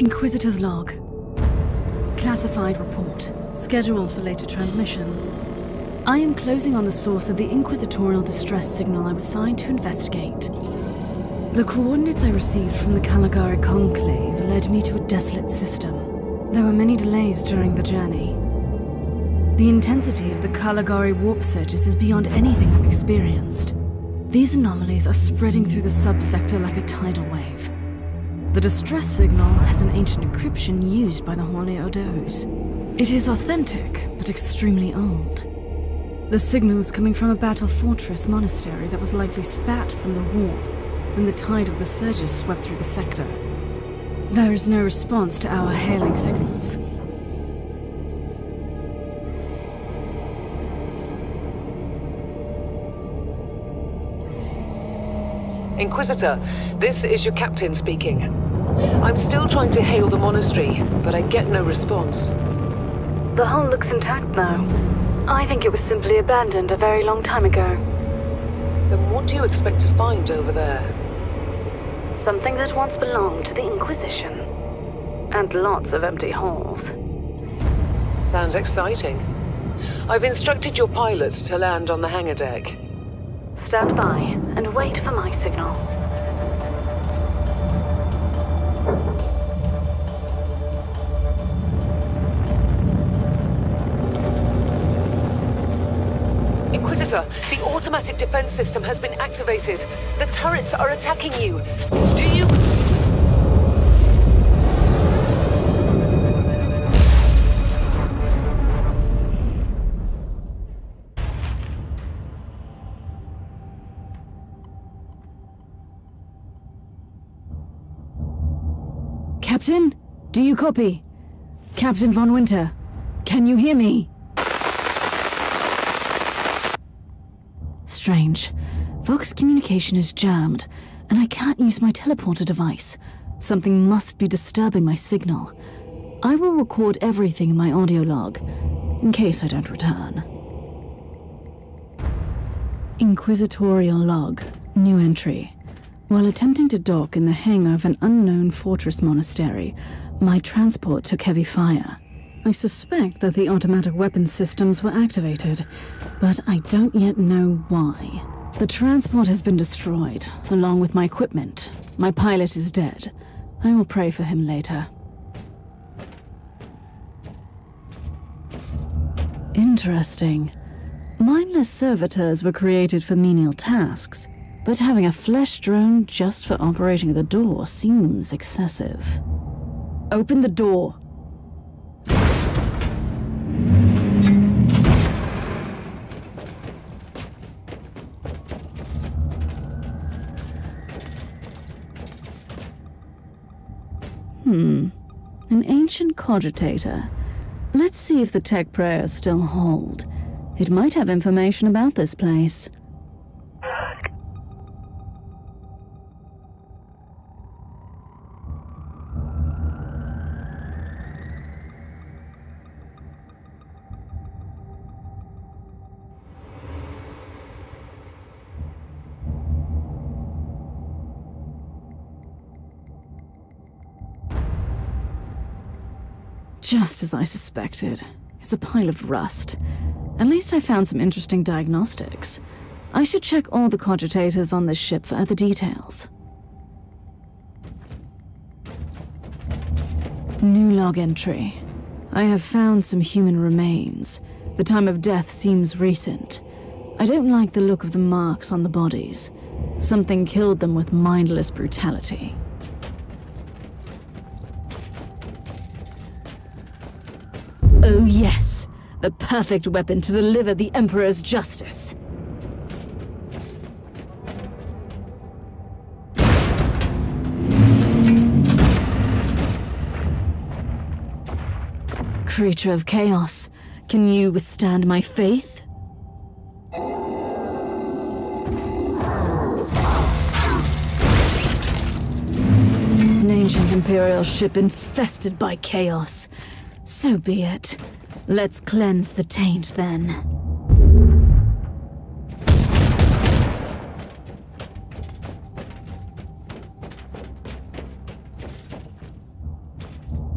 Inquisitor's log. Classified report, scheduled for later transmission. I am closing on the source of the inquisitorial distress signal I was assigned to investigate. The coordinates I received from the Caligari Conclave led me to a desolate system. There were many delays during the journey. The intensity of the Caligari warp surges is beyond anything I've experienced. These anomalies are spreading through the subsector like a tidal wave. The distress signal has an ancient encryption used by the Holy Ordos. It is authentic, but extremely old. The signal is coming from a battle fortress monastery that was likely spat from the warp when the tide of the surges swept through the sector. There is no response to our hailing signals. Inquisitor, this is your captain speaking. I'm still trying to hail the monastery, but I get no response. The hull looks intact though. I think it was simply abandoned a very long time ago. Then what do you expect to find over there? Something that once belonged to the Inquisition. And lots of empty halls. Sounds exciting. I've instructed your pilot to land on the hangar deck. Stand by and wait for my signal. Automatic defense system has been activated. The turrets are attacking you. Do you... Captain? Do you copy? Captain Von Winter, can you hear me? Strange. Vox communication is jammed, and I can't use my teleporter device. Something must be disturbing my signal. I will record everything in my audio log, in case I don't return. Inquisitorial log. New entry. While attempting to dock in the hangar of an unknown fortress monastery, my transport took heavy fire. I suspect that the automatic weapon systems were activated, but I don't yet know why. The transport has been destroyed, along with my equipment. My pilot is dead. I will pray for him later. Interesting. Mindless servitors were created for menial tasks, but having a flesh drone just for operating the door seems excessive. Open the door. Hmm. An ancient cogitator. Let's see if the tech prayers still hold. It might have information about this place. Just as I suspected. It's a pile of rust. At least I found some interesting diagnostics. I should check all the cogitators on this ship for other details. New log entry. I have found some human remains. The time of death seems recent. I don't like the look of the marks on the bodies. Something killed them with mindless brutality. Oh yes, the perfect weapon to deliver the Emperor's justice. Creature of chaos, can you withstand my faith? An ancient Imperial ship infested by chaos. So be it. Let's cleanse the taint then.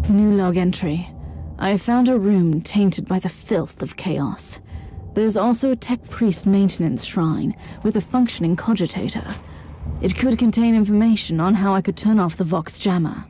New log entry. I found a room tainted by the filth of chaos. There's also a tech priest maintenance shrine with a functioning cogitator. It could contain information on how I could turn off the Vox jammer.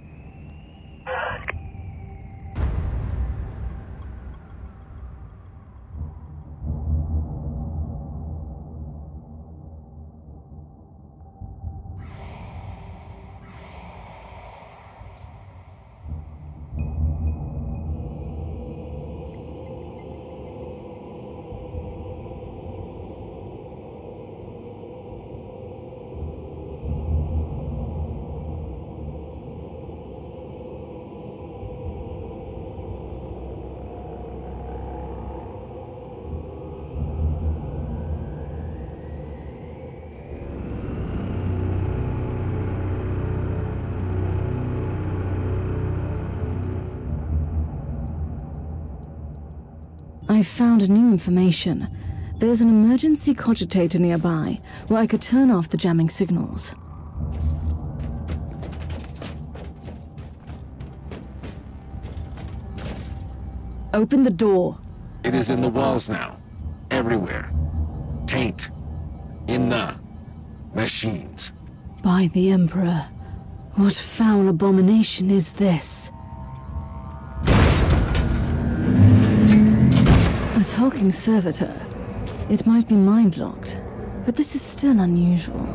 I've found new information. There's an emergency cogitator nearby, where I could turn off the jamming signals. Open the door. It is in the walls now. Everywhere. Taint. In the... machines. By the Emperor. What foul abomination is this? Talking servitor. It might be mind-locked, but this is still unusual.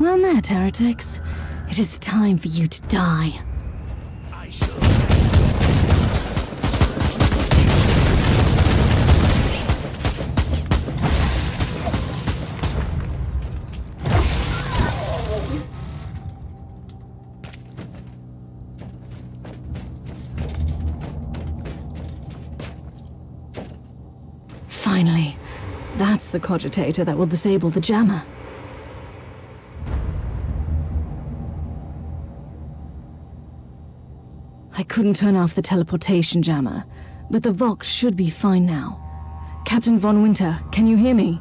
Well met, heretics. It is time for you to die. The cogitator that will disable the jammer. I couldn't turn off the teleportation jammer, but the Vox should be fine now. Captain Von Winter, can you hear me?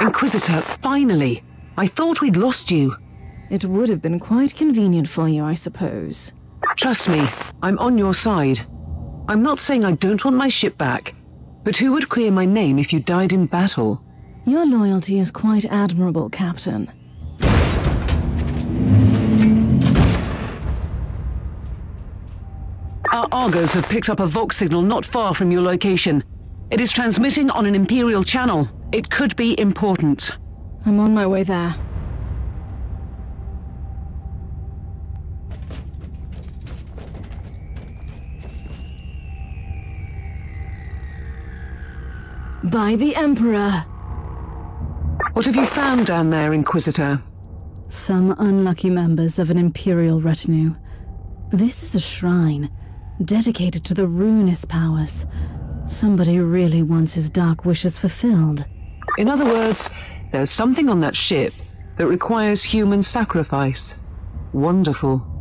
Inquisitor, finally! I thought we'd lost you. It would have been quite convenient for you, I suppose. Trust me, I'm on your side. I'm not saying I don't want my ship back, but who would clear my name if you died in battle? Your loyalty is quite admirable, Captain. Our augurs have picked up a Vox signal not far from your location. It is transmitting on an Imperial channel. It could be important. I'm on my way there. By the Emperor! What have you found down there, Inquisitor? Some unlucky members of an Imperial retinue. This is a shrine, dedicated to the ruinous powers. Somebody really wants his dark wishes fulfilled. In other words, there's something on that ship that requires human sacrifice. Wonderful.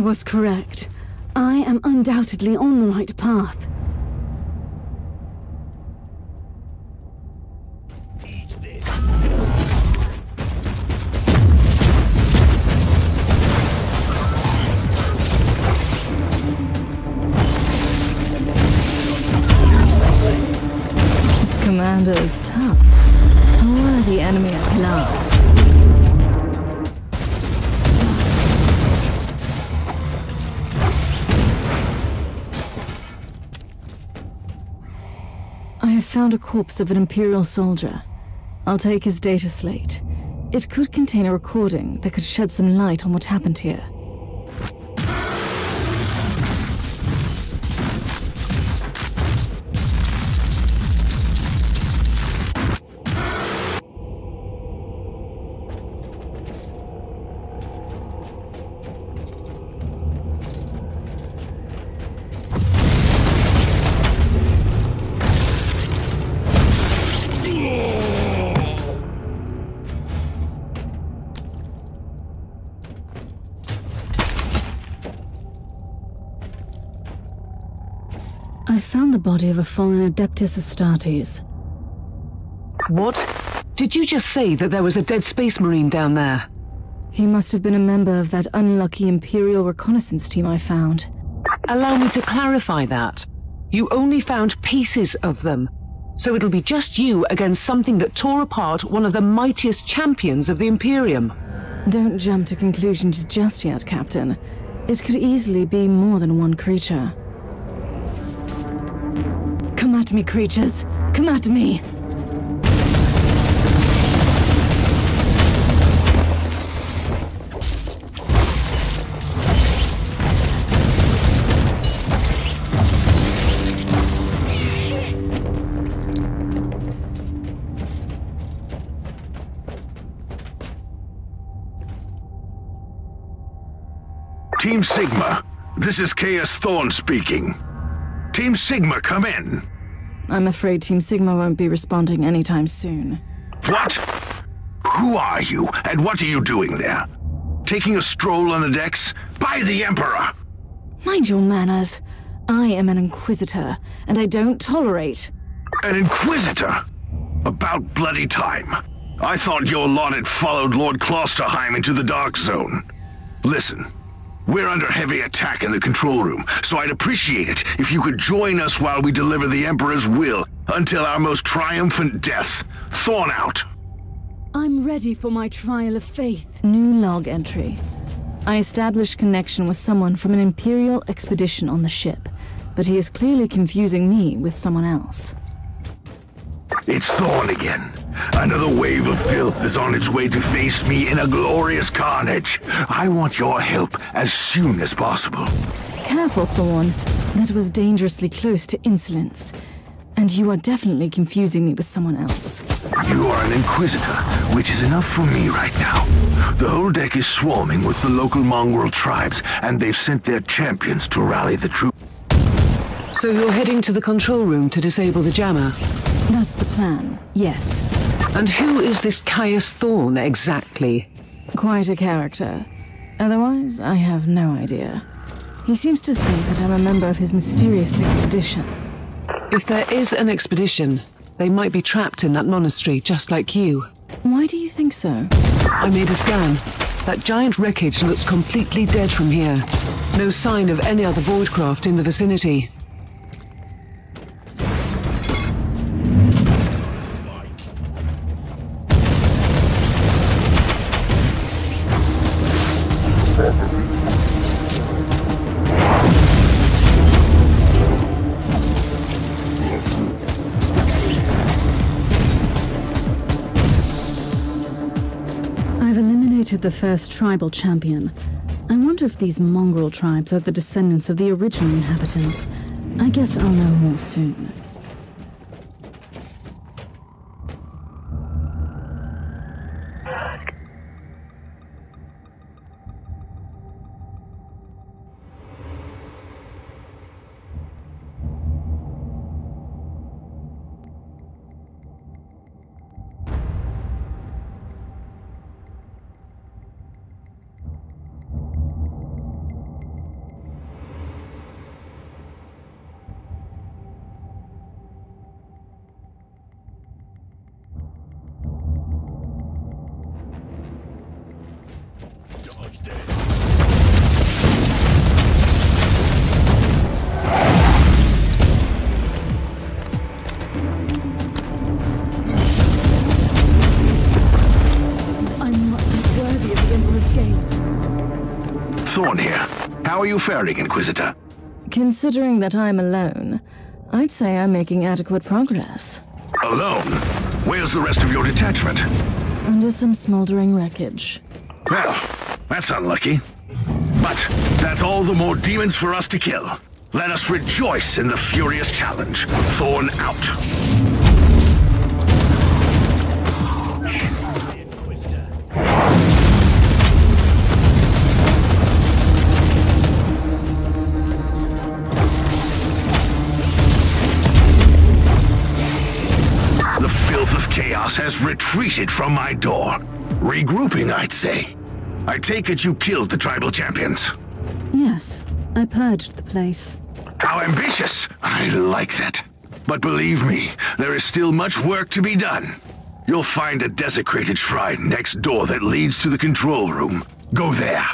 I was correct. I am undoubtedly on the right path. commanders corpse of an Imperial soldier. I'll take his data slate. It could contain a recording that could shed some light on what happened here. Body of a fallen Adeptus Astartes. What? Did you just say that there was a dead space marine down there? He must have been a member of that unlucky Imperial reconnaissance team I found. Allow me to clarify that. You only found pieces of them. So it'll be just you against something that tore apart one of the mightiest champions of the Imperium. Don't jump to conclusions just yet, Captain. It could easily be more than one creature. At me, creatures! Come at me! Team Sigma, this is Caius Thorn speaking. Team Sigma, come in. I'm afraid Team Sigma won't be responding anytime soon. What? Who are you, and what are you doing there? Taking a stroll on the decks? By the Emperor! Mind your manners. I am an Inquisitor, and I don't tolerate. An Inquisitor? About bloody time. I thought your lot had followed Lord Klosterheim into the Dark Zone. Listen, we're under heavy attack in the control room, so I'd appreciate it if you could join us while we deliver the Emperor's will until our most triumphant death. Thorn out. I'm ready for my trial of faith. New log entry. I established connection with someone from an Imperial expedition on the ship, but he is clearly confusing me with someone else. It's Thorn again. Another wave of filth is on its way to face me in a glorious carnage. I want your help as soon as possible. Careful, Thorn. That was dangerously close to insolence. And you are definitely confusing me with someone else. You are an Inquisitor, which is enough for me right now. The whole deck is swarming with the local mongrel tribes, and they've sent their champions to rally the troops. So you're heading to the control room to disable the jammer? That's the plan, yes. And who is this Caius Thorn exactly? Quite a character. Otherwise, I have no idea. He seems to think that I'm a member of his mysterious expedition. If there is an expedition, they might be trapped in that monastery just like you. Why do you think so? I made a scan. That giant wreckage looks completely dead from here. No sign of any other voidcraft in the vicinity. The first tribal champion. I wonder if these mongrel tribes are the descendants of the original inhabitants. I guess I'll know more soon. How faring, Inquisitor? Considering that I'm alone, I'd say I'm making adequate progress. Alone? Where's the rest of your detachment? Under some smoldering wreckage. Well, that's unlucky. But that's all the more demons for us to kill. Let us rejoice in the furious challenge. Thorn out. Chaos has retreated from my door. Regrouping, I'd say. I take it you killed the tribal champions. Yes, I purged the place. How ambitious! I like that. But believe me, there is still much work to be done. You'll find a desecrated shrine next door that leads to the control room. Go there.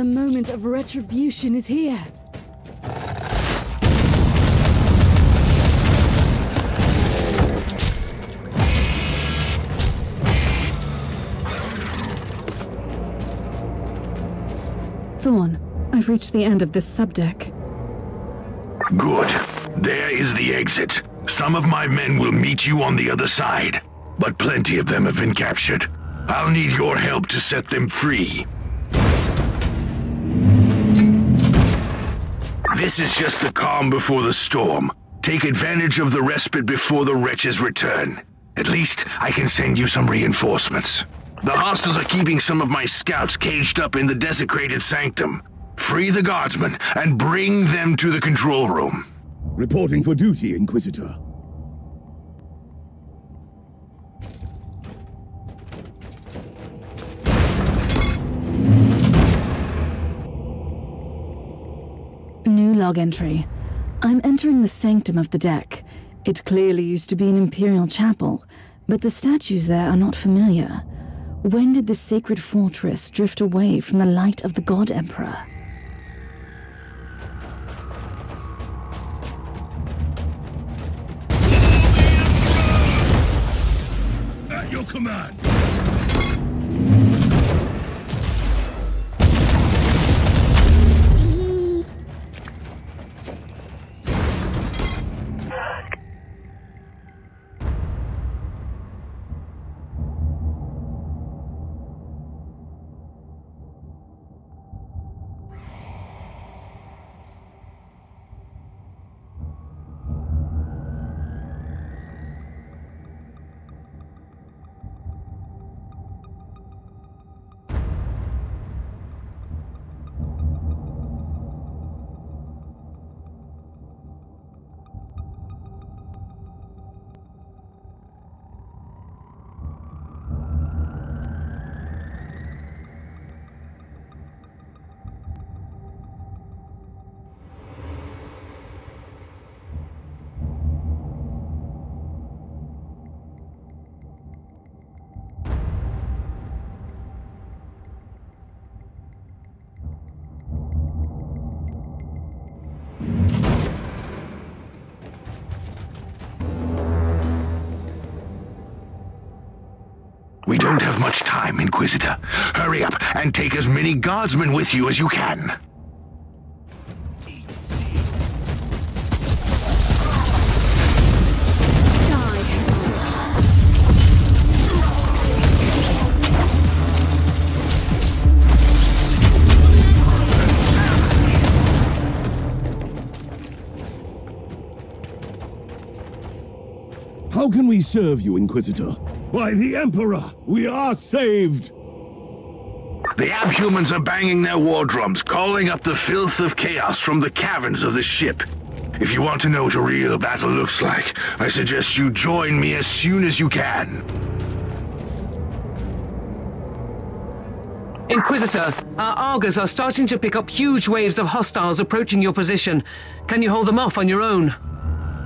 The moment of retribution is here. Thorn, I've reached the end of this subdeck. Good. There is the exit. Some of my men will meet you on the other side, but plenty of them have been captured. I'll need your help to set them free. This is just the calm before the storm. Take advantage of the respite before the wretches return. At least I can send you some reinforcements. The hostiles are keeping some of my scouts caged up in the desecrated sanctum. Free the guardsmen and bring them to the control room. Reporting for duty, Inquisitor. Log entry. I'm entering the sanctum of the deck. It clearly used to be an imperial chapel, but the statues there are not familiar. When did this sacred fortress drift away from the light of the God Emperor? At your command! Inquisitor. Hurry up and take as many guardsmen with you as you can. How can we serve you, Inquisitor? By the Emperor, we are saved! The abhumans are banging their war drums, calling up the filth of chaos from the caverns of the ship. If you want to know what a real battle looks like, I suggest you join me as soon as you can. Inquisitor, our augurs are starting to pick up huge waves of hostiles approaching your position. Can you hold them off on your own?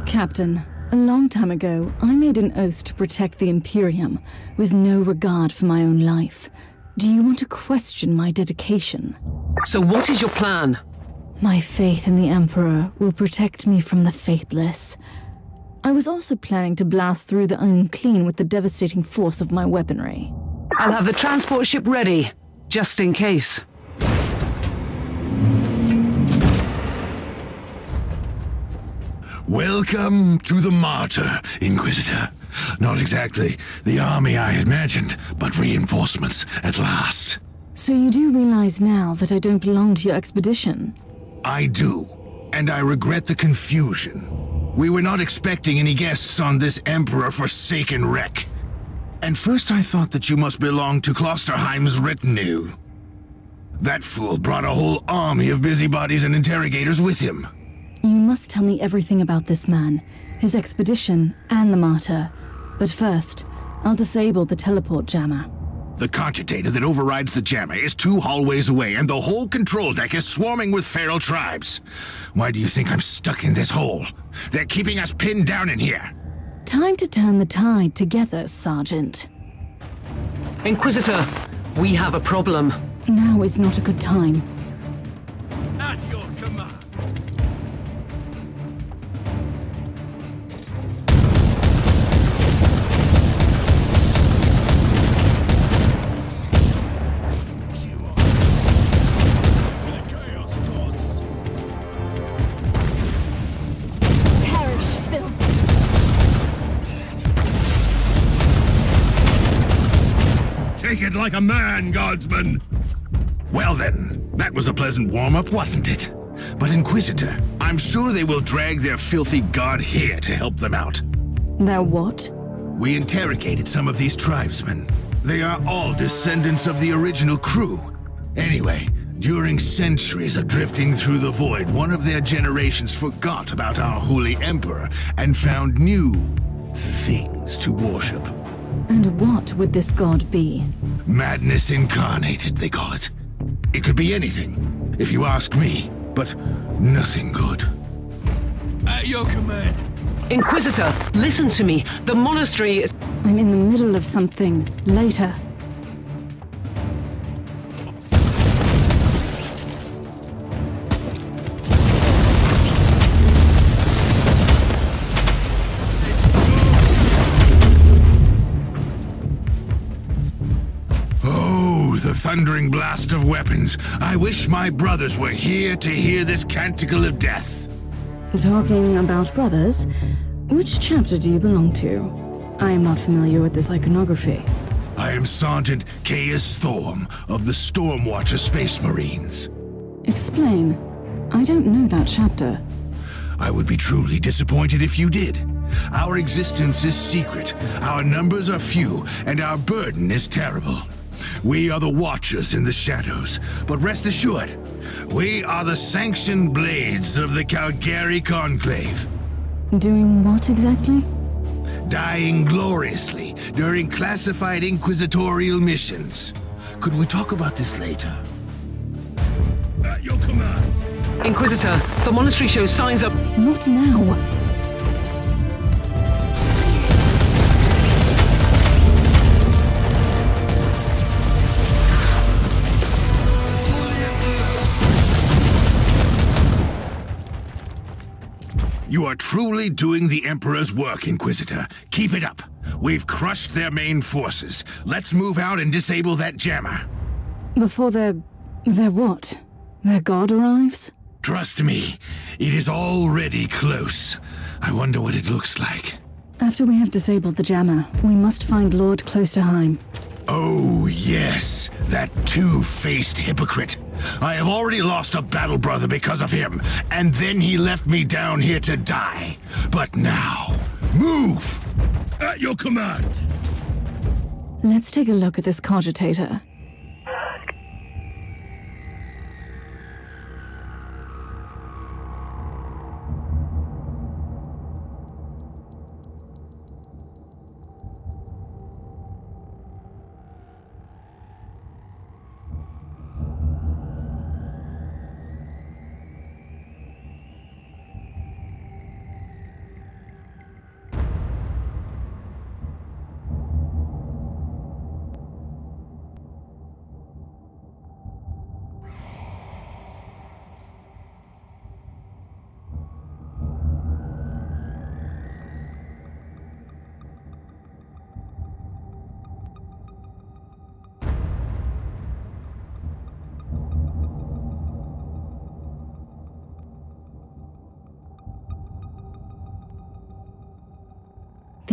Captain, a long time ago, I made an oath to protect the Imperium, with no regard for my own life. Do you want to question my dedication? So what is your plan? My faith in the Emperor will protect me from the faithless. I was also planning to blast through the unclean with the devastating force of my weaponry. I'll have the transport ship ready, just in case. Welcome to the Martyr, Inquisitor. Not exactly the army I had imagined, but reinforcements at last. So you do realize now that I don't belong to your expedition? I do, and I regret the confusion. We were not expecting any guests on this Emperor-forsaken wreck. And first I thought that you must belong to Klosterheim's retinue. That fool brought a whole army of busybodies and interrogators with him. You must tell me everything about this man, his expedition, and the martyr. But first, I'll disable the teleport jammer. The cogitator that overrides the jammer is two hallways away, and the whole control deck is swarming with feral tribes. Why do you think I'm stuck in this hole? They're keeping us pinned down in here. Time to turn the tide together, Sergeant. Inquisitor, we have a problem. Now is not a good time. At your command. Like a man, Guardsman. Well then, that was a pleasant warm-up, wasn't it? But Inquisitor, I'm sure they will drag their filthy god here to help them out. Their what? We interrogated some of these tribesmen. They are all descendants of the original crew. Anyway, during centuries of drifting through the void, one of their generations forgot about our holy emperor and found new things to worship. And what would this god be? Madness incarnated, they call it. It could be anything, if you ask me, but nothing good. At your command. Inquisitor, listen to me. The monastery is... I'm in the middle of something. Later. Thundering blast of weapons. I wish my brothers were here to hear this canticle of death. Talking about brothers, which chapter do you belong to? I am not familiar with this iconography. I am Sergeant Caius Thorn of the Stormwatcher Space Marines. Explain. I don't know that chapter. I would be truly disappointed if you did. Our existence is secret, our numbers are few, and our burden is terrible. We are the Watchers in the shadows, but rest assured, we are the sanctioned blades of the Caligari Conclave, Doing what exactly? dying gloriously during classified inquisitorial missions. Could we talk about this later? At your command. Inquisitor, the monastery shows signs of... Not now. You are truly doing the Emperor's work, Inquisitor. Keep it up. We've crushed their main forces. Let's move out and disable that jammer. Before their. their what? Their god arrives? Trust me, it is already close. I wonder what it looks like. After we have disabled the jammer, we must find Lord Klosterheim. Oh, yes, that two-faced hypocrite. I have already lost a battle brother because of him, and then he left me down here to die. But now, move! At your command. Let's take a look at this cogitator.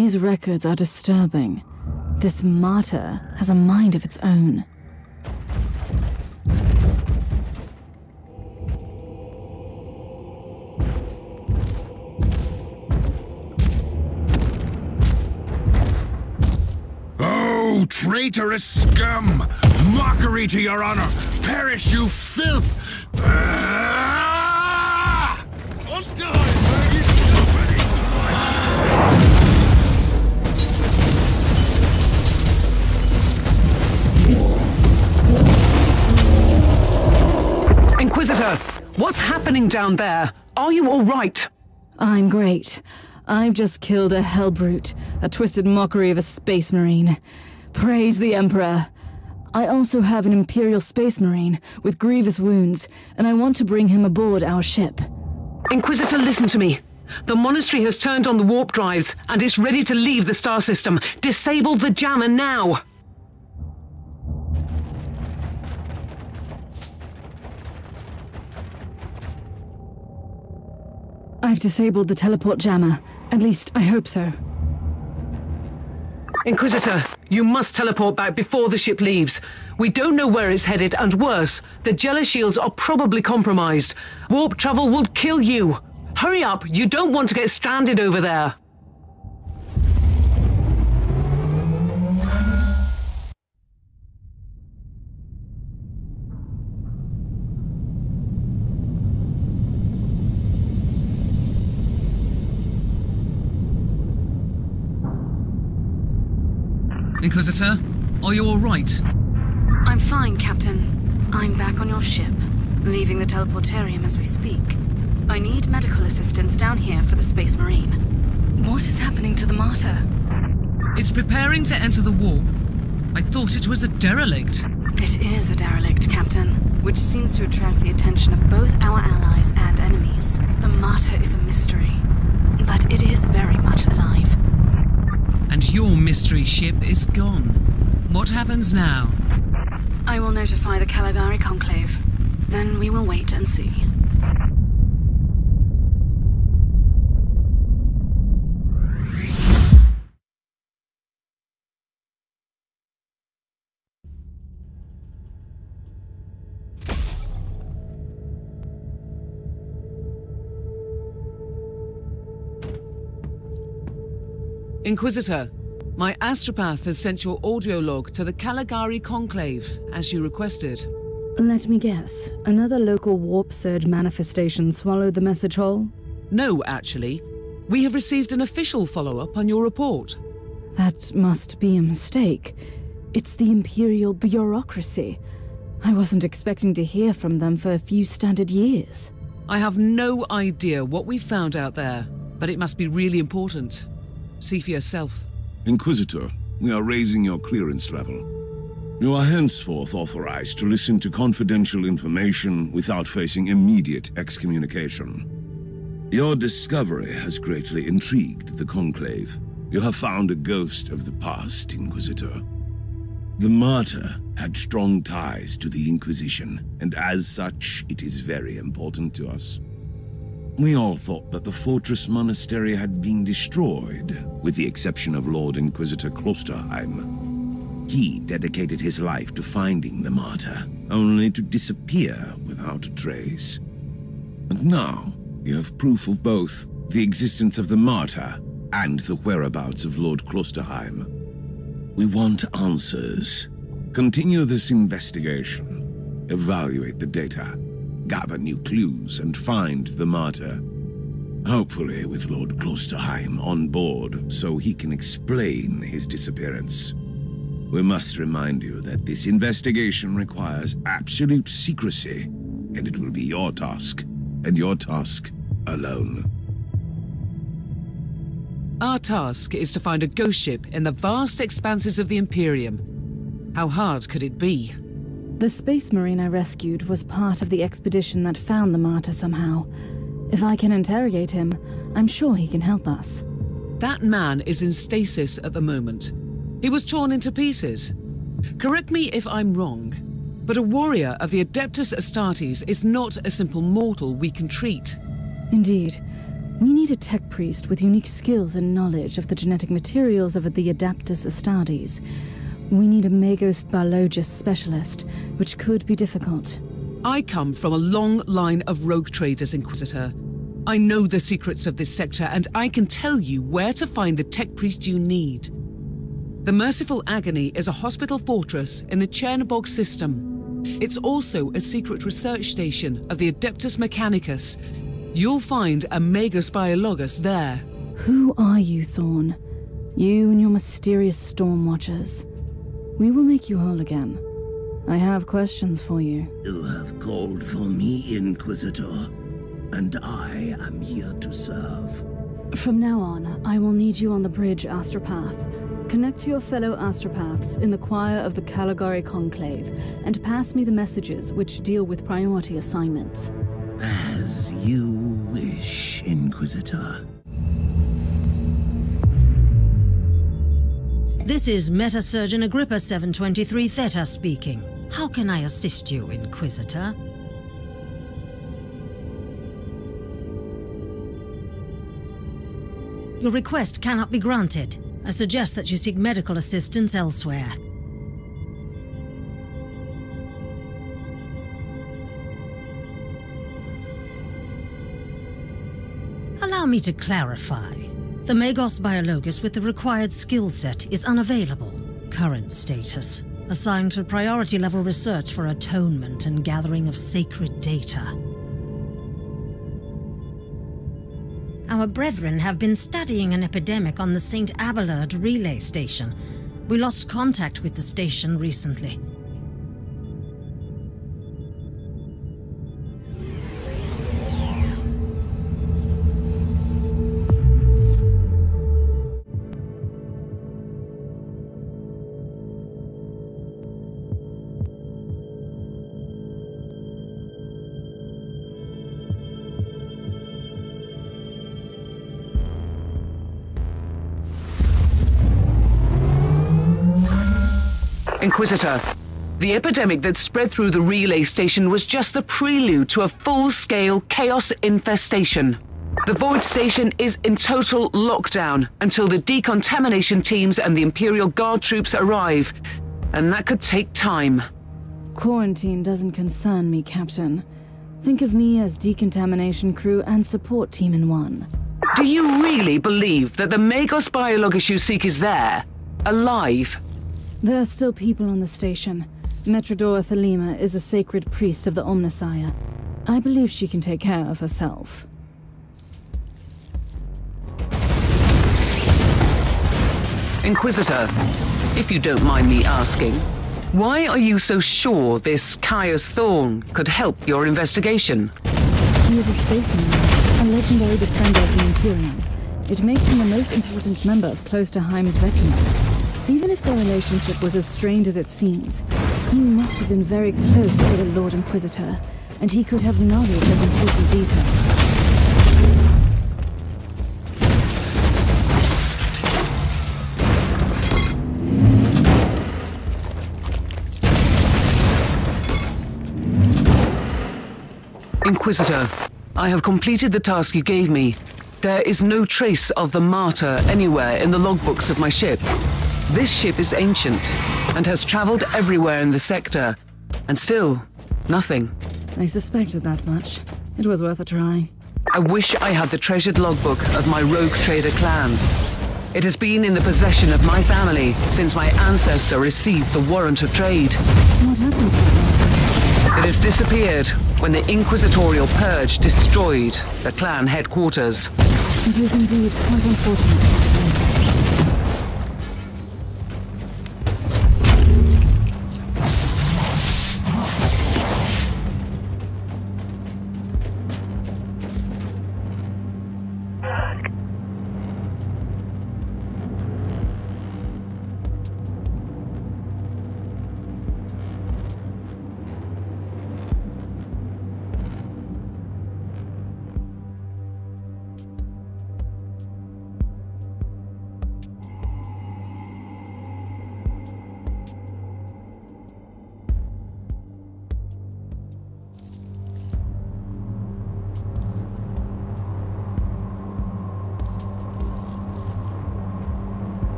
These records are disturbing. This martyr has a mind of its own. Oh, traitorous scum! Mockery to your honor! Perish, you filth! Ah! Inquisitor, what's happening down there? Are you all right? I'm great. I've just killed a Hellbrute, a twisted mockery of a space marine. Praise the Emperor. I also have an Imperial Space Marine with grievous wounds, and I want to bring him aboard our ship. Inquisitor, listen to me. The monastery has turned on the warp drives, and it's ready to leave the star system. Disable the jammer now! I've disabled the teleport jammer. At least, I hope so. Inquisitor, you must teleport back before the ship leaves. We don't know where it's headed, and worse, the Gellar shields are probably compromised. Warp travel will kill you. Hurry up, you don't want to get stranded over there. Inquisitor, are you alright? I'm fine, Captain. I'm back on your ship, leaving the teleportarium as we speak. I need medical assistance down here for the Space Marine. What is happening to the Martyr? It's preparing to enter the warp. I thought it was a derelict. It is a derelict, Captain, which seems to attract the attention of both our allies and enemies. The Martyr is a mystery, but it is very much alive. And your mystery ship is gone. What happens now? I will notify the Caligari Conclave. Then we will wait and see. Inquisitor, my astropath has sent your audio log to the Caligari Conclave, as you requested. Let me guess. Another local warp surge manifestation swallowed the message whole? No, actually. We have received an official follow up on your report. That must be a mistake. It's the Imperial bureaucracy. I wasn't expecting to hear from them for a few standard years. I have no idea what we found out there, but it must be really important. See for yourself. Inquisitor, we are raising your clearance level. You are henceforth authorized to listen to confidential information without facing immediate excommunication. Your discovery has greatly intrigued the Conclave. You have found a ghost of the past, Inquisitor. The martyr had strong ties to the Inquisition, and as such, it is very important to us. We all thought that the Fortress Monastery had been destroyed, with the exception of Lord Inquisitor Klosterheim. He dedicated his life to finding the martyr, only to disappear without a trace. And now, you have proof of both the existence of the martyr and the whereabouts of Lord Klosterheim. We want answers. Continue this investigation. Evaluate the data gather new clues, and find the martyr. Hopefully with Lord Klosterheim on board so he can explain his disappearance. We must remind you that this investigation requires absolute secrecy, and it will be your task, and your task alone. Our task is to find a ghost ship in the vast expanses of the Imperium. How hard could it be? The Space Marine I rescued was part of the expedition that found the martyr somehow. If I can interrogate him, I'm sure he can help us. That man is in stasis at the moment. He was torn into pieces. Correct me if I'm wrong, but a warrior of the Adeptus Astartes is not a simple mortal we can treat. Indeed. We need a tech priest with unique skills and knowledge of the genetic materials of the Adeptus Astartes. We need a Magos biologist specialist, which could be difficult. I come from a long line of rogue traders, Inquisitor. I know the secrets of this sector, and I can tell you where to find the tech priest you need. The Merciful Agony is a hospital fortress in the Chernobog system. It's also a secret research station of the Adeptus Mechanicus. You'll find a Magos Biologus there. Who are you, Thorn? You and your mysterious storm watchers. We will make you whole again. I have questions for you. You have called for me, Inquisitor, and I am here to serve. From now on, I will need you on the bridge, Astropath. Connect to your fellow Astropaths in the choir of the Caligari Conclave, and pass me the messages which deal with priority assignments. As you wish, Inquisitor. This is Metasurgeon Agrippa 723 Theta speaking. How can I assist you, Inquisitor? Your request cannot be granted. I suggest that you seek medical assistance elsewhere. Allow me to clarify. The Magos Biologus with the required skill set is unavailable. Current status assigned to priority level research for atonement and gathering of sacred data. Our brethren have been studying an epidemic on the St. Abelard relay station. We lost contact with the station recently. Inquisitor, the epidemic that spread through the relay station was just the prelude to a full-scale chaos infestation. The Void Station is in total lockdown until the decontamination teams and the Imperial Guard troops arrive, and that could take time. Quarantine doesn't concern me, Captain. Think of me as decontamination crew and support team in one. Do you really believe that the Magos Biologus you seek is there? Alive? There are still people on the station. Metrodora Thelema is a sacred priest of the Omnissiah. I believe she can take care of herself. Inquisitor, if you don't mind me asking, why are you so sure this Caius Thorn could help your investigation? He is a spaceman, a legendary defender of the Imperium. It makes him the most important member of Klosterheim's retinue. Even if their relationship was as strained as it seems, he must have been very close to the Lord Inquisitor, and he could have knowledge of important details. Inquisitor, I have completed the task you gave me. There is no trace of the martyr anywhere in the logbooks of my ship. This ship is ancient and has traveled everywhere in the sector, and still, nothing. I suspected that much. It was worth a try. I wish I had the treasured logbook of my rogue trader clan. It has been in the possession of my family since my ancestor received the warrant of trade. What happened to it? It has disappeared when the Inquisitorial Purge destroyed the clan headquarters. It is indeed quite unfortunate,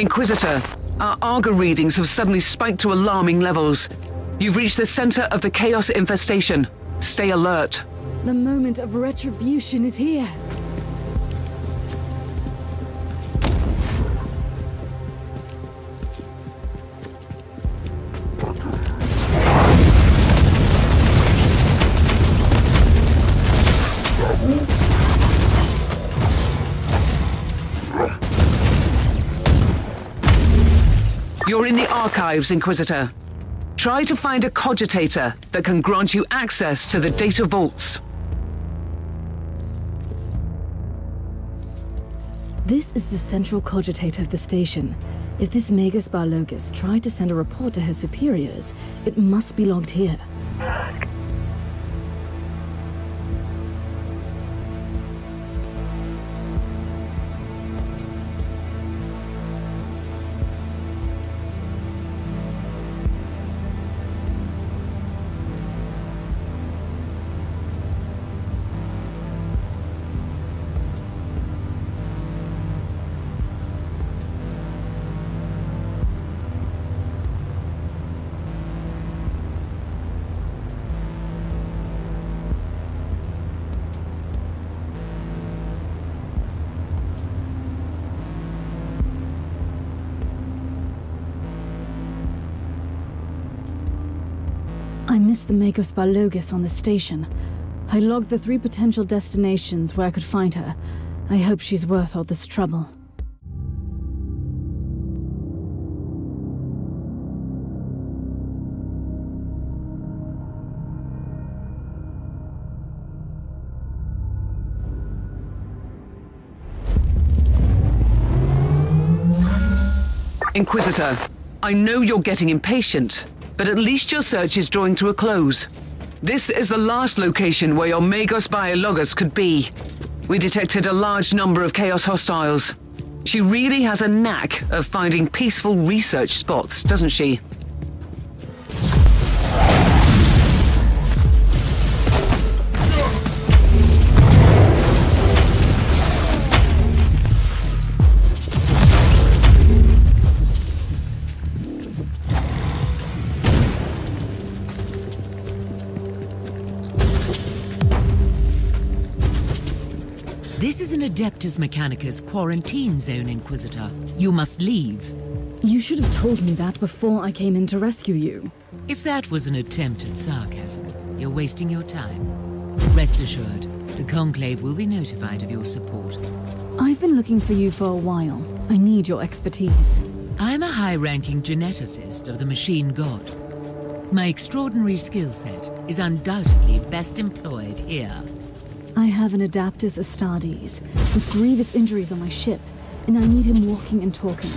Inquisitor, our augur readings have suddenly spiked to alarming levels. You've reached the center of the Chaos infestation. Stay alert. The moment of retribution is here. Inquisitor. Try to find a cogitator that can grant you access to the data vaults. This is the central cogitator of the station. If this Magos Biologus tried to send a report to his superiors, it must be logged here. Missed the Magos Biologus on the station. I logged the three potential destinations where I could find her. I hope she's worth all this trouble. Inquisitor, I know you're getting impatient, but at least your search is drawing to a close. This is the last location where your Magos Biologus could be. We detected a large number of Chaos hostiles. She really has a knack of finding peaceful research spots, doesn't she? Adeptus Mechanicus quarantine zone, Inquisitor. You must leave. You should have told me that before I came in to rescue you. If that was an attempt at sarcasm, you're wasting your time. Rest assured, the Conclave will be notified of your support. I've been looking for you for a while. I need your expertise. I'm a high-ranking geneticist of the Machine God. My extraordinary skill set is undoubtedly best employed here. I have an Adeptus Astartes with grievous injuries on my ship, and I need him walking and talking.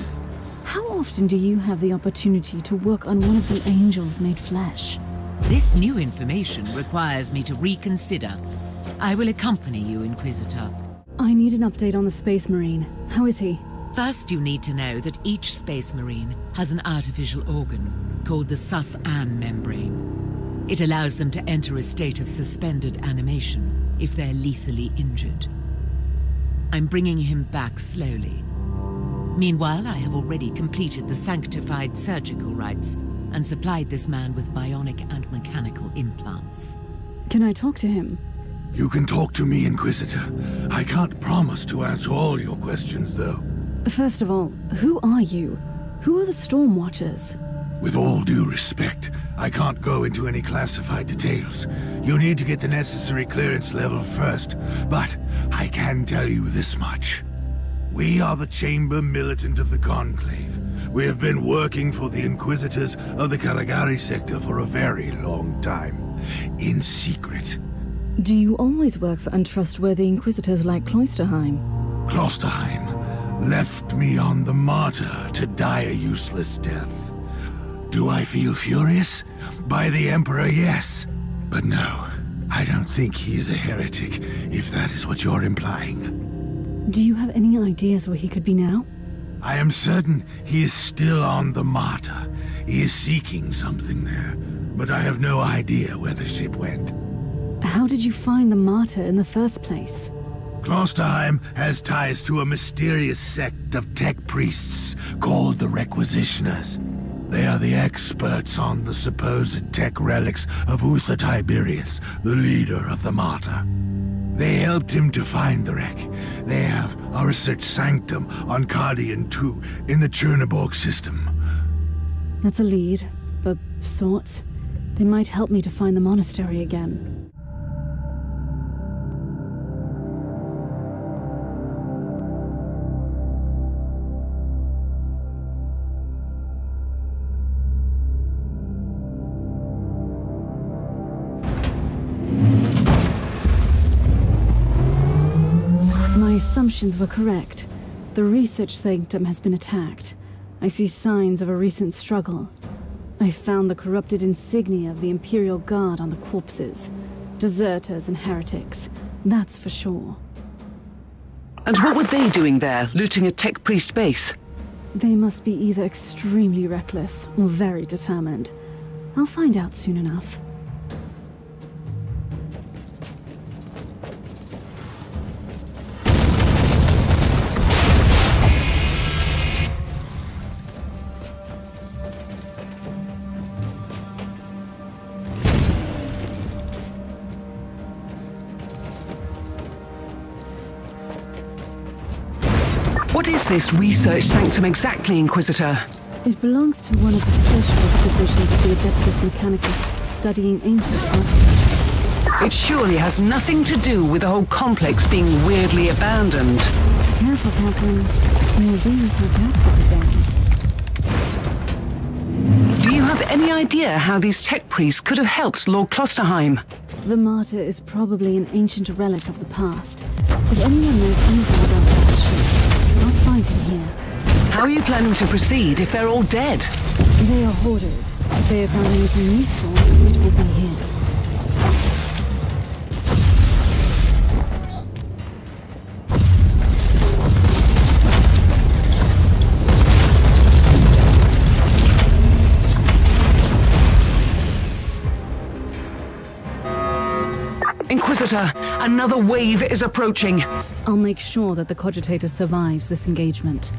How often do you have the opportunity to work on one of the angels made flesh? This new information requires me to reconsider. I will accompany you, Inquisitor. I need an update on the Space Marine. How is he? First, you need to know that each Space Marine has an artificial organ called the Sus-An membrane. It allows them to enter a state of suspended animation if they're lethally injured. I'm bringing him back slowly. Meanwhile, I have already completed the sanctified surgical rites and supplied this man with bionic and mechanical implants. Can I talk to him? You can talk to me, Inquisitor. I can't promise to answer all your questions, though. First of all, who are you? Who are the Storm Watchers? With all due respect, I can't go into any classified details. You need to get the necessary clearance level first, but I can tell you this much. We are the Chamber Militant of the Conclave. We have been working for the Inquisitors of the Caligari sector for a very long time. In secret. Do you always work for untrustworthy Inquisitors like Cloisterheim? Klosterheim left me on the martyr to die a useless death. Do I feel furious? By the Emperor, yes. But no, I don't think he is a heretic, if that is what you're implying. Do you have any ideas where he could be now? I am certain he is still on the Martyr. He is seeking something there, but I have no idea where the ship went. How did you find the martyr in the first place? Klosterheim has ties to a mysterious sect of tech priests called the Requisitioners. They are the experts on the supposed tech relics of Uther Tiberius, the leader of the Martyr. They helped him to find the wreck. They have a research sanctum on Cardian 2 in the Chernobog system. That's a lead, but sorts. They might help me to find the monastery again. Assumptions were correct. The research sanctum has been attacked. I see signs of a recent struggle. I found the corrupted insignia of the Imperial Guard on the corpses. Deserters and heretics, that's for sure. And what were they doing there, looting a tech priest base? They must be either extremely reckless or very determined. I'll find out soon enough. This research sanctum exactly, Inquisitor? It belongs to one of the specialist divisions of the Adeptus Mechanicus, studying ancient artifacts. It surely has nothing to do with the whole complex being weirdly abandoned. Careful, Captain. You're being sarcastic again. Do you have any idea how these tech priests could have helped Lord Klosterheim? The martyr is probably an ancient relic of the past. If anyone knows anything about that ship, I'll find him here. How are you planning to proceed if they're all dead? They are hoarders. If they have found anything useful, it will be here. Inquisitor, another wave is approaching. I'll make sure that the Cogitator survives this engagement.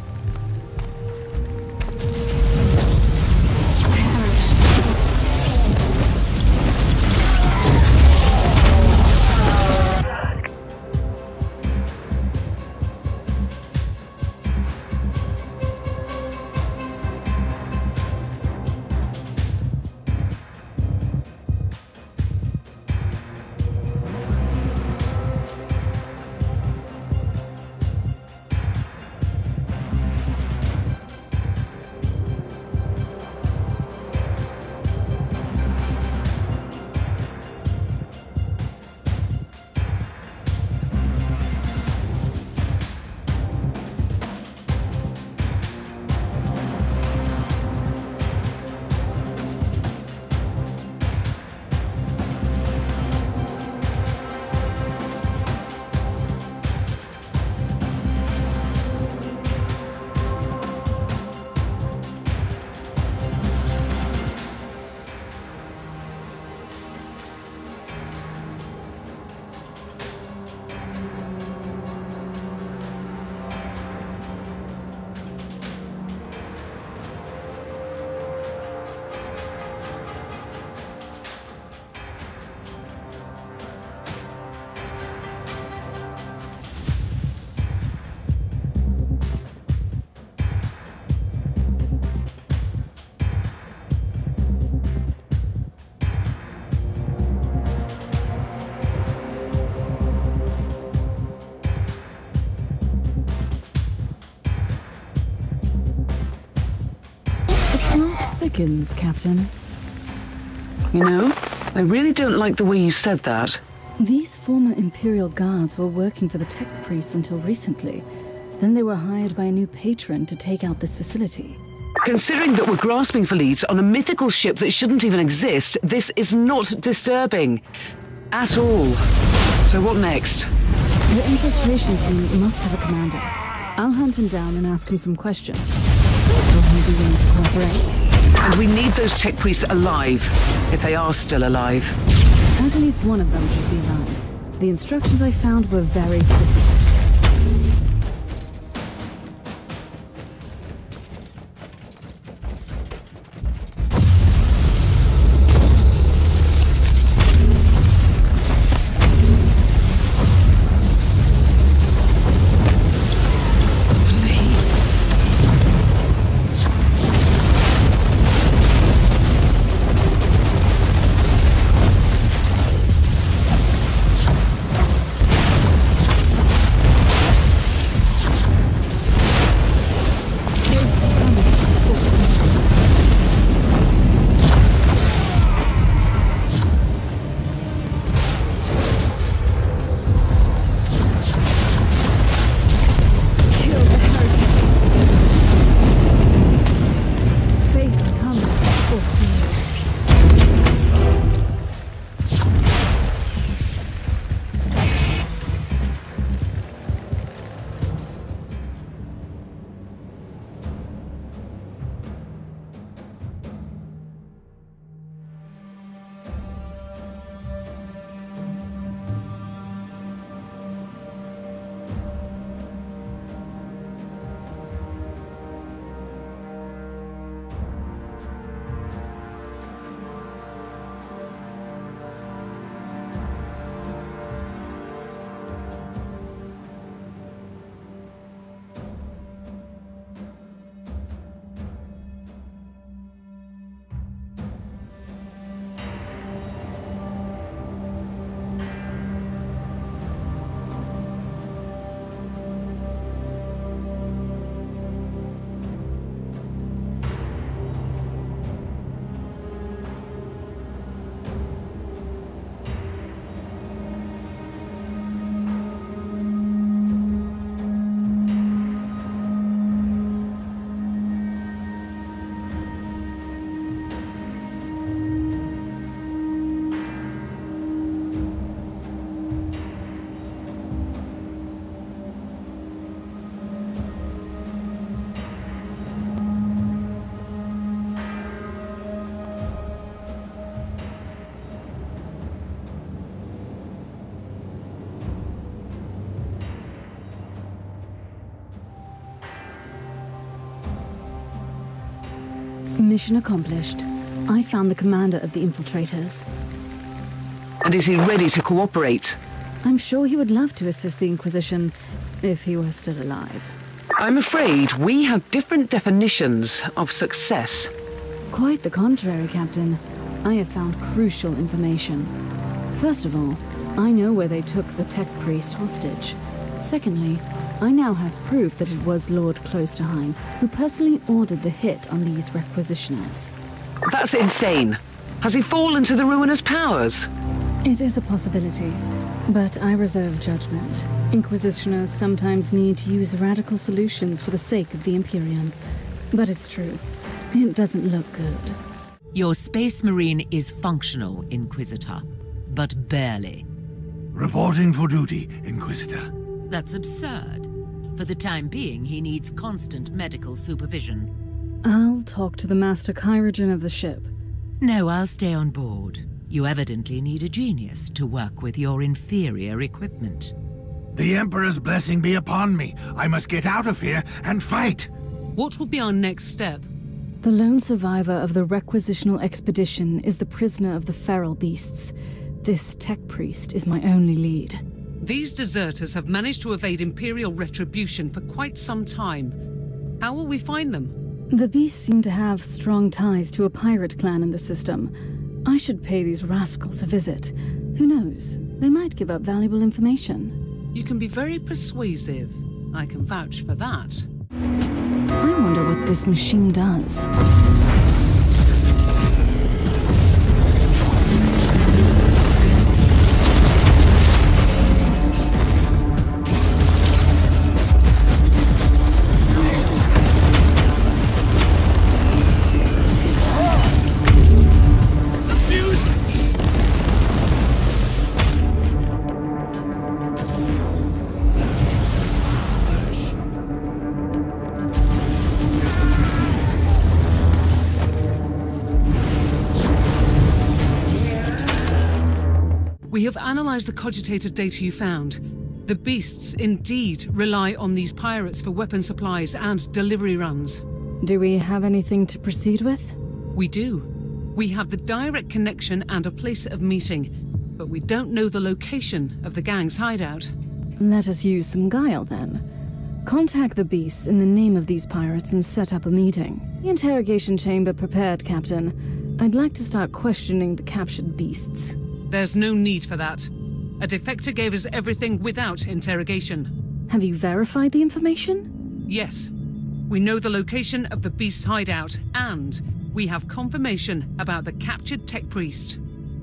Captain. You know, I really don't like the way you said that. These former Imperial guards were working for the tech priests until recently. Then they were hired by a new patron to take out this facility. Considering that we're grasping for leads on a mythical ship that shouldn't even exist, this is not disturbing. At all. So what next? The infiltration team must have a commander. I'll hunt him down and ask him some questions. Will he be willing to cooperate? And we need those tech priests alive, if they are still alive. At least one of them should be alive. The instructions I found were very specific. Mission accomplished. I found the commander of the infiltrators. And is he ready to cooperate? I'm sure he would love to assist the Inquisition, if he were still alive. I'm afraid we have different definitions of success. Quite the contrary, Captain. I have found crucial information. First of all, I know where they took the tech priest hostage. Secondly, I now have proof that it was Lord Klosterheim who personally ordered the hit on these requisitioners. That's insane. Has he fallen to the ruinous powers? It is a possibility, but I reserve judgment. Inquisitioners sometimes need to use radical solutions for the sake of the Imperium. But it's true. It doesn't look good. Your Space Marine is functional, Inquisitor, but barely. Reporting for duty, Inquisitor. That's absurd. For the time being, he needs constant medical supervision. I'll talk to the Master Chirurgeon of the ship. No, I'll stay on board. You evidently need a genius to work with your inferior equipment. The Emperor's blessing be upon me. I must get out of here and fight. What will be our next step? The lone survivor of the requisitional expedition is the prisoner of the feral beasts. This tech priest is my only lead. These deserters have managed to evade Imperial retribution for quite some time. How will we find them? The beasts seem to have strong ties to a pirate clan in the system. I should pay these rascals a visit. Who knows? They might give up valuable information. You can be very persuasive. I can vouch for that. I wonder what this machine does. The cogitated data you found. The beasts indeed rely on these pirates for weapon supplies and delivery runs. Do we have anything to proceed with? We do. We have the direct connection and a place of meeting, but we don't know the location of the gang's hideout. Let us use some guile then. Contact the beasts in the name of these pirates and set up a meeting. The interrogation chamber prepared, Captain. I'd like to start questioning the captured beasts. There's no need for that. A defector gave us everything without interrogation. Have you verified the information? Yes. We know the location of the beast's hideout, and we have confirmation about the captured tech priest.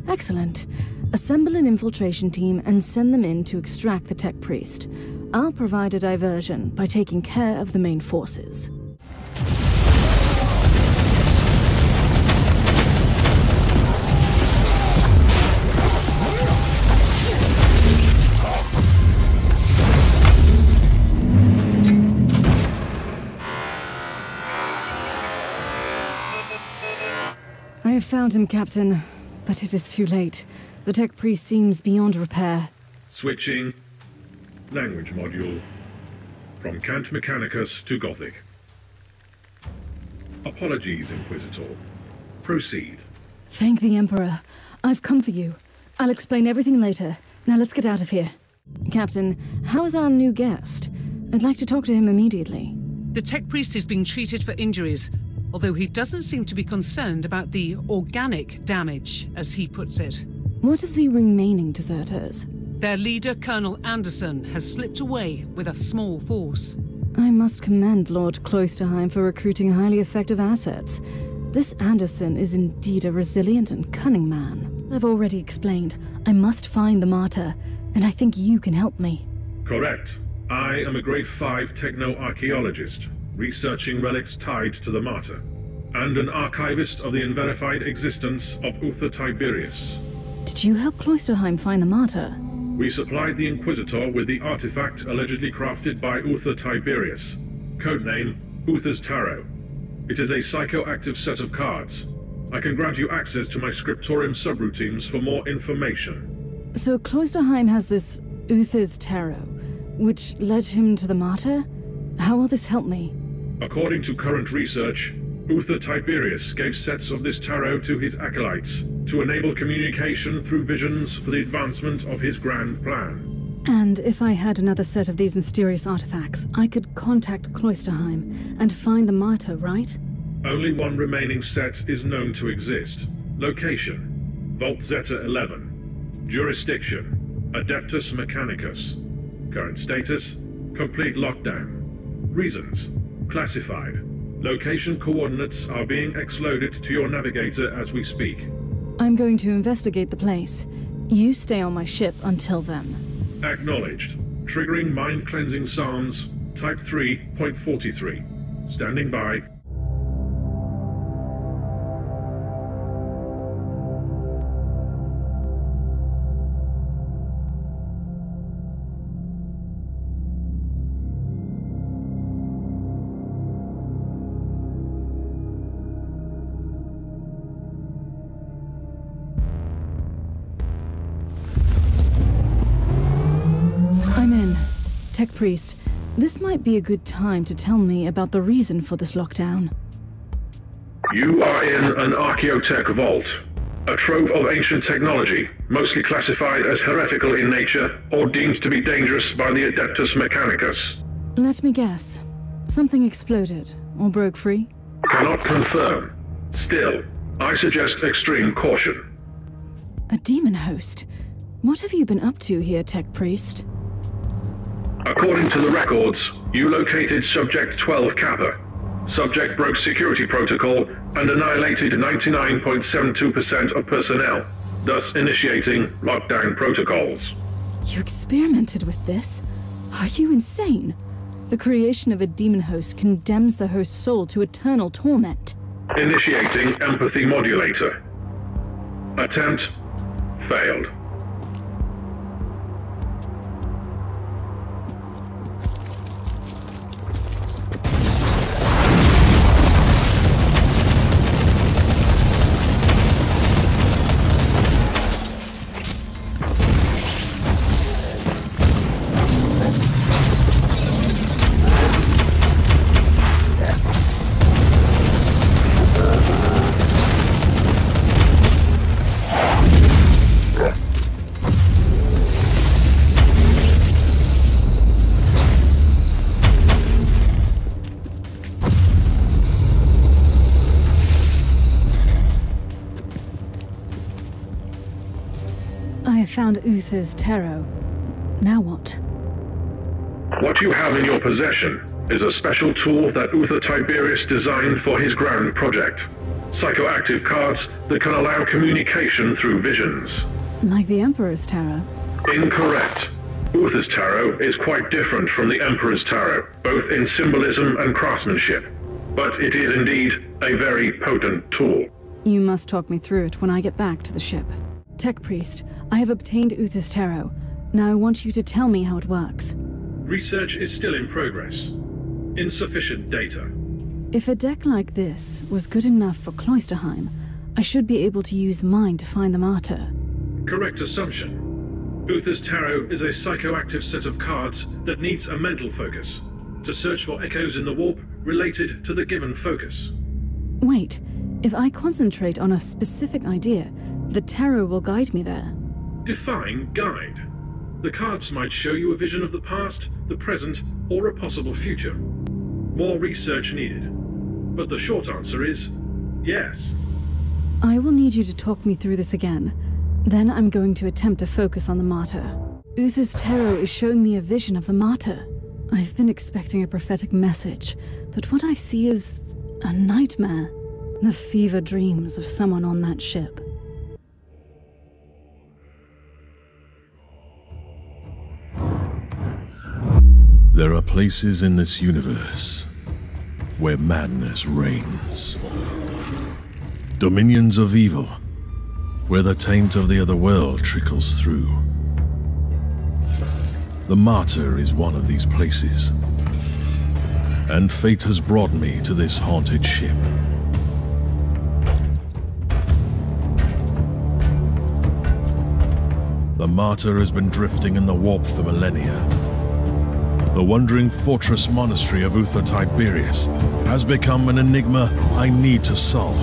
Excellent. Assemble an infiltration team and send them in to extract the tech priest. I'll provide a diversion by taking care of the main forces. Found him, Captain, but it is too late. The tech priest seems beyond repair. Switching. Language module. From Cant Mechanicus to Gothic. Apologies, Inquisitor. Proceed. Thank the Emperor. I've come for you. I'll explain everything later. Now let's get out of here. Captain, how is our new guest? I'd like to talk to him immediately. The tech priest is being treated for injuries, although he doesn't seem to be concerned about the organic damage, as he puts it. What of the remaining deserters? Their leader, Colonel Anderson, has slipped away with a small force. I must commend Lord Klosterheim for recruiting highly effective assets. This Anderson is indeed a resilient and cunning man. I've already explained. I must find the martyr, and I think you can help me. Correct. I am a grade 5 techno-archaeologist, researching relics tied to the martyr, and an archivist of the unverified existence of Uther Tiberius. Did you help Klosterheim find the martyr? We supplied the Inquisitor with the artifact allegedly crafted by Uther Tiberius, codename Uther's Tarot. It is a psychoactive set of cards. I can grant you access to my scriptorium subroutines for more information. So Klosterheim has this Uther's Tarot, which led him to the martyr? How will this help me? According to current research, Uther Tiberius gave sets of this tarot to his acolytes to enable communication through visions for the advancement of his grand plan. And if I had another set of these mysterious artifacts, I could contact Klosterheim and find the martyr, right? Only one remaining set is known to exist. Location, Vault Zeta 11. Jurisdiction, Adeptus Mechanicus. Current status, complete lockdown. Reasons, classified. Location coordinates are being exloaded to your navigator as we speak. I'm going to investigate the place. You stay on my ship until then. Acknowledged. Triggering mind cleansing psalms, type 3.43. Standing by. Tech Priest, this might be a good time to tell me about the reason for this lockdown. You are in an Archaeotech vault. A trove of ancient technology, mostly classified as heretical in nature or deemed to be dangerous by the Adeptus Mechanicus. Let me guess. Something exploded or broke free? Cannot confirm. Still, I suggest extreme caution. A demon host? What have you been up to here, Tech Priest? According to the records, you located Subject 12 Kappa. Subject broke security protocol and annihilated 99.72% of personnel, thus initiating lockdown protocols. You experimented with this? Are you insane? The creation of a demon host condemns the host's soul to eternal torment. Initiating empathy modulator. Attempt failed. Have found Uther's tarot. Now what? What you have in your possession is a special tool that Uther Tiberius designed for his grand project. Psychoactive cards that can allow communication through visions. Like the Emperor's tarot. Incorrect. Uther's tarot is quite different from the Emperor's tarot, both in symbolism and craftsmanship. But it is indeed a very potent tool. You must talk me through it when I get back to the ship. Tech Priest, I have obtained Uther's tarot. Now I want you to tell me how it works. Research is still in progress. Insufficient data. If a deck like this was good enough for Klosterheim, I should be able to use mine to find the martyr. Correct assumption. Uther's Tarot is a psychoactive set of cards that needs a mental focus to search for echoes in the warp related to the given focus. Wait, if I concentrate on a specific idea, the tarot will guide me there. Define guide. The cards might show you a vision of the past, the present, or a possible future. More research needed. But the short answer is yes. I will need you to talk me through this again. Then I'm going to attempt to focus on the martyr. Uther's tarot is showing me a vision of the martyr. I've been expecting a prophetic message, but what I see is a nightmare. The fever dreams of someone on that ship. There are places in this universe where madness reigns. Dominions of evil, where the taint of the other world trickles through. The Martyr is one of these places. And fate has brought me to this haunted ship. The Martyr has been drifting in the warp for millennia. The wandering fortress monastery of Uther Tiberius has become an enigma I need to solve.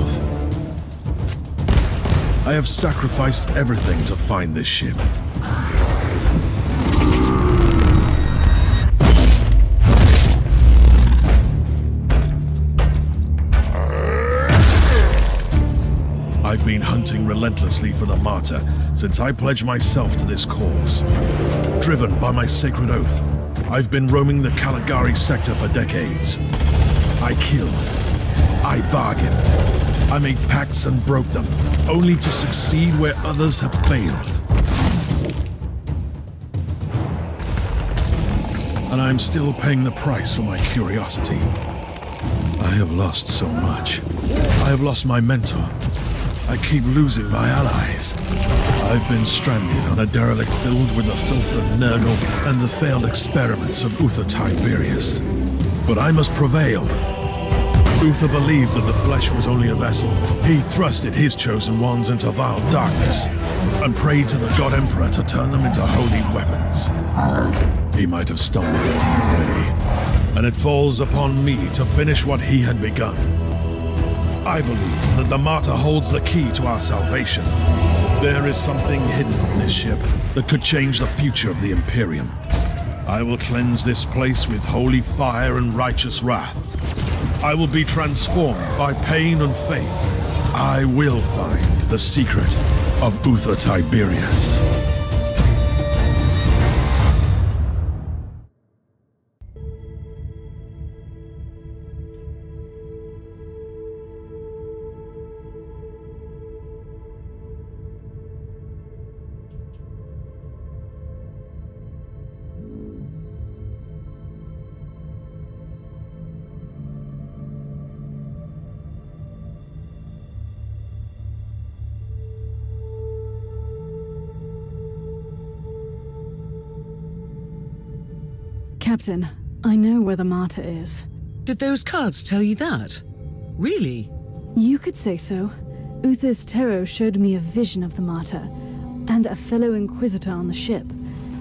I have sacrificed everything to find this ship. I've been hunting relentlessly for the martyr since I pledged myself to this cause. Driven by my sacred oath, I've been roaming the Caligari sector for decades. I killed. I bargained. I made pacts and broke them, only to succeed where others have failed. And I'm still paying the price for my curiosity. I have lost so much. I have lost my mentor. I keep losing my allies. I've been stranded on a derelict filled with the filth of Nurgle and the failed experiments of Uther Tiberius. But I must prevail. Uther believed that the flesh was only a vessel. He thrusted his chosen ones into vile darkness and prayed to the God Emperor to turn them into holy weapons. He might have stumbled along the way, and it falls upon me to finish what he had begun. I believe that the Martyr holds the key to our salvation. There is something hidden on this ship that could change the future of the Imperium. I will cleanse this place with holy fire and righteous wrath. I will be transformed by pain and faith. I will find the secret of Uther Tiberius. Captain, I know where the martyr is. Did those cards tell you that? Really? You could say so. Uther's tarot showed me a vision of the martyr and a fellow inquisitor on the ship,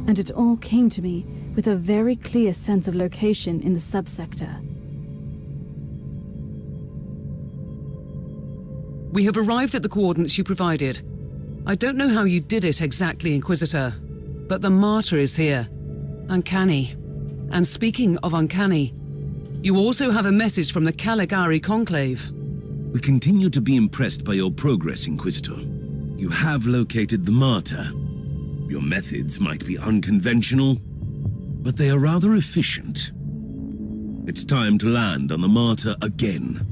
and it all came to me with a very clear sense of location in the subsector. We have arrived at the coordinates you provided. I don't know how you did it exactly, Inquisitor, but the martyr is here. Uncanny. And speaking of uncanny, you also have a message from the Caligari Conclave. We continue to be impressed by your progress, Inquisitor. You have located the martyr. Your methods might be unconventional, but they are rather efficient. It's time to land on the martyr again.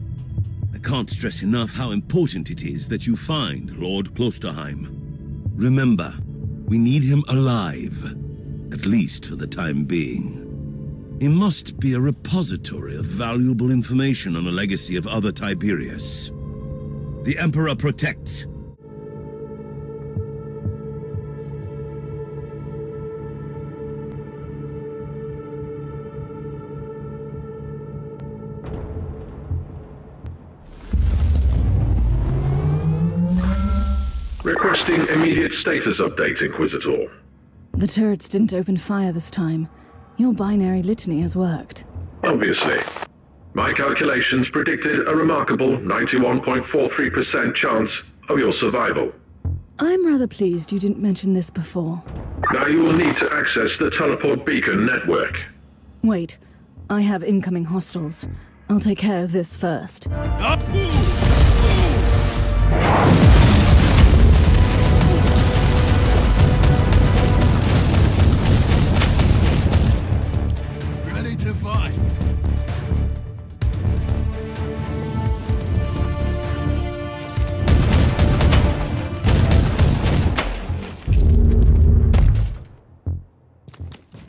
I can't stress enough how important it is that you find Lord Klosterheim. Remember, we need him alive, at least for the time being. He must be a repository of valuable information on the legacy of Uther Tiberius. The Emperor protects. Requesting immediate status update, Inquisitor. The turrets didn't open fire this time. Your binary litany has worked. Obviously. My calculations predicted a remarkable 91.43% chance of your survival. I'm rather pleased you didn't mention this before. Now you will need to access the teleport beacon network. Wait, I have incoming hostiles. I'll take care of this first. Ready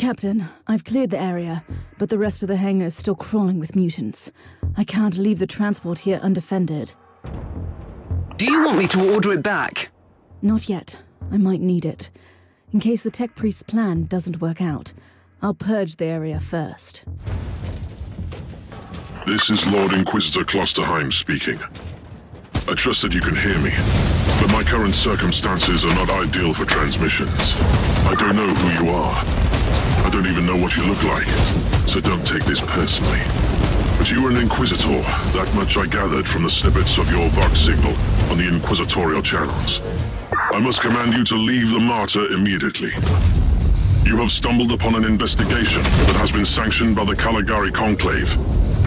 Captain, I've cleared the area, but the rest of the hangar is still crawling with mutants. I can't leave the transport here undefended. Do you want me to order it back? Not yet. I might need it. In case the Tech Priest's plan doesn't work out, I'll purge the area first. This is Lord Inquisitor Klosterheim speaking. I trust that you can hear me, but my current circumstances are not ideal for transmissions. I don't know who you are. I don't even know what you look like, so don't take this personally. But you are an Inquisitor, that much I gathered from the snippets of your Vox signal on the Inquisitorial channels. I must command you to leave the Martyr immediately. You have stumbled upon an investigation that has been sanctioned by the Caligari Conclave,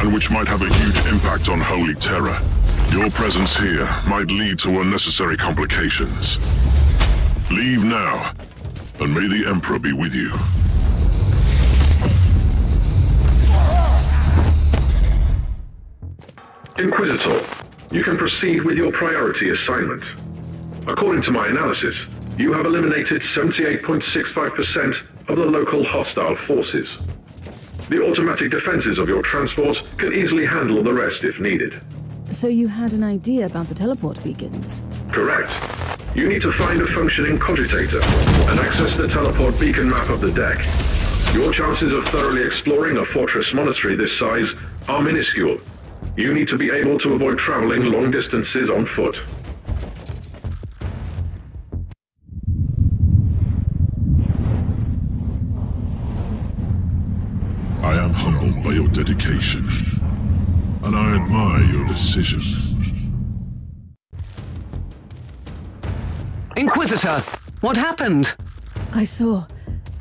and which might have a huge impact on Holy Terra. Your presence here might lead to unnecessary complications. Leave now, and may the Emperor be with you. Inquisitor, you can proceed with your priority assignment. According to my analysis, you have eliminated 78.65% of the local hostile forces. The automatic defenses of your transport can easily handle the rest if needed. So you had an idea about the teleport beacons? Correct. You need to find a functioning cogitator and access the teleport beacon map of the deck. Your chances of thoroughly exploring a fortress monastery this size are minuscule. You need to be able to avoid traveling long distances on foot. I am humbled by your dedication, and I admire your decision. Inquisitor, what happened? I saw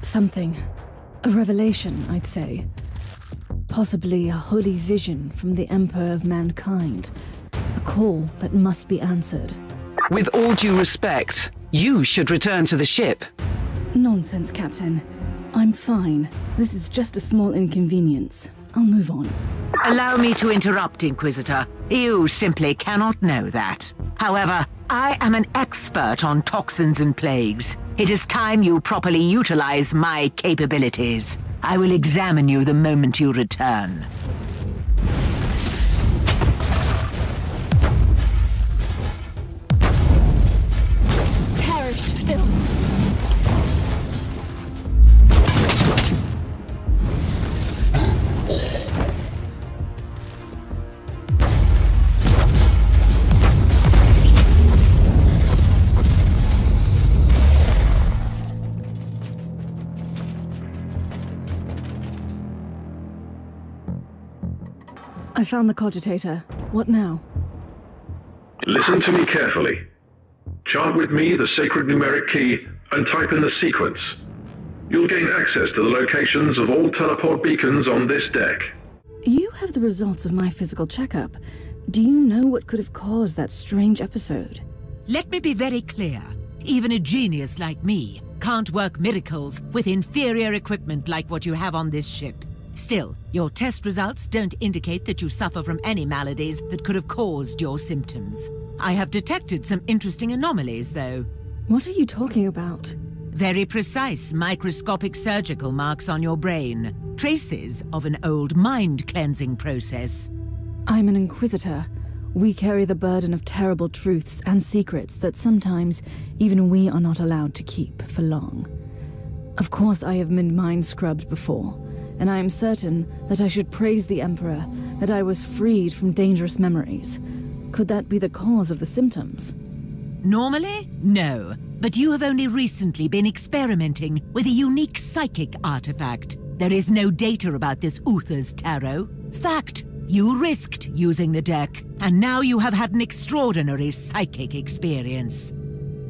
something. A revelation, I'd say. Possibly a holy vision from the Emperor of Mankind. A call that must be answered. With all due respect, you should return to the ship. Nonsense, Captain. I'm fine. This is just a small inconvenience. I'll move on. Allow me to interrupt, Inquisitor. You simply cannot know that. However, I am an expert on toxins and plagues. It is time you properly utilize my capabilities. I will examine you the moment you return. I found the cogitator. What now? Listen to me carefully. Chant with me the sacred numeric key and type in the sequence. You'll gain access to the locations of all teleport beacons on this deck. You have the results of my physical checkup. Do you know what could have caused that strange episode? Let me be very clear. Even a genius like me can't work miracles with inferior equipment like what you have on this ship. Still, your test results don't indicate that you suffer from any maladies that could have caused your symptoms. I have detected some interesting anomalies, though. What are you talking about? Very precise microscopic surgical marks on your brain. Traces of an old mind cleansing process. I'm an Inquisitor. We carry the burden of terrible truths and secrets that sometimes even we are not allowed to keep for long. Of course, I have been mind scrubbed before, and I am certain that I should praise the Emperor that I was freed from dangerous memories. Could that be the cause of the symptoms? Normally, no. But you have only recently been experimenting with a unique psychic artifact. There is no data about this Uther's tarot. Fact, you risked using the deck, and now you have had an extraordinary psychic experience.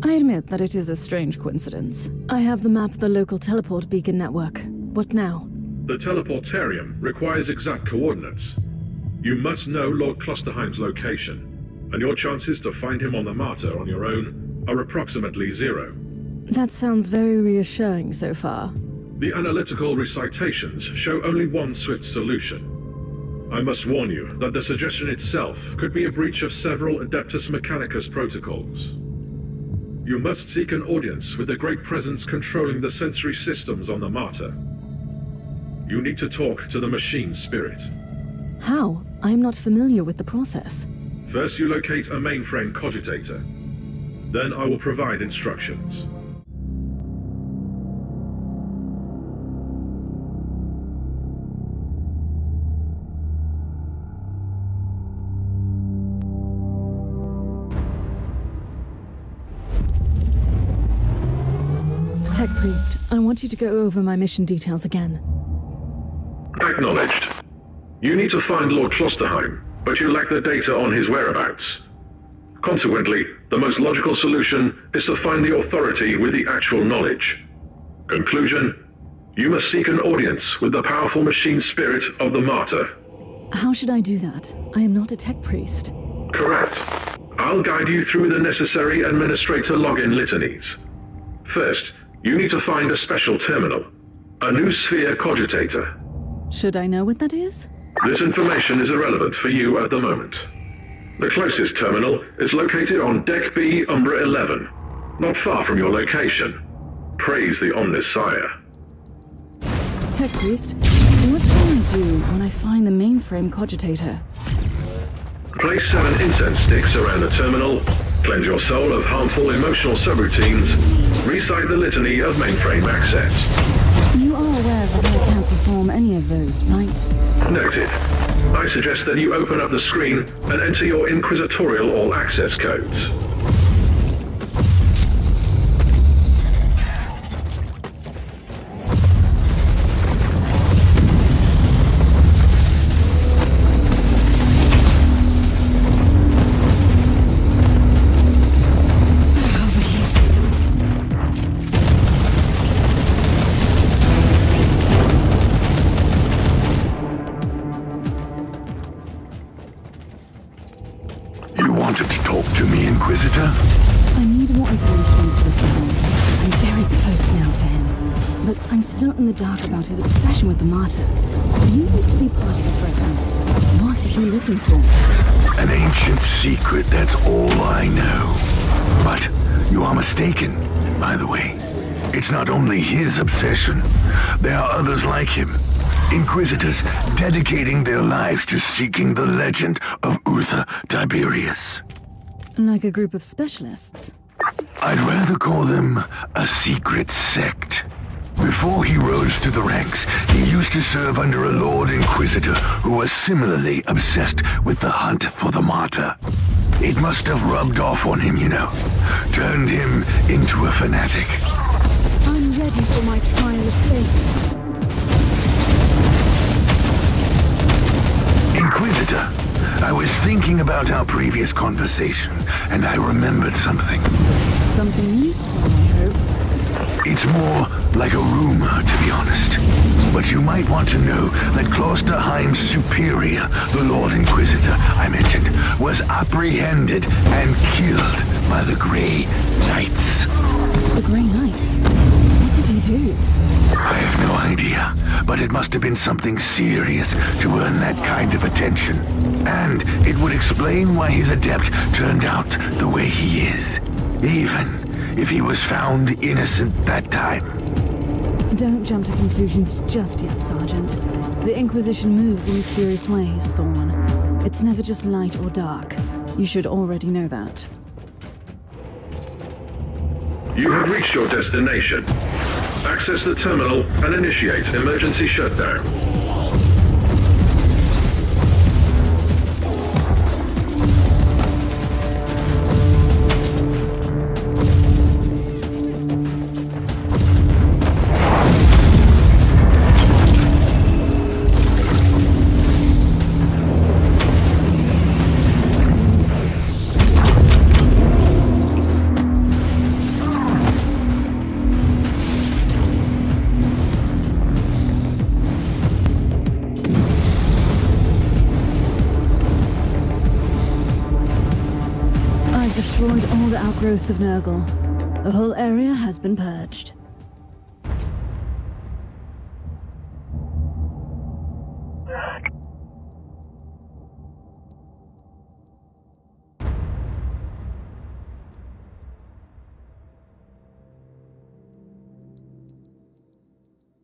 I admit that it is a strange coincidence. I have the map of the local teleport beacon network. What now? The teleportarium requires exact coordinates. You must know Lord Klosterheim's location, and your chances to find him on the Martyr on your own are approximately zero. That sounds very reassuring so far. The analytical recitations show only one swift solution. I must warn you that the suggestion itself could be a breach of several Adeptus Mechanicus protocols. You must seek an audience with the Great Presence controlling the sensory systems on the Martyr. You need to talk to the machine spirit. How? I am not familiar with the process. First you locate a mainframe cogitator. Then I will provide instructions. Tech Priest, I want you to go over my mission details again. Acknowledged. You need to find Lord Klosterheim, but you lack the data on his whereabouts. Consequently, the most logical solution is to find the authority with the actual knowledge. Conclusion, you must seek an audience with the powerful machine spirit of the Martyr. How should I do that? I am not a tech priest. Correct. I'll guide you through the necessary administrator login litanies. First, you need to find a special terminal. A Noosphere cogitator. Should I know what that is? This information is irrelevant for you at the moment. The closest terminal is located on Deck B, Umbra 11, not far from your location. Praise the Omnissiah. Tech Priest, what shall I do when I find the mainframe cogitator? Place seven incense sticks around the terminal, cleanse your soul of harmful emotional subroutines, recite the litany of mainframe access. Aware that I can't perform any of those, right? Noted. I suggest that you open up the screen and enter your Inquisitorial All Access codes. Secret, that's all I know. But you are mistaken, by the way. It's not only his obsession. There are others like him. Inquisitors dedicating their lives to seeking the legend of Uther Tiberius. Like a group of specialists. I'd rather call them a secret sect. Before he rose to the ranks, he used to serve under a Lord Inquisitor who was similarly obsessed with the hunt for the martyr. It must have rubbed off on him, you know. Turned him into a fanatic. I'm ready for my trial of faith. Inquisitor, I was thinking about our previous conversation, and I remembered something. Something useful, I hope. It's more like a rumor, to be honest. But you might want to know that Klosterheim's superior, the Lord Inquisitor I mentioned, was apprehended and killed by the Grey Knights. The Grey Knights? What did he do? I have no idea, but it must have been something serious to earn that kind of attention. And it would explain why his adept turned out the way he is. Even if he was found innocent that time. Don't jump to conclusions just yet, Sergeant. The Inquisition moves in mysterious ways, Thorn. It's never just light or dark. You should already know that. You have reached your destination. Access the terminal and initiate emergency shutdown. All of Nurgle. The whole area has been purged.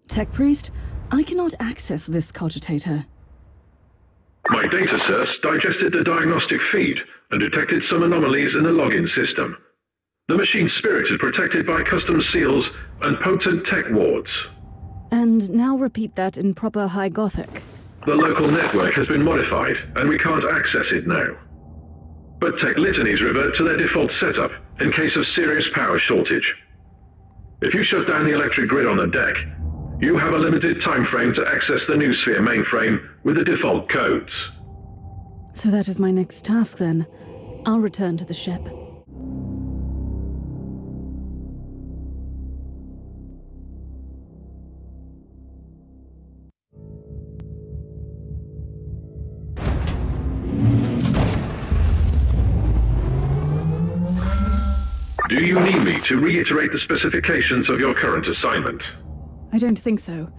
Tech Priest, I cannot access this cogitator. My data serfs digested the diagnostic feed and detected some anomalies in the login system. The machine's spirit is protected by custom seals and potent tech wards. And now repeat that in proper High Gothic. The local network has been modified, and we can't access it now. But tech litanies revert to their default setup in case of serious power shortage. If you shut down the electric grid on the deck, you have a limited time frame to access the Noosphere mainframe with the default codes. So that is my next task then. I'll return to the ship. Do you need me to reiterate the specifications of your current assignment? I don't think so.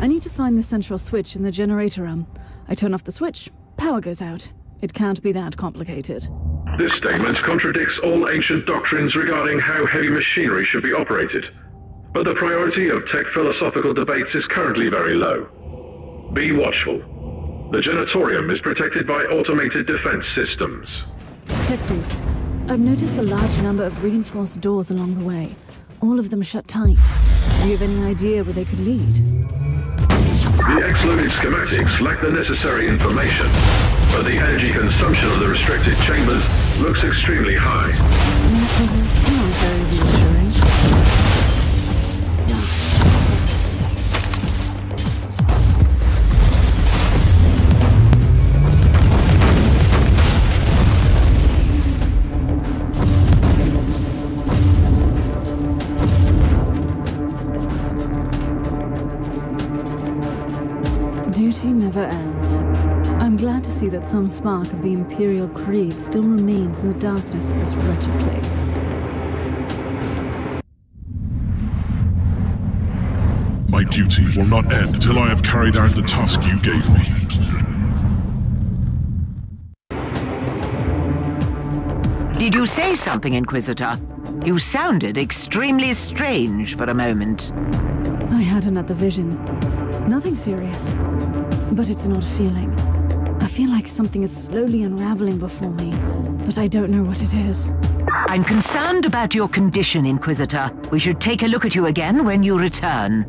I need to find the central switch in the generator room. I turn off the switch, power goes out. It can't be that complicated. This statement contradicts all ancient doctrines regarding how heavy machinery should be operated. But the priority of tech philosophical debates is currently very low. Be watchful. The Generatorium is protected by automated defense systems. Tech Priest, I've noticed a large number of reinforced doors along the way. All of them shut tight. Do you have any idea where they could lead? The X-loaded schematics lack the necessary information, but the energy consumption of the restricted chambers looks extremely high. Duty never ends. I'm glad to see that some spark of the Imperial Creed still remains in the darkness of this wretched place. My duty will not end until I have carried out the task you gave me. Did you say something, Inquisitor? You sounded extremely strange for a moment. I had another vision. Nothing serious. But it's not a feeling. I feel like something is slowly unraveling before me, but I don't know what it is. I'm concerned about your condition, Inquisitor. We should take a look at you again when you return.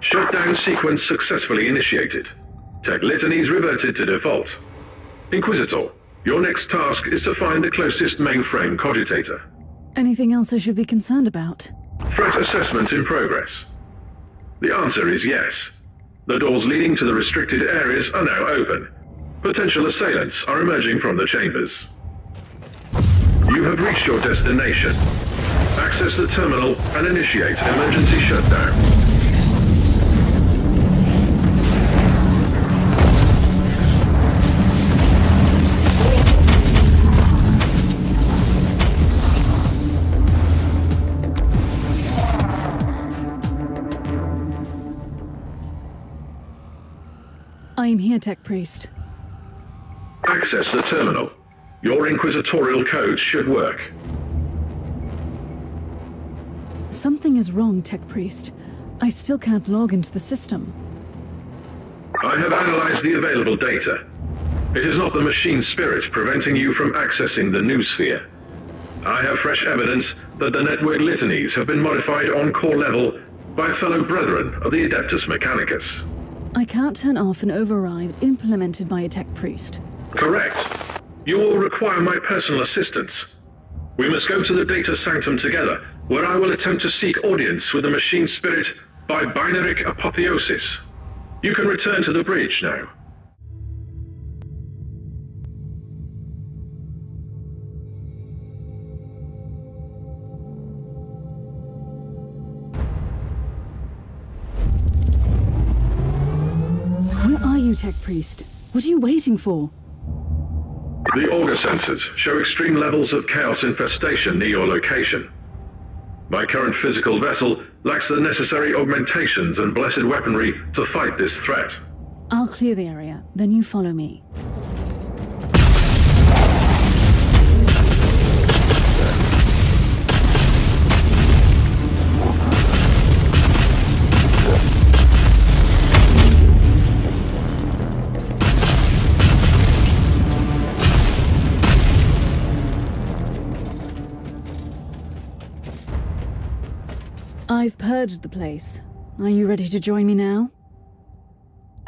Shutdown sequence successfully initiated. Tech litanies reverted to default. Inquisitor, your next task is to find the closest mainframe cogitator. Anything else I should be concerned about? Threat assessment in progress. The answer is yes. The doors leading to the restricted areas are now open. Potential assailants are emerging from the chambers. You have reached your destination. Access the terminal and initiate emergency shutdown. I am here, Tech Priest. Access the terminal. Your inquisitorial codes should work. Something is wrong, Tech Priest. I still can't log into the system. I have analyzed the available data. It is not the machine spirit preventing you from accessing the Noosphere. I have fresh evidence that the network litanies have been modified on core level by fellow brethren of the Adeptus Mechanicus. I can't turn off an override implemented by a Tech Priest. Correct. You will require my personal assistance. We must go to the data sanctum together, where I will attempt to seek audience with the machine spirit by binaric apotheosis. You can return to the bridge now. Tech Priest? What are you waiting for? The augur sensors show extreme levels of chaos infestation near your location. My current physical vessel lacks the necessary augmentations and blessed weaponry to fight this threat. I'll clear the area, then you follow me. I've purged the place. Are you ready to join me now?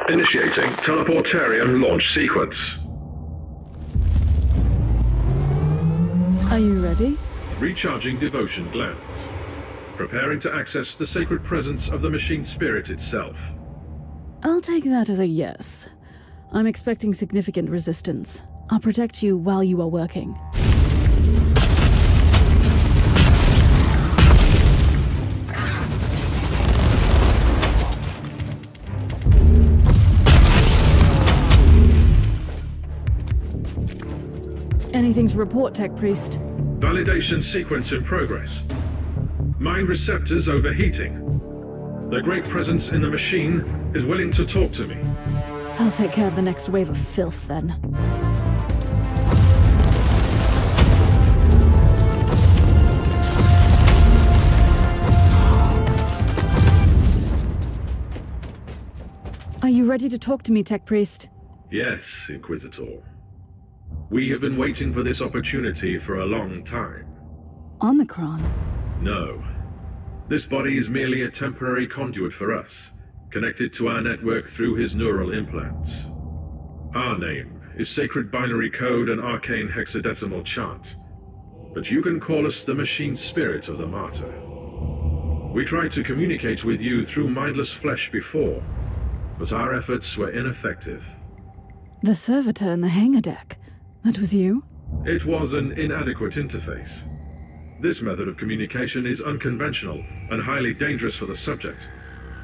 Initiating teleportarium launch sequence. Are you ready? Recharging devotion glands. Preparing to access the sacred presence of the machine spirit itself. I'll take that as a yes. I'm expecting significant resistance. I'll protect you while you are working. Anything to report, Tech Priest? Validation sequence in progress. Mind receptors overheating. The great presence in the machine is willing to talk to me. I'll take care of the next wave of filth then. Are you ready to talk to me, Tech Priest? Yes, Inquisitor. We have been waiting for this opportunity for a long time. Omicron? No. This body is merely a temporary conduit for us, connected to our network through his neural implants. Our name is Sacred Binary Code and Arcane Hexadecimal Chant, but you can call us the Machine Spirit of the Martyr. We tried to communicate with you through mindless flesh before, but our efforts were ineffective. The servitor in the hangar deck. That was you? It was an inadequate interface. This method of communication is unconventional and highly dangerous for the subject.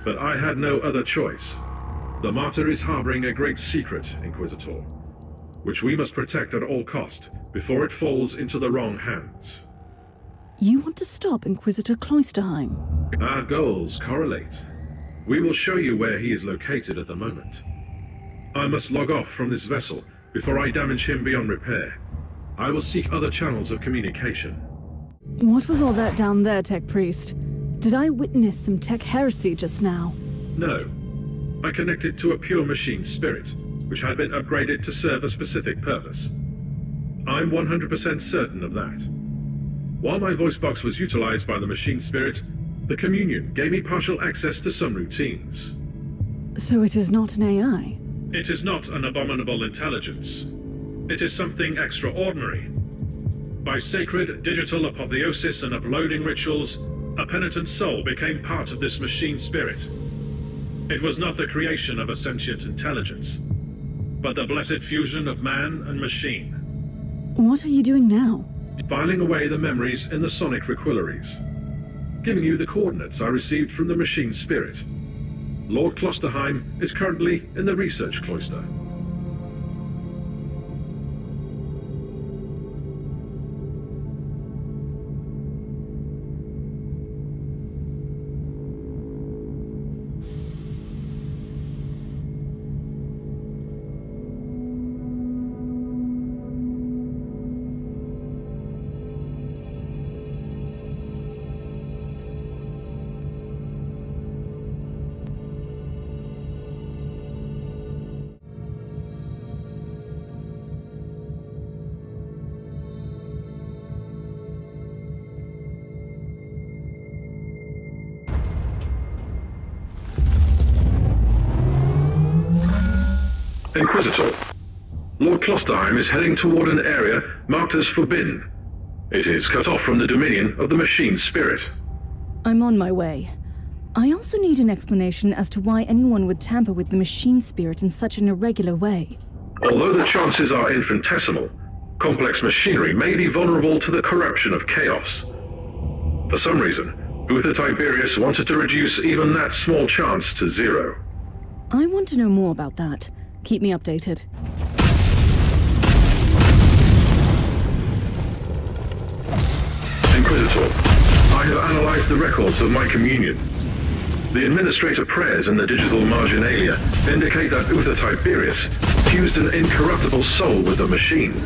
But I had no other choice. The Martyr is harboring a great secret, Inquisitor, which we must protect at all cost before it falls into the wrong hands. You want to stop Inquisitor Klosterheim? Our goals correlate. We will show you where he is located at the moment. I must log off from this vessel before I damage him beyond repair. I will seek other channels of communication. What was all that down there, Tech Priest? Did I witness some tech heresy just now? No. I connected to a pure machine spirit, which had been upgraded to serve a specific purpose. I'm 100% certain of that. While my voice box was utilized by the machine spirit, the Communion gave me partial access to some routines. So it is not an AI? It is not an abominable intelligence. It is something extraordinary. By sacred digital apotheosis and uploading rituals, a penitent soul became part of this machine spirit. It was not the creation of a sentient intelligence, but the blessed fusion of man and machine. What are you doing now? Filing away the memories in the sonic requillaries. Giving you the coordinates I received from the machine spirit. Lord Klosterheim is currently in the research cloister. Inquisitor, Lord Klosterheim is heading toward an area marked as forbidden. It is cut off from the dominion of the machine spirit. I'm on my way. I also need an explanation as to why anyone would tamper with the machine spirit in such an irregular way. Although the chances are infinitesimal, complex machinery may be vulnerable to the corruption of chaos. For some reason, Uther Tiberius wanted to reduce even that small chance to zero. I want to know more about that. Keep me updated. Inquisitor, I have analyzed the records of my communion. The administrator prayers in the digital marginalia indicate that Uther Tiberius fused an incorruptible soul with the machine.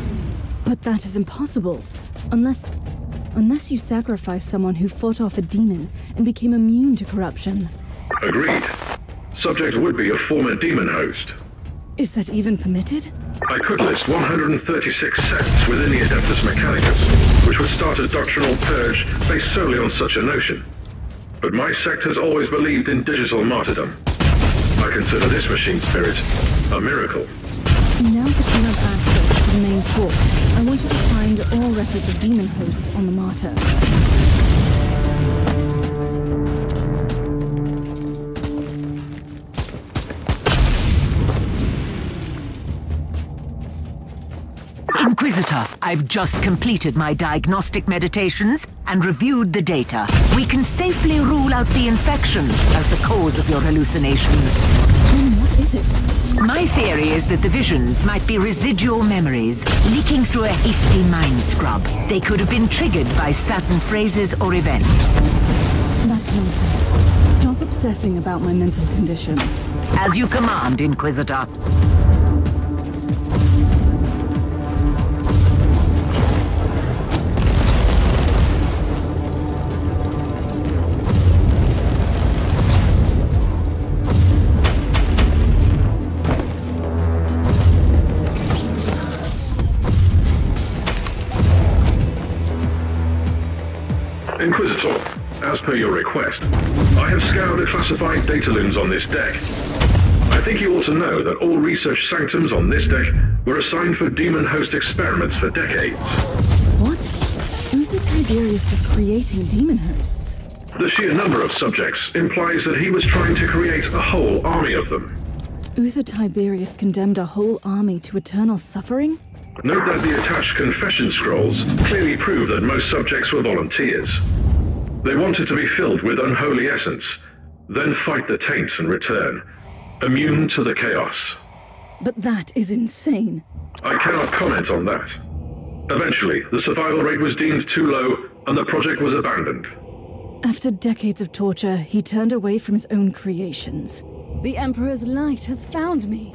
But that is impossible. Unless... Unless you sacrifice someone who fought off a demon and became immune to corruption. Agreed. Subject would be a former demon host. Is that even permitted? I could list 136 sects within the Adeptus Mechanicus, which would start a doctrinal purge based solely on such a notion. but my sect has always believed in digital martyrdom. I consider this machine spirit a miracle. Now that you have access to the main port, I want you to find all records of demon hosts on the Martyr. Inquisitor, I've just completed my diagnostic meditations and reviewed the data. We can safely rule out the infection as the cause of your hallucinations. Then what is it? My theory is that the visions might be residual memories leaking through a hasty mind scrub. They could have been triggered by certain phrases or events. That's nonsense. Stop obsessing about my mental condition. As you command, Inquisitor. Inquisitor, per your request, I have scoured the classified data looms on this deck. I think you ought to know that all research sanctums on this deck were assigned for demon host experiments for decades. What? Uther Tiberius was creating demon hosts. The sheer number of subjects implies that he was trying to create a whole army of them. Uther Tiberius condemned a whole army to eternal suffering? Note that the attached confession scrolls clearly prove that most subjects were volunteers. They wanted to be filled with unholy essence, then fight the taint and return, immune to the chaos. But that is insane. I cannot comment on that. Eventually, the survival rate was deemed too low and the project was abandoned. After decades of torture, he turned away from his own creations. The Emperor's light has found me.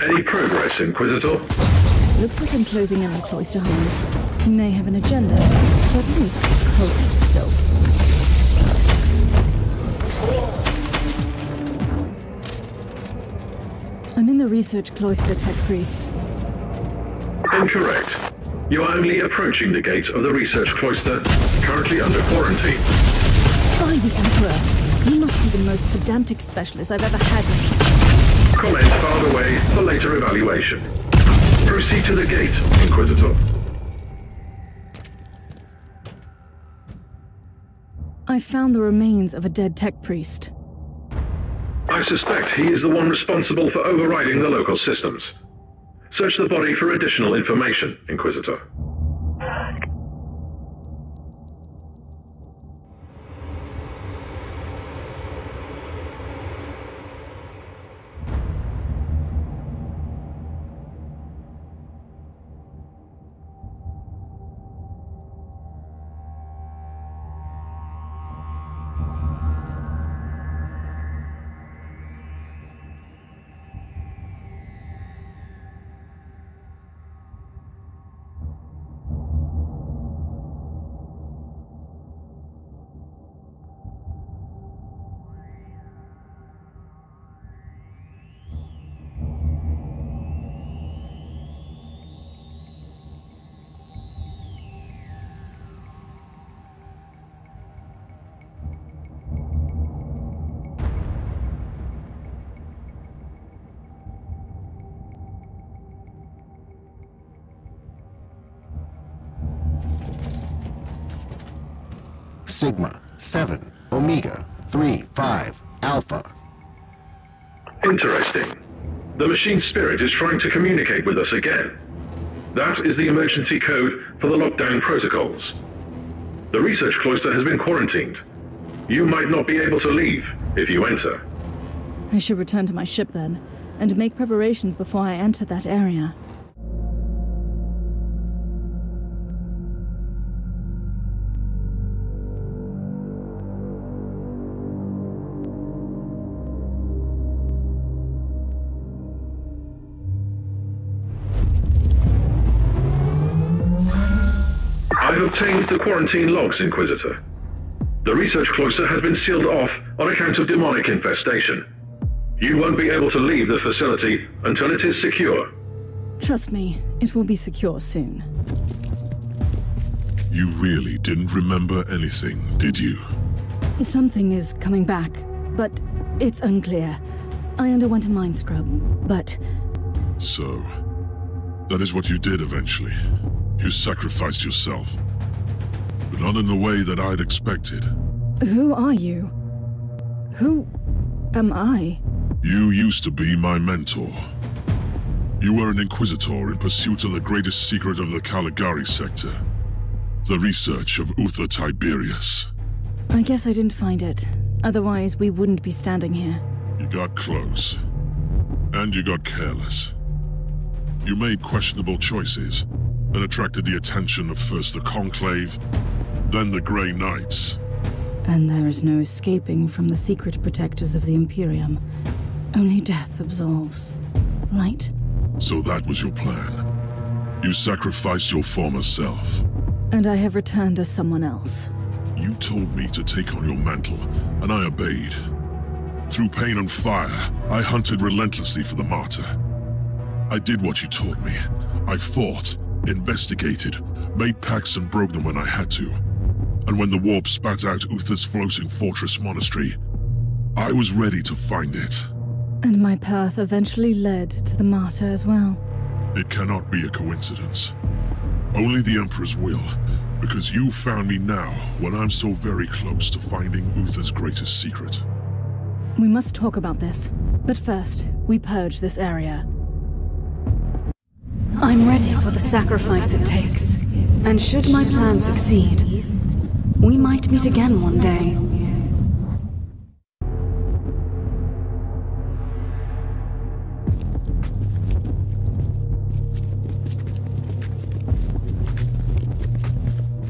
Any progress, Inquisitor? Looks like I'm closing in on Klosterheim. He may have an agenda, but at least he's cold filth. I'm in the research cloister, Tech Priest. Incorrect. You are only approaching the gate of the research cloister, currently under quarantine. By the Emperor! You must be the most pedantic specialist I've ever had. Comment filed away for later evaluation. Proceed to the gate, Inquisitor. I found the remains of a dead tech priest. I suspect he is the one responsible for overriding the local systems. Search the body for additional information, Inquisitor. Sigma, 7, Omega, 3, 5, Alpha. Interesting. The machine spirit is trying to communicate with us again. That is the emergency code for the lockdown protocols. The research cloister has been quarantined. You might not be able to leave if you enter. I should return to my ship then, and make preparations before I enter that area. Obtained the quarantine logs, Inquisitor. The research cloister has been sealed off on account of demonic infestation. You won't be able to leave the facility until it is secure. Trust me, it will be secure soon. You really didn't remember anything, did you? Something is coming back, but it's unclear. I underwent a mind scrub, but... So, that is what you did eventually. You sacrificed yourself. Not in the way that I'd expected. Who are you? Who am I? You used to be my mentor. You were an Inquisitor in pursuit of the greatest secret of the Caligari sector. The research of Uther Tiberius. I guess I didn't find it. Otherwise, we wouldn't be standing here. You got close. And you got careless. You made questionable choices, and attracted the attention of first the Conclave, then the Grey Knights. And there is no escaping from the secret protectors of the Imperium. Only death absolves. Right? So that was your plan. You sacrificed your former self. And I have returned as someone else. You told me to take on your mantle, and I obeyed. Through pain and fire, I hunted relentlessly for the martyr. I did what you told me. I fought, investigated, made pacts and broke them when I had to. And when the warp spat out Uther's floating fortress monastery, I was ready to find it. And my path eventually led to the martyr as well. It cannot be a coincidence. Only the Emperor's will, because you found me now when I'm so very close to finding Uther's greatest secret. We must talk about this. But first, we purge this area. I'm ready for the sacrifice it takes. And should my plan succeed, we might meet again one day.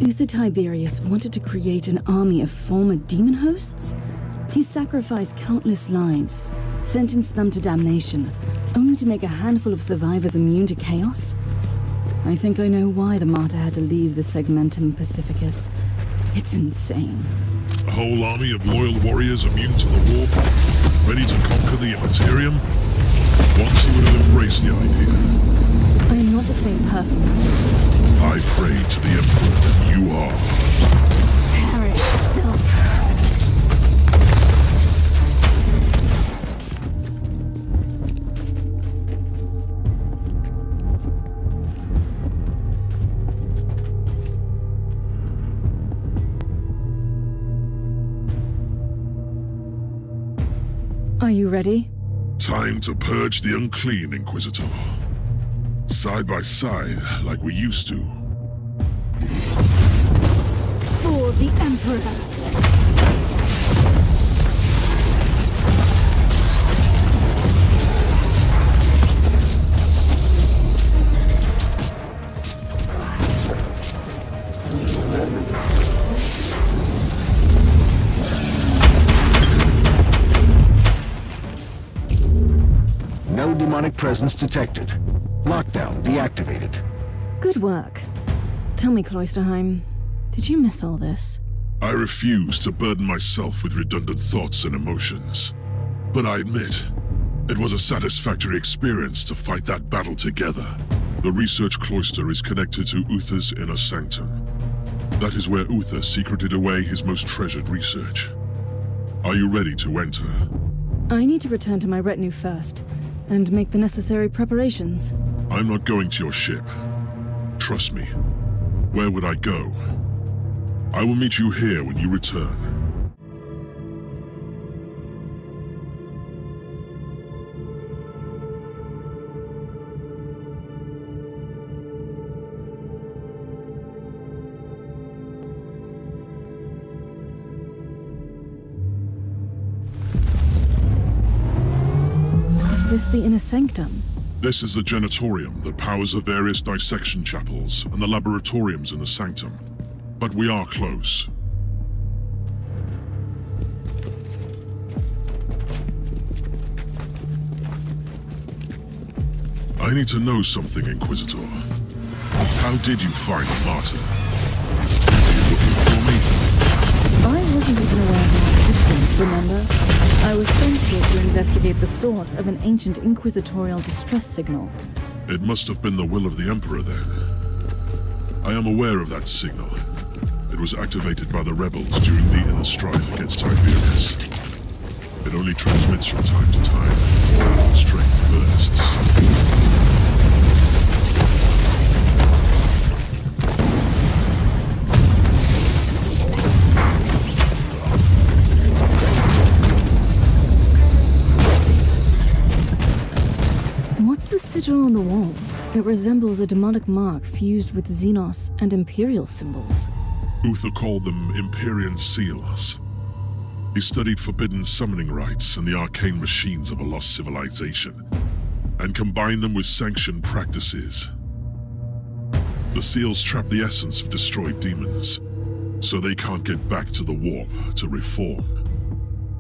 Uther Tiberius wanted to create an army of former demon hosts? He sacrificed countless lives, sentenced them to damnation, only to make a handful of survivors immune to chaos? I think I know why the martyr had to leave the Segmentum Pacificus. It's insane. A whole army of loyal warriors immune to the warp, ready to conquer the Immaterium? Once he would have embraced the idea. I am not the same person. I pray to the Emperor that you are. Ready? Time to purge the unclean, Inquisitor. Side by side, like we used to. For the Emperor! Presence detected. Lockdown deactivated. Good work. Tell me, Klosterheim, did you miss all this? I refuse to burden myself with redundant thoughts and emotions. But I admit, it was a satisfactory experience to fight that battle together. The research cloister is connected to Uther's inner sanctum. That is where Uther secreted away his most treasured research. Are you ready to enter? I need to return to my retinue first, and make the necessary preparations. I'm not going to your ship. Trust me. Where would I go? I will meet you here when you return. The inner sanctum? This is the Generatorium that powers the various dissection chapels and the laboratoriums in the sanctum. But we are close. I need to know something, Inquisitor. How did you find Martin? Are you looking for me? I wasn't even aware of my existence, remember? I was sent here to investigate the source of an ancient inquisitorial distress signal. It must have been the will of the Emperor then. I am aware of that signal, It was activated by the rebels during the inner strife against Tiberius. It only transmits from time to time, straight bursts. The sigil on the wall? It resembles a demonic mark fused with Xenos and Imperial symbols. Uther called them Empyrean seals. He studied forbidden summoning rites and the arcane machines of a lost civilization, and combined them with sanctioned practices. The seals trap the essence of destroyed demons, so they can't get back to the warp to reform.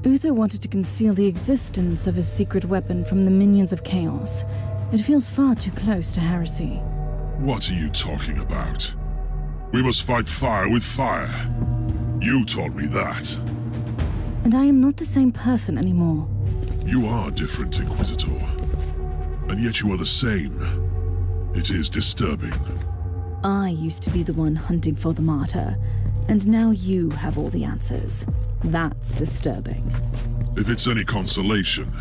Uther wanted to conceal the existence of his secret weapon from the minions of Chaos. It feels far too close to heresy. What are you talking about? We must fight fire with fire. You taught me that. And I am not the same person anymore. You are different, Inquisitor. And yet you are the same. It is disturbing. I used to be the one hunting for the martyr, and now you have all the answers. That's disturbing. If it's any consolation,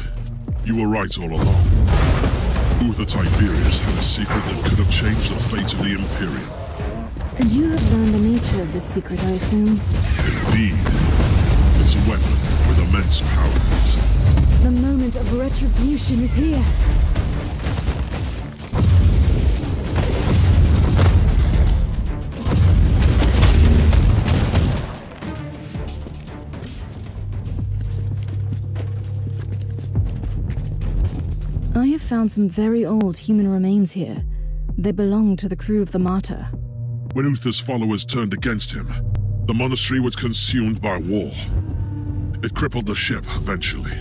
you were right all along. Uther Tiberius had a secret that could have changed the fate of the Imperium. And you have learned the nature of this secret, I assume? Indeed. It's a weapon with immense powers. The moment of retribution is here. Found some very old human remains here. They belong to the crew of the Martyr. When Uther's followers turned against him, the monastery was consumed by war. It crippled the ship eventually.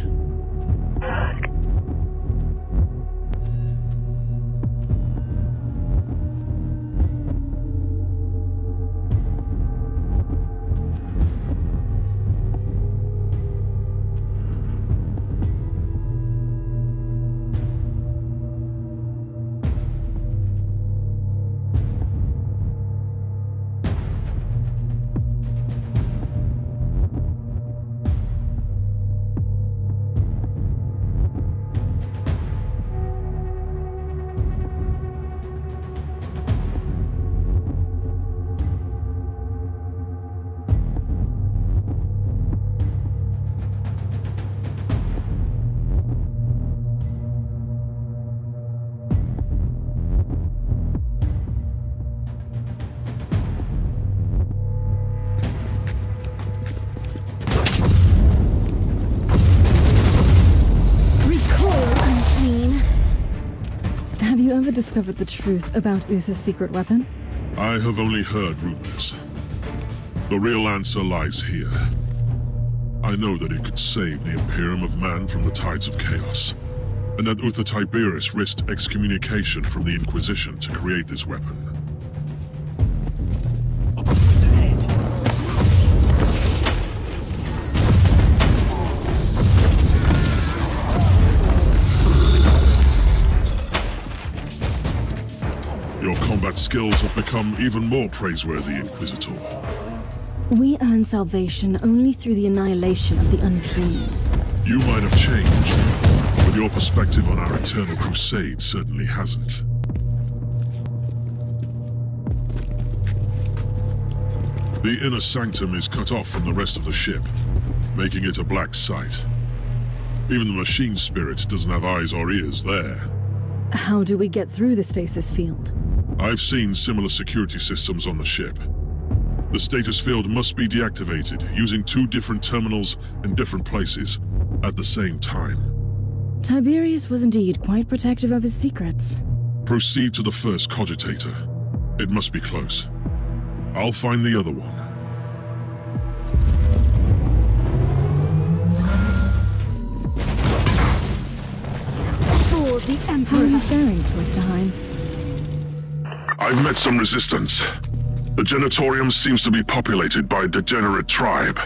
Discovered the truth about Uther's secret weapon? I have only heard rumors. The real answer lies here. I know that it could save the Imperium of Man from the tides of chaos, and that Uther Tiberius risked excommunication from the Inquisition to create this weapon. Skills have become even more praiseworthy, Inquisitor. We earn salvation only through the annihilation of the unclean. You might have changed, but your perspective on our eternal crusade certainly hasn't. The inner sanctum is cut off from the rest of the ship, making it a black site. Even the machine spirit doesn't have eyes or ears there. How do we get through the stasis field? I've seen similar security systems on the ship. The stasis field must be deactivated using two different terminals in different places at the same time. Tiberius was indeed quite protective of his secrets. Proceed to the first cogitator. It must be close. I'll find the other one. For the Emperor. How are you faring, Klosterheim? I've met some resistance. The Generatorium seems to be populated by a degenerate tribe.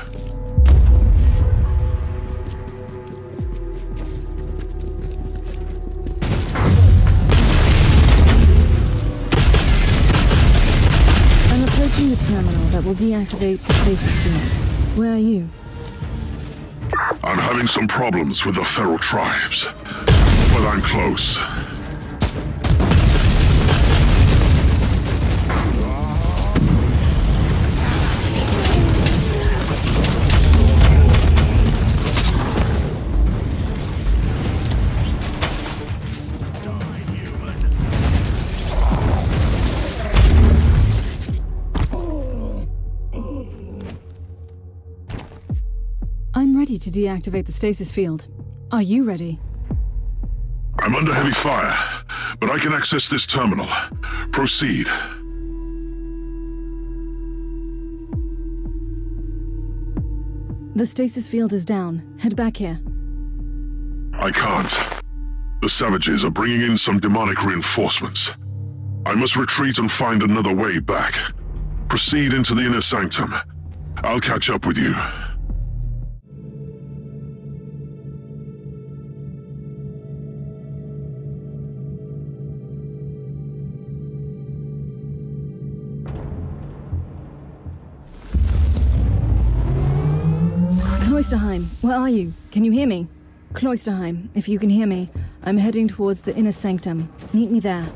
I'm approaching the terminal that will deactivate the stasis field. Where are you? I'm having some problems with the feral tribes, but I'm close. To deactivate the stasis field. Are you ready? I'm under heavy fire, but I can access this terminal. Proceed. The stasis field is down. Head back here. I can't. The savages are bringing in some demonic reinforcements. I must retreat and find another way back. Proceed into the inner sanctum. I'll catch up with you. Where are you? Can you hear me? Klosterheim, if you can hear me, I'm heading towards the inner sanctum. Meet me there.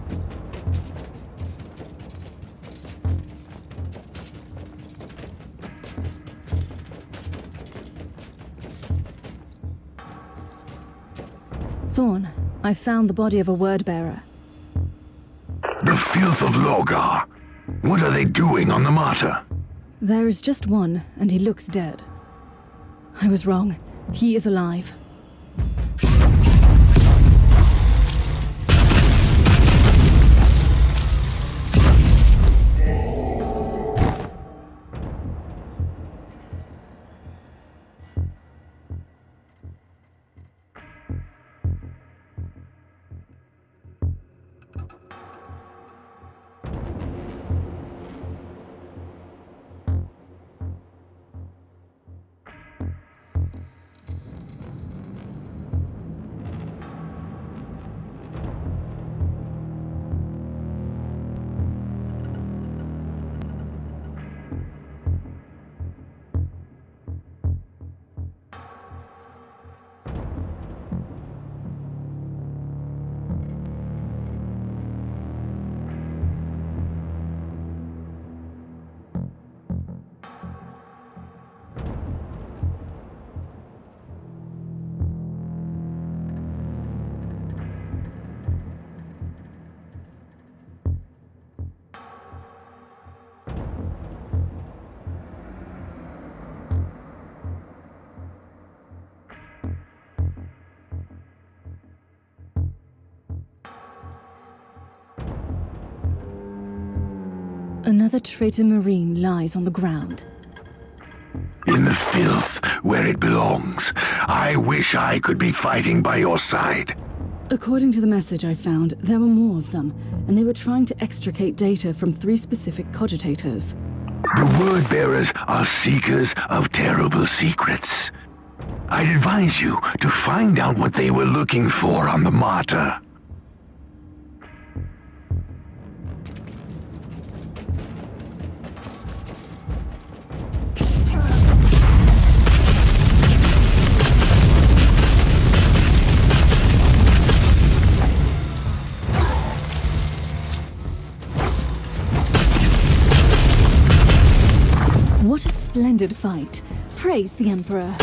Thorn, I found the body of a word bearer. The filth of Lorgar. What are they doing on the Martyr? There is just one, and he looks dead. I was wrong. He is alive. Another traitor Marine lies on the ground. In the filth, where it belongs. I wish I could be fighting by your side. According to the message I found, there were more of them, and they were trying to extricate data from three specific cogitators. The word bearers are seekers of terrible secrets. I'd advise you to find out what they were looking for on the Martyr. Fight. Praise the Emperor.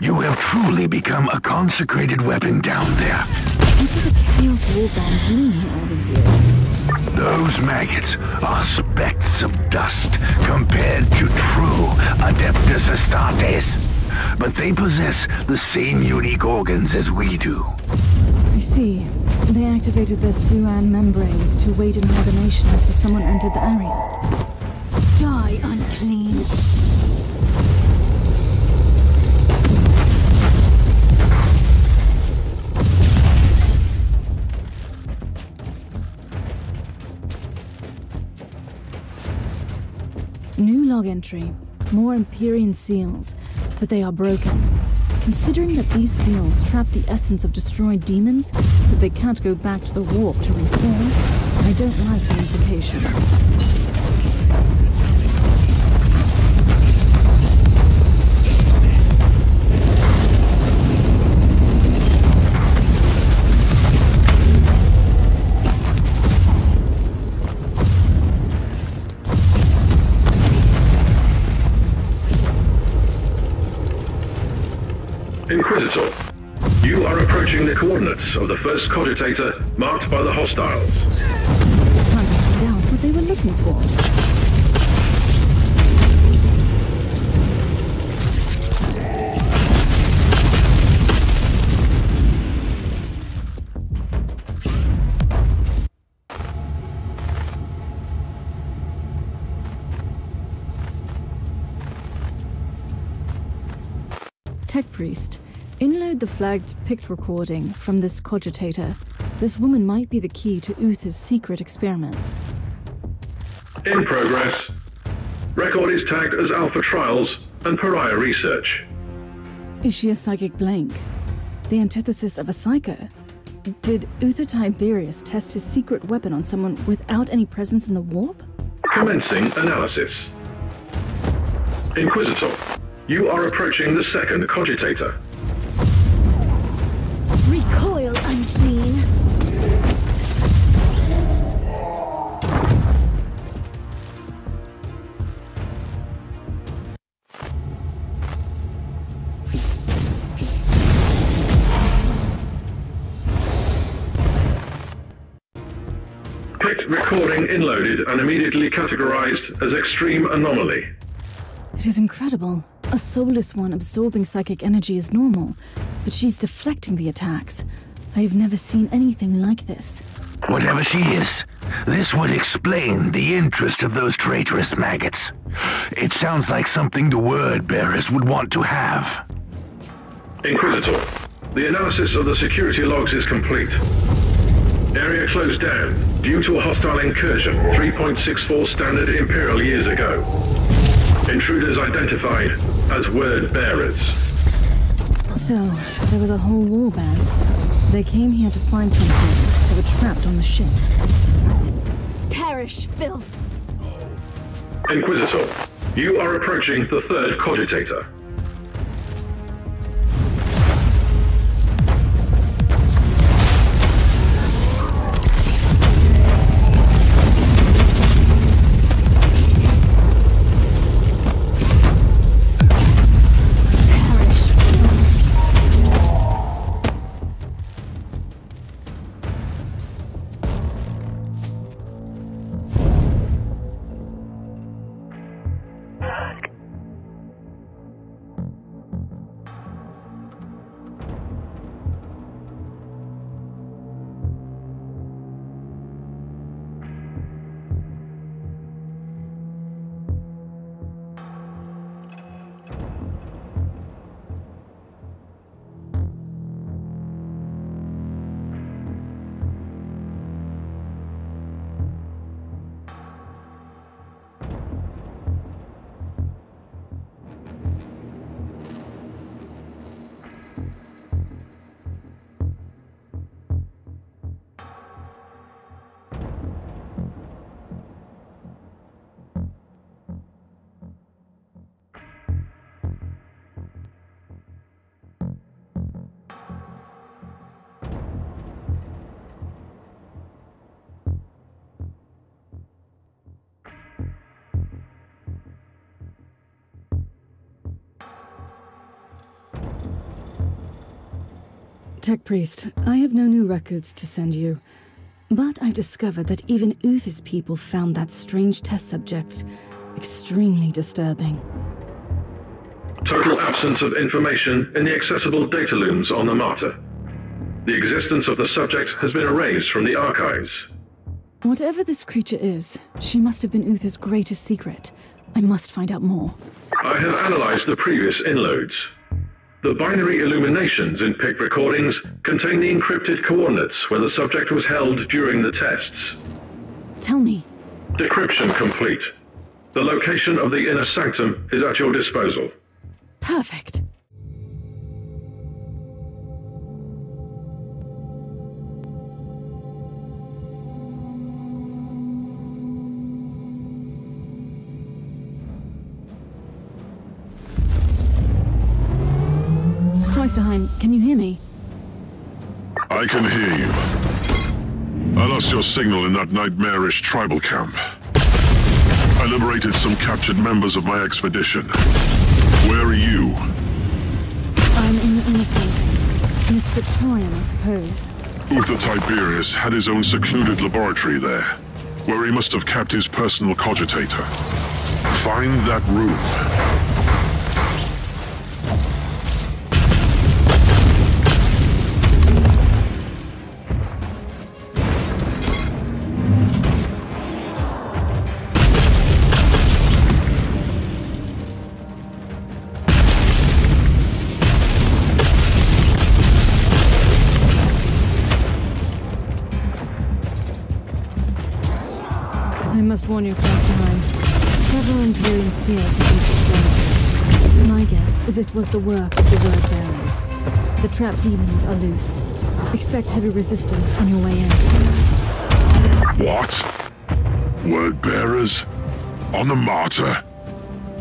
You have truly become a consecrated weapon down there. What was a Chaos Warband doing here all these years? Those maggots are specks of dust compared to true Adeptus Astartes. But they possess the same unique organs as we do. I see. They activated their Sus-an membranes to wait in hibernation until someone entered the area. Die, unclean! New log entry. More Empyrean seals, but they are broken. Considering that these seals trap the essence of destroyed demons, so they can't go back to the warp to reform, I don't like the implications. Inquisitor, you are approaching the coordinates of the first cogitator marked by the hostiles. Time to find out what they were looking for. Priest, inload the flagged Pict recording from this cogitator. This woman might be the key to Uther's secret experiments. In progress. Record is tagged as Alpha Trials and Pariah Research. Is she a psychic blank? The antithesis of a psyker? Did Uther Tiberius test his secret weapon on someone without any presence in the warp? Commencing analysis. Inquisitor, you are approaching the second cogitator. Recoil, unclean. Pict recording inloaded and immediately categorized as extreme anomaly. It is incredible. A soulless one absorbing psychic energy is normal, but she's deflecting the attacks. I have never seen anything like this. Whatever she is, this would explain the interest of those traitorous maggots. It sounds like something the word bearers would want to have. Inquisitor, the analysis of the security logs is complete. Area closed down due to a hostile incursion 3.64 standard Imperial years ago. Intruders identified as word bearers. So, there was a whole war band. They came here to find something. They were trapped on the ship. Perish, filth. Inquisitor, you are approaching the third cogitator. Tech Priest, I have no new records to send you. But I've discovered that even Uther's people found that strange test subject extremely disturbing. Total absence of information in the accessible data looms on the Martyr. The existence of the subject has been erased from the archives. Whatever this creature is, she must have been Uther's greatest secret. I must find out more. I have analyzed the previous inloads. The binary illuminations in Pict recordings contain the encrypted coordinates where the subject was held during the tests. Tell me. Decryption complete. The location of the inner sanctum is at your disposal. Perfect. Klosterheim, can you hear me? I can hear you. I lost your signal in that nightmarish tribal camp. I liberated some captured members of my expedition. Where are you? I'm in the innocent. In a scriptorium, I suppose. Uther Tiberius had his own secluded laboratory there, where he must have kept his personal cogitator. Find that room. Must warn you, Klosterheim. Several Empyrean seals have been destroyed. My guess is it was the work of the Word Bearers. The trap demons are loose. Expect heavy resistance on your way in. What? Word bearers? On the martyr?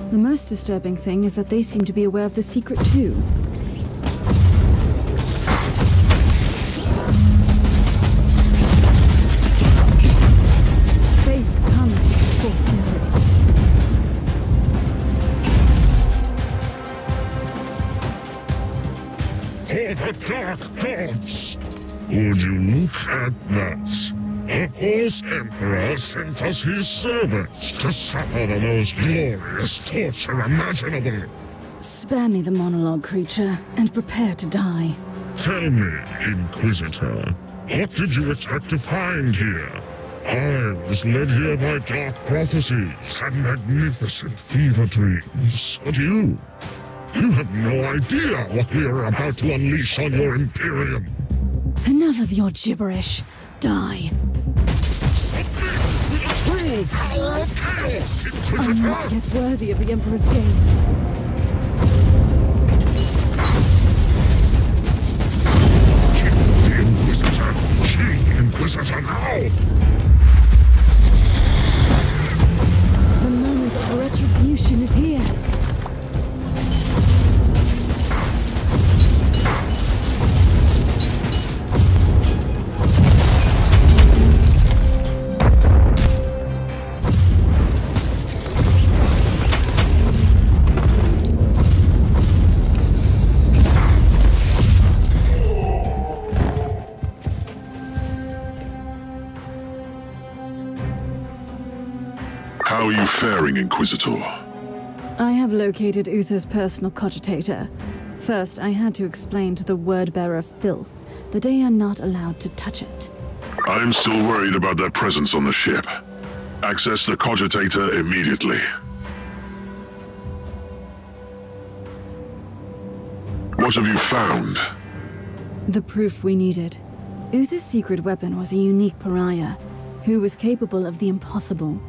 The most disturbing thing is that they seem to be aware of the secret too. Dark Gods! Would you look at that? A false Emperor sent us his servants to suffer the most glorious torture imaginable. Spare me the monologue, creature, and prepare to die. Tell me, Inquisitor, what did you expect to find here? I was led here by dark prophecies and magnificent fever dreams. But you? You have no idea what we are about to unleash on your Imperium. Enough of your gibberish. Die. Submit to the true power of chaos, I'm not yet worthy of the Emperor's gaze. The Inquisitor! She Inquisitor now! The moment of retribution is here. How are you faring, Inquisitor? I have located Uther's personal cogitator. First, I had to explain to the word bearer Filth that they are not allowed to touch it. I am still worried about their presence on the ship. Access the cogitator immediately. What have you found? The proof we needed. Uther's secret weapon was a unique pariah, who was capable of the impossible.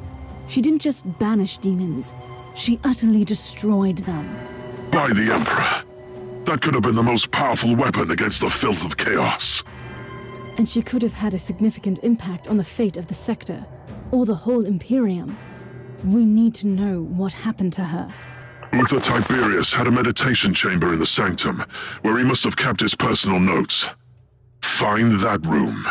She didn't just banish demons, she utterly destroyed them. By the Emperor. That could have been the most powerful weapon against the filth of chaos. And she could have had a significant impact on the fate of the sector, or the whole Imperium. We need to know what happened to her. Uther Tiberius had a meditation chamber in the sanctum, where he must have kept his personal notes. Find that room.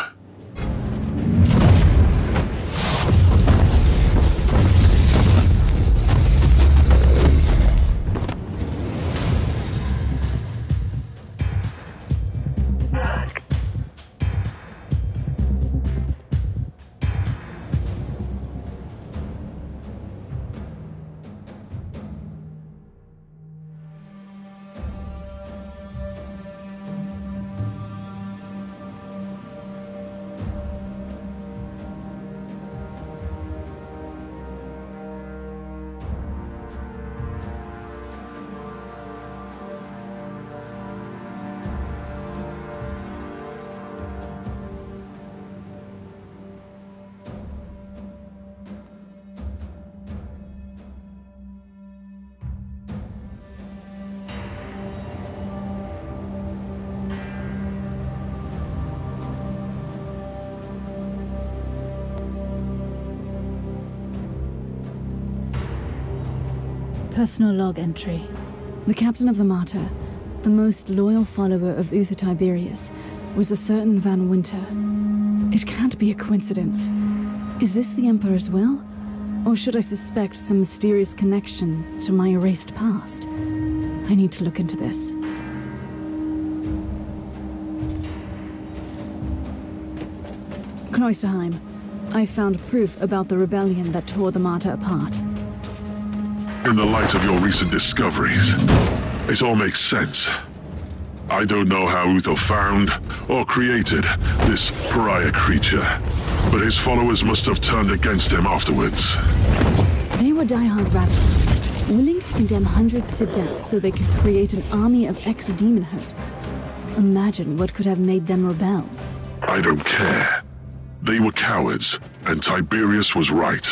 Personal log entry. The captain of the Martyr, the most loyal follower of Uther Tiberius, was a certain Van Winter. It can't be a coincidence. Is this the Emperor's will? Or should I suspect some mysterious connection to my erased past? I need to look into this. Klosterheim. I found proof about the rebellion that tore the martyr apart. In the light of your recent discoveries, it all makes sense. I don't know how Uther found or created this pariah creature, but his followers must have turned against him afterwards. They were die-hard radicals, willing to condemn hundreds to death so they could create an army of ex-demon hosts. Imagine what could have made them rebel. I don't care. They were cowards, and Tiberius was right.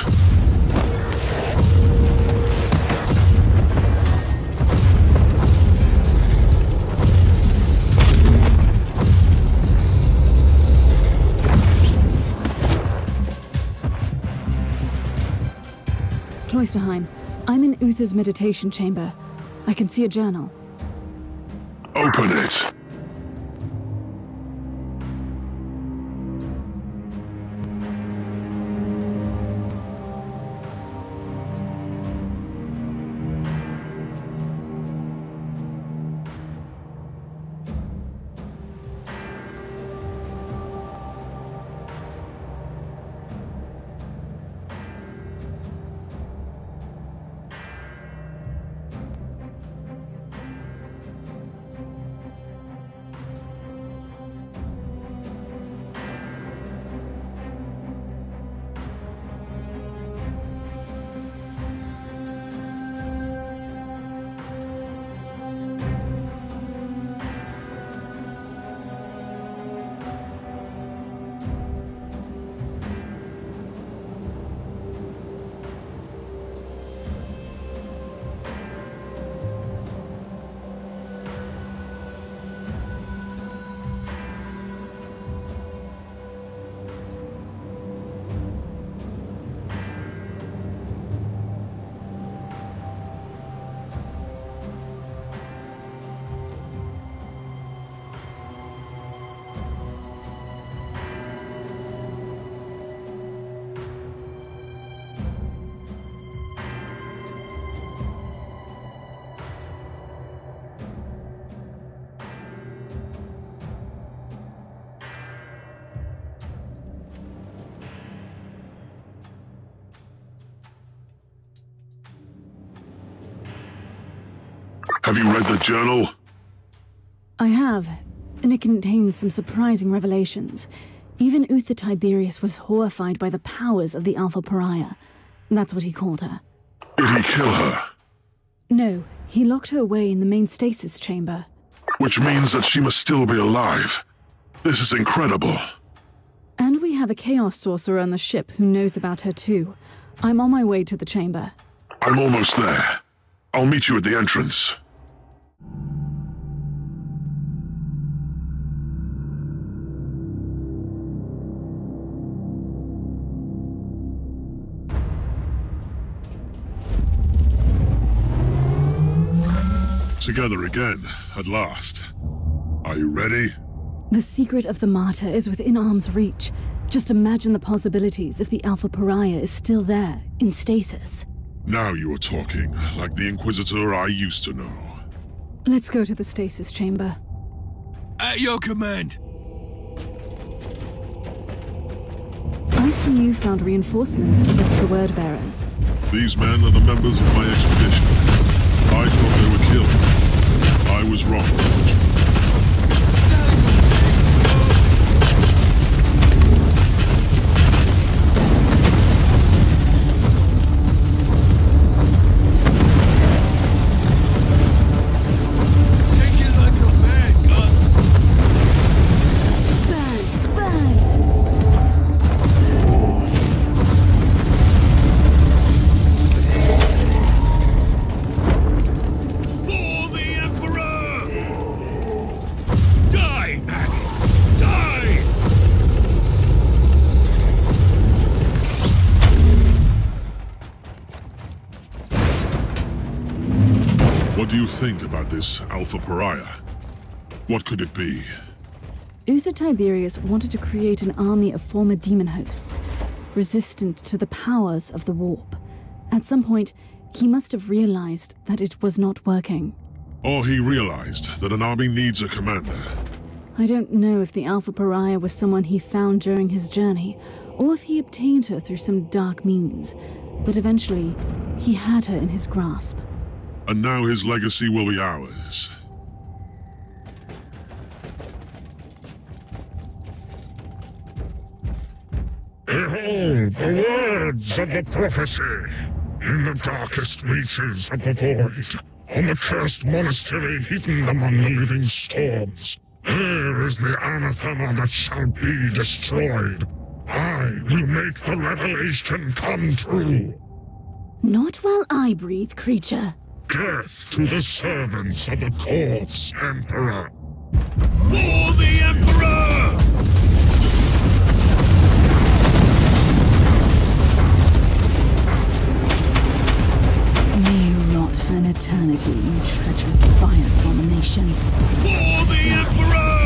Klosterheim, I'm in Uther's meditation chamber. I can see a journal. Open it. Journal? I have, and it contains some surprising revelations. Even Uther Tiberius was horrified by the powers of the Alpha Pariah. That's what he called her. Did he kill her? No, he locked her away in the main stasis chamber. Which means that she must still be alive. This is incredible. And we have a Chaos Sorcerer on the ship who knows about her too. I'm on my way to the chamber. I'm almost there. I'll meet you at the entrance. Together again, at last. Are you ready? The secret of the Martyr is within arm's reach. Just imagine the possibilities if the Alpha Pariah is still there, in stasis. Now you are talking, like the Inquisitor I used to know. Let's go to the stasis chamber. At your command. I see you found reinforcements against the Word Bearers. These men are the members of my expedition. I thought they were killed. I was wrong, What do you think about this Alpha Pariah? What could it be? Uther Tiberius wanted to create an army of former demon hosts, resistant to the powers of the warp. At some point, he must have realized that it was not working. Or he realized that an army needs a commander. I don't know if the Alpha Pariah was someone he found during his journey, or if he obtained her through some dark means, but eventually, he had her in his grasp. And now his legacy will be ours. Behold the words of the prophecy! In the darkest reaches of the void, on the cursed monastery hidden among the living storms, there is the anathema that shall be destroyed. I will make the revelation come true. Not while I breathe, creature. Death to the servants of the Corpse Emperor. For the Emperor! May you rot for an eternity, you treacherous fire abomination. For the Emperor!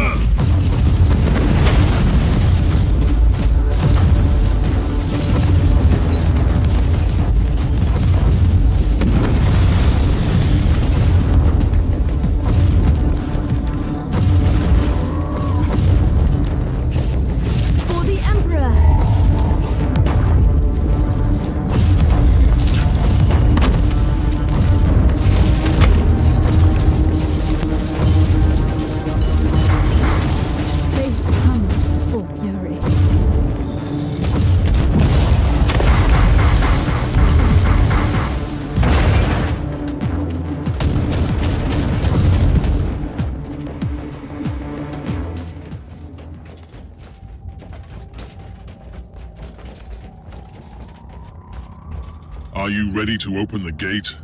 Ready to open the gate?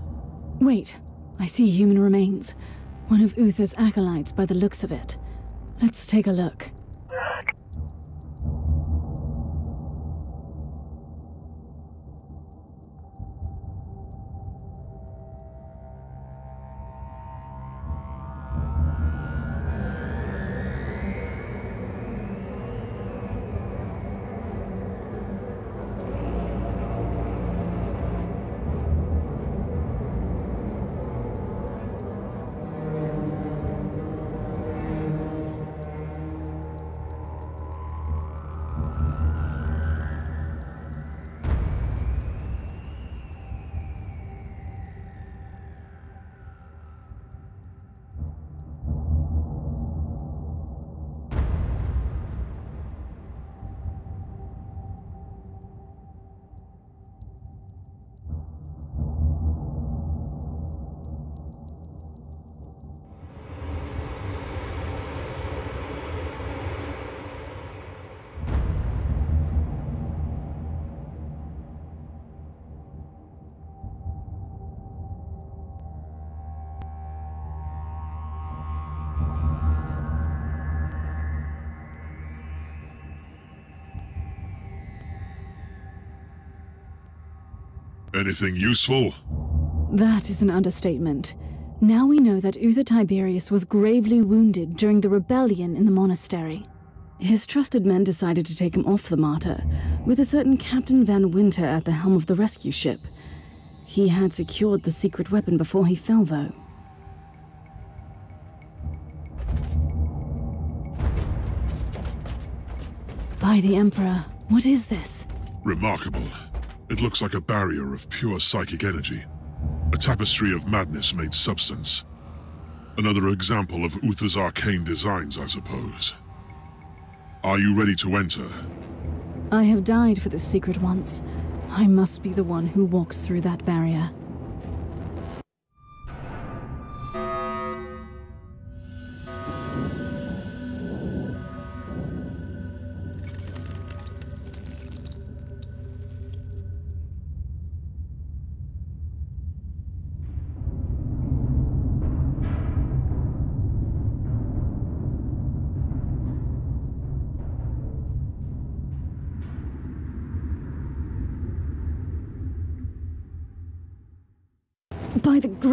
Wait, I see human remains. One of Uther's acolytes by the looks of it. Let's take a look. Anything useful? That is an understatement. Now we know that Uther Tiberius was gravely wounded during the rebellion in the monastery. His trusted men decided to take him off the martyr, with a certain Captain Van Winter at the helm of the rescue ship. He had secured the secret weapon before he fell, though. By the Emperor, what is this? Remarkable. It looks like a barrier of pure psychic energy. A tapestry of madness made substance. Another example of Uther's arcane designs, I suppose. Are you ready to enter? I have died for this secret once. I must be the one who walks through that barrier.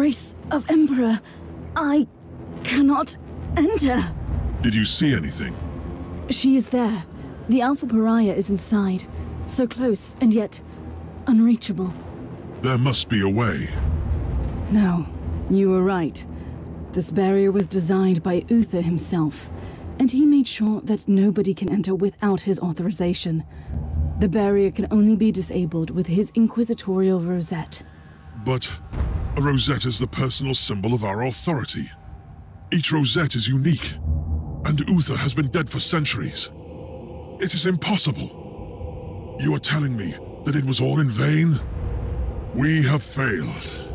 Grace of Emperor, I cannot enter. Did you see anything? She is there. The Alpha Pariah is inside. So close, and yet unreachable. There must be a way. No, you were right. This barrier was designed by Uther himself. And he made sure that nobody can enter without his authorization. The barrier can only be disabled with his inquisitorial rosette. But a rosette is the personal symbol of our authority. Each rosette is unique, and Uther has been dead for centuries. It is impossible. You are telling me that it was all in vain? We have failed.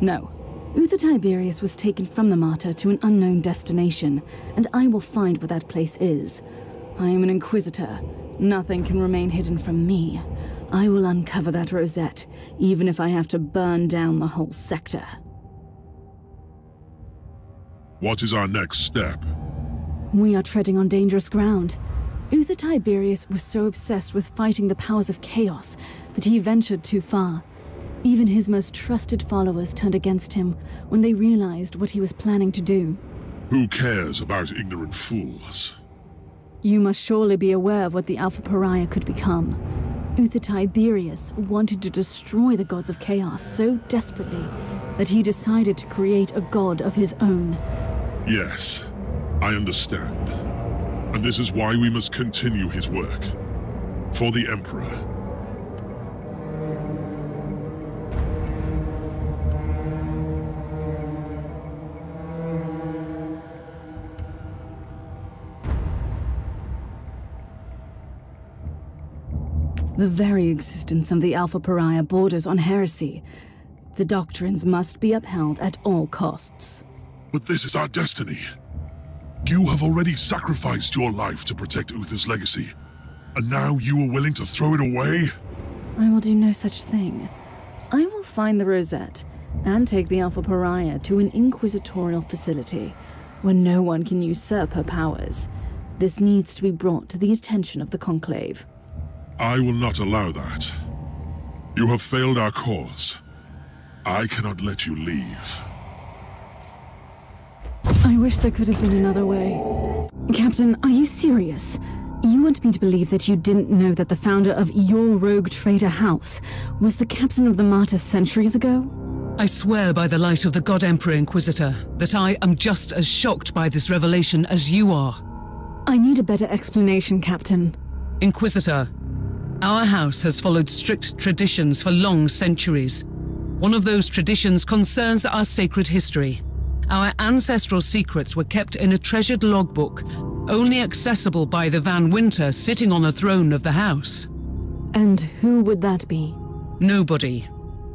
No. Uther Tiberius was taken from the Martyr to an unknown destination, and I will find what that place is. I am an Inquisitor. Nothing can remain hidden from me. I will uncover that rosette, even if I have to burn down the whole sector. What is our next step? We are treading on dangerous ground. Uther Tiberius was so obsessed with fighting the powers of chaos that he ventured too far. Even his most trusted followers turned against him when they realized what he was planning to do. Who cares about ignorant fools? You must surely be aware of what the Alpha Pariah could become. Uther Tiberius wanted to destroy the gods of chaos so desperately that he decided to create a god of his own. Yes, I understand. And this is why we must continue his work. For the Emperor. The very existence of the Alpha Pariah borders on heresy. The doctrines must be upheld at all costs. But this is our destiny. You have already sacrificed your life to protect Uther's legacy. And now you are willing to throw it away? I will do no such thing. I will find the Rosette and take the Alpha Pariah to an inquisitorial facility where no one can usurp her powers. This needs to be brought to the attention of the Conclave. I will not allow that. You have failed our cause. I cannot let you leave. I wish there could have been another way. Captain, are you serious? You want me to believe that you didn't know that the founder of your rogue trader house was the captain of the Martyr centuries ago? I swear by the light of the God Emperor Inquisitor that I am just as shocked by this revelation as you are. I need a better explanation, Captain. Inquisitor, our house has followed strict traditions for long centuries. One of those traditions concerns our sacred history. Our ancestral secrets were kept in a treasured logbook, only accessible by the Van Winter sitting on the throne of the house. And who would that be? Nobody.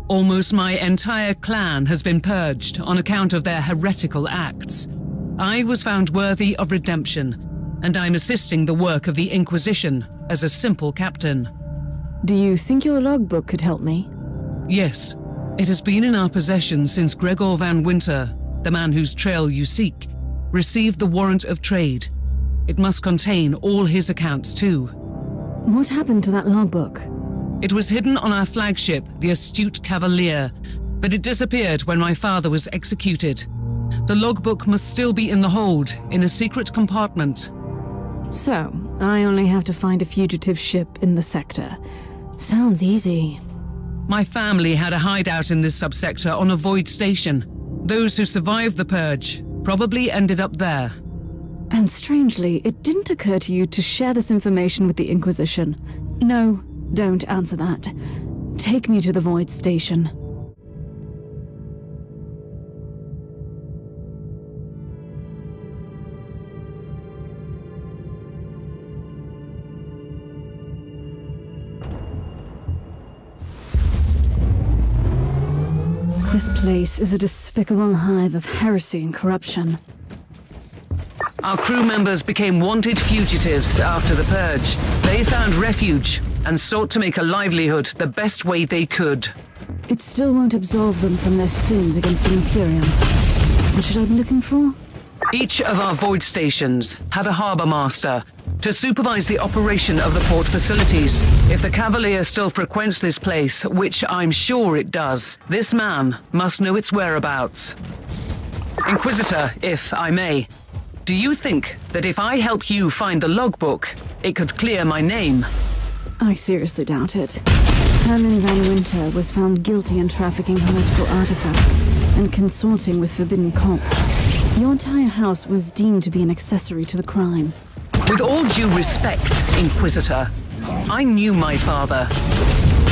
Almost my entire clan has been purged on account of their heretical acts. I was found worthy of redemption, and I'm assisting the work of the Inquisition as a simple captain. Do you think your logbook could help me? Yes. It has been in our possession since Gregor Van Winter, the man whose trail you seek, received the warrant of trade. It must contain all his accounts too. What happened to that logbook? It was hidden on our flagship, the Astute Cavalier, but it disappeared when my father was executed. The logbook must still be in the hold, in a secret compartment. So, I only have to find a fugitive ship in the sector. Sounds easy. My family had a hideout in this subsector on a void station. Those who survived the purge probably ended up there. And strangely, it didn't occur to you to share this information with the Inquisition. No, don't answer that. Take me to the Void Station. This place is a despicable hive of heresy and corruption. Our crew members became wanted fugitives after the purge. They found refuge and sought to make a livelihood the best way they could. It still won't absolve them from their sins against the Imperium. What should I be looking for? Each of our void stations had a harbour master to supervise the operation of the port facilities. If the Cavalier still frequents this place, which I'm sure it does, this man must know its whereabouts. Inquisitor, if I may, do you think that if I help you find the logbook, it could clear my name? I seriously doubt it. Herman Van Winter was found guilty in trafficking heretical artifacts and consorting with forbidden cults. Your entire house was deemed to be an accessory to the crime. With all due respect, Inquisitor, I knew my father.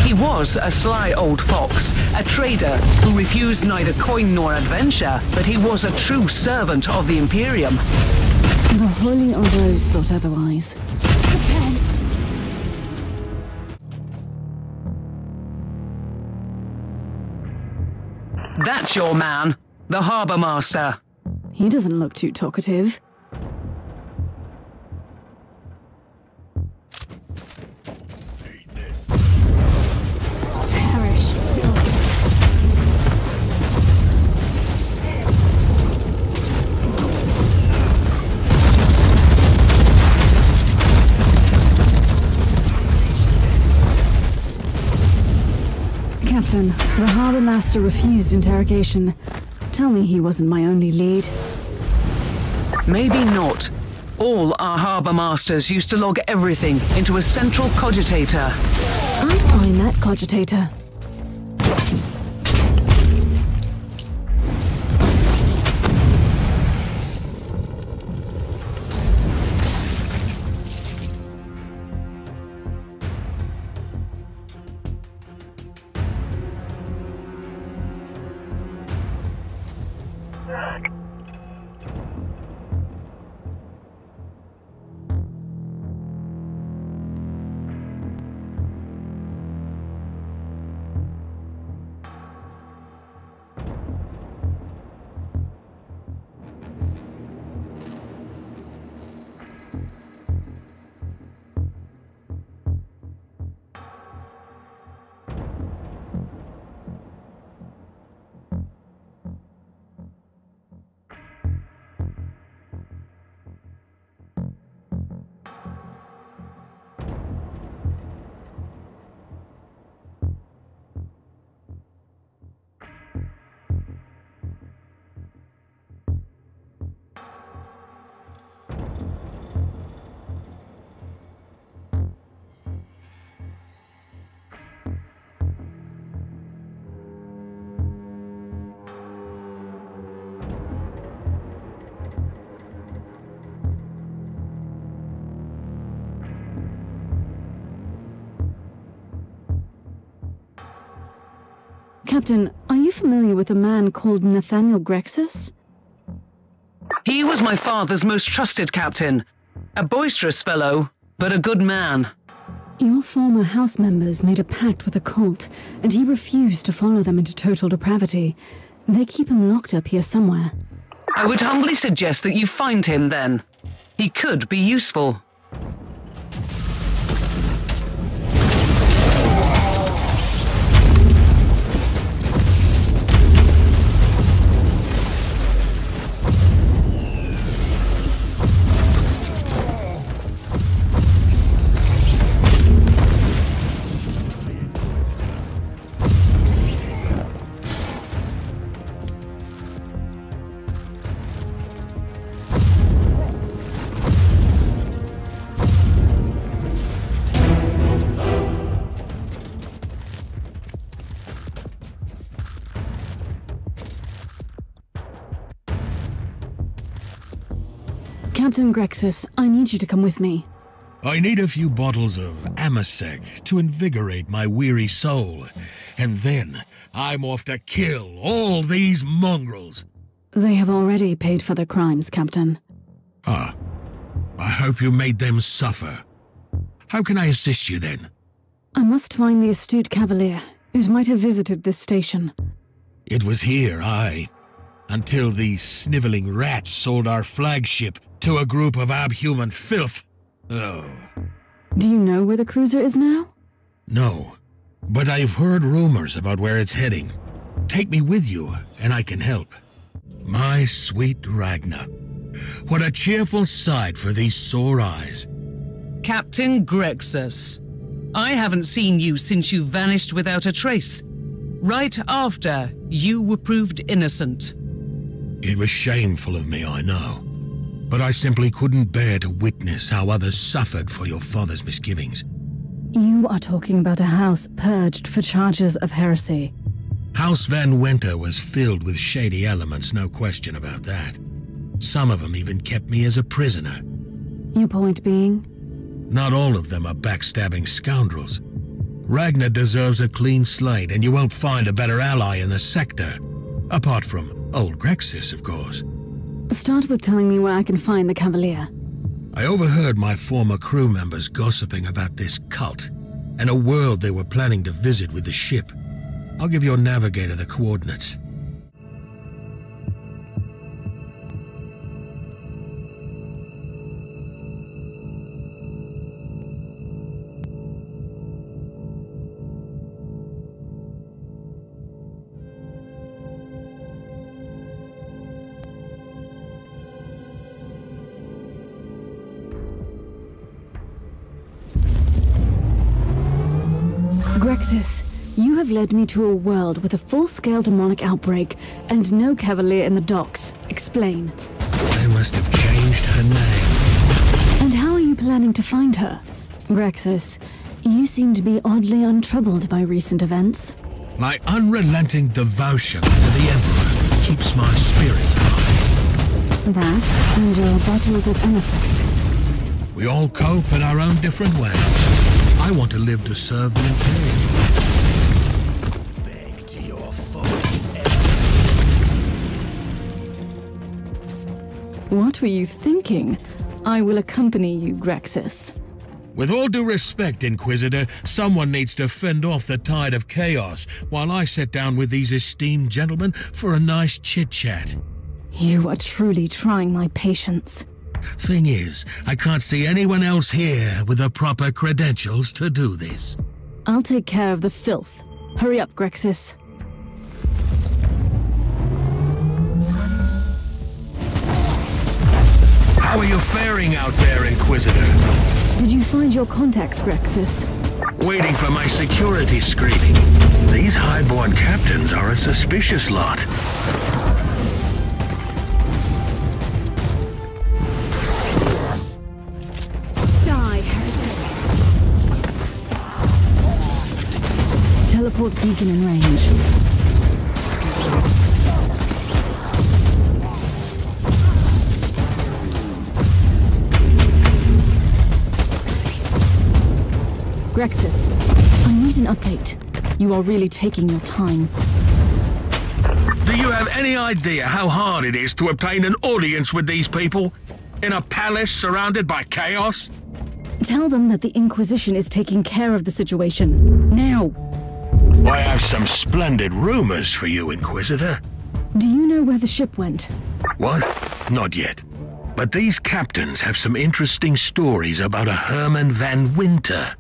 He was a sly old fox, a trader who refused neither coin nor adventure, but he was a true servant of the Imperium. The Holy Ordos thought otherwise. That's your man, the Harbour Master. He doesn't look too talkative. Captain, the Harbour Master refused interrogation. Tell me he wasn't my only lead. Maybe not. All our harbour masters used to log everything into a central cogitator. I find that cogitator. Captain, are you familiar with a man called Nathaniel Grexus? He was my father's most trusted captain. A boisterous fellow, but a good man. Your former house members made a pact with a cult, and he refused to follow them into total depravity. They keep him locked up here somewhere. I would humbly suggest that you find him then. He could be useful. Captain Grexus, I need you to come with me. I need a few bottles of Amasec to invigorate my weary soul. And then I'm off to kill all these mongrels. They have already paid for their crimes, Captain. Ah. I hope you made them suffer. How can I assist you then? I must find the astute cavalier, It might have visited this station. It was here, aye. Until these sniveling rats sold our flagship to a group of abhuman filth. Oh. Do you know where the cruiser is now? No. But I've heard rumors about where it's heading. Take me with you, and I can help. My sweet Ragna. What a cheerful sight for these sore eyes. Captain Grexus. I haven't seen you since you vanished without a trace. Right after you were proved innocent. It was shameful of me, I know. But I simply couldn't bear to witness how others suffered for your father's misgivings. You are talking about a house purged for charges of heresy. House Van Winter was filled with shady elements, no question about that. Some of them even kept me as a prisoner. Your point being? Not all of them are backstabbing scoundrels. Ragnar deserves a clean slate, and you won't find a better ally in the sector. Apart from old Grexis, of course. Start with telling me where I can find the Cavalier. I overheard my former crew members gossiping about this cult, and a world they were planning to visit with the ship. I'll give your navigator the coordinates. Grexis, you have led me to a world with a full-scale demonic outbreak and no Cavalier in the docks. Explain. They must have changed her name. And how are you planning to find her? Grexis, you seem to be oddly untroubled by recent events. My unrelenting devotion to the Emperor keeps my spirits high. That and your battles at Amasec. We all cope in our own different ways. I want to live to serve the Imperium. Beg to your foes. What were you thinking? I will accompany you, Grexis. With all due respect, Inquisitor, someone needs to fend off the tide of chaos while I sit down with these esteemed gentlemen for a nice chit-chat. You are truly trying my patience. Thing is, I can't see anyone else here with the proper credentials to do this. I'll take care of the filth. Hurry up, Grexis. How are you faring out there, Inquisitor? Did you find your contacts, Grexis? Waiting for my security screening. These highborn captains are a suspicious lot. Teleport beacon in range. Grexis, I need an update. You are really taking your time. Do you have any idea how hard it is to obtain an audience with these people? In a palace surrounded by chaos? Tell them that the Inquisition is taking care of the situation. Now! I have some splendid rumors for you, Inquisitor. Do you know where the ship went? What? Not yet. But these captains have some interesting stories about a Herman van Winter.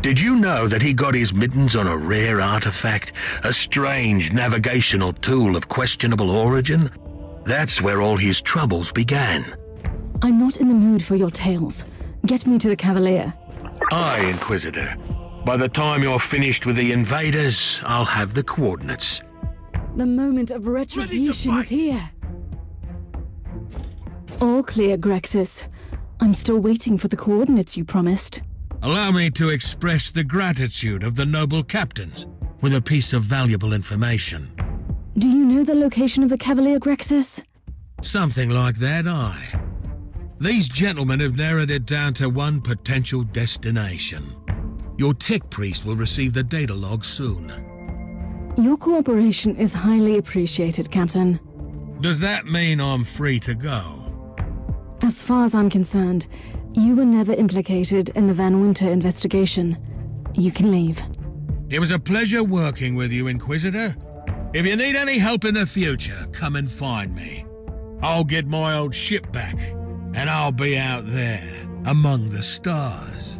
Did you know that he got his mittens on a rare artifact? A strange navigational tool of questionable origin? That's where all his troubles began. I'm not in the mood for your tales. Get me to the Cavalier. Aye, Inquisitor. By the time you're finished with the invaders, I'll have the coordinates. The moment of retribution is here. All clear, Grexis. I'm still waiting for the coordinates you promised. Allow me to express the gratitude of the noble captains with a piece of valuable information. Do you know the location of the Cavalier, Grexis? Something like that, I. These gentlemen have narrowed it down to one potential destination. Your tech priest will receive the data log soon. Your cooperation is highly appreciated, Captain. Does that mean I'm free to go? As far as I'm concerned, you were never implicated in the Van Winter investigation. You can leave. It was a pleasure working with you, Inquisitor. If you need any help in the future, come and find me. I'll get my old ship back, and I'll be out there, among the stars.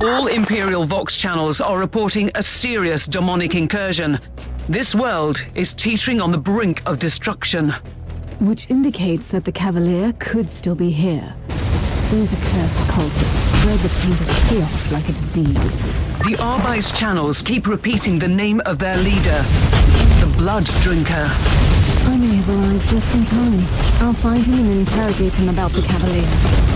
All Imperial Vox channels are reporting a serious demonic incursion. This world is teetering on the brink of destruction. Which indicates that the Cavalier could still be here. Those accursed cultists spread the taint of chaos like a disease. The Arbites channels keep repeating the name of their leader, the Blood Drinker. I may have arrived just in time. I'll find him and interrogate him about the Cavalier.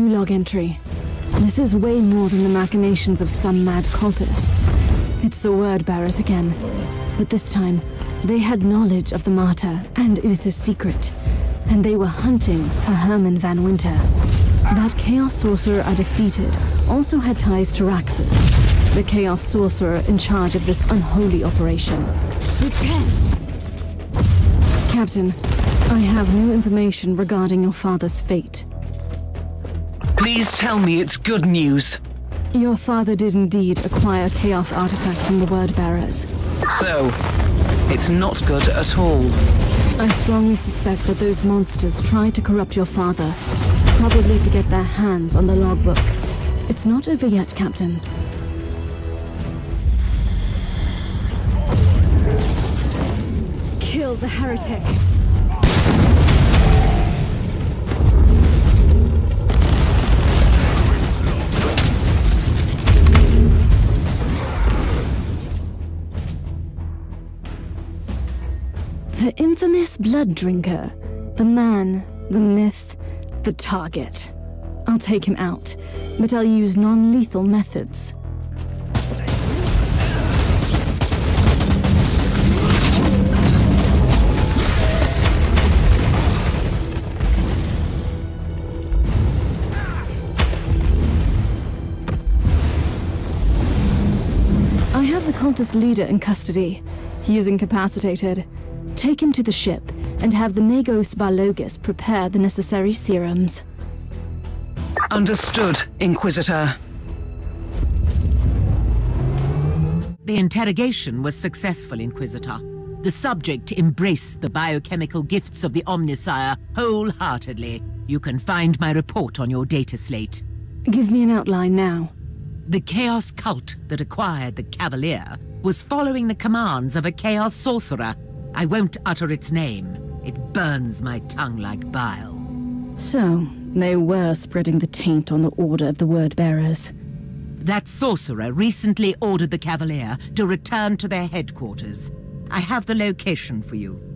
New log entry. This is way more than the machinations of some mad cultists. It's the word bearers again. But this time, they had knowledge of the martyr and Uther's secret, and they were hunting for Herman Van Winter. That Chaos Sorcerer I defeated also had ties to Raxus, the Chaos Sorcerer in charge of this unholy operation. Repent! Captain, I have new information regarding your father's fate. Please tell me it's good news. Your father did indeed acquire Chaos artifact from the Word Bearers. So, it's not good at all. I strongly suspect that those monsters tried to corrupt your father, probably to get their hands on the logbook. It's not over yet, Captain. Kill the heretic! Infamous blood drinker. The man, the myth, the target. I'll take him out, but I'll use non-lethal methods. I have the cultist leader in custody. He is incapacitated. Take him to the ship and have the Magos Biologus prepare the necessary serums. Understood, Inquisitor. The interrogation was successful, Inquisitor. The subject embraced the biochemical gifts of the Omnissiah wholeheartedly. You can find my report on your data slate. Give me an outline now. The Chaos cult that acquired the Cavalier was following the commands of a Chaos sorcerer. I won't utter its name. It burns my tongue like bile. So, they were spreading the taint on the Order of the Word Bearers. That sorcerer recently ordered the Cavalier to return to their headquarters. I have the location for you.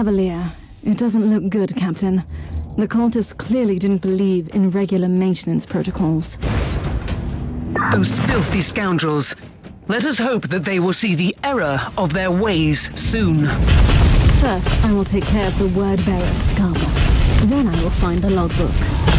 Cavalier. It doesn't look good, Captain. The cultists clearly didn't believe in regular maintenance protocols. Those filthy scoundrels. Let us hope that they will see the error of their ways soon. First, I will take care of the word bearer's scum. Then I will find the logbook.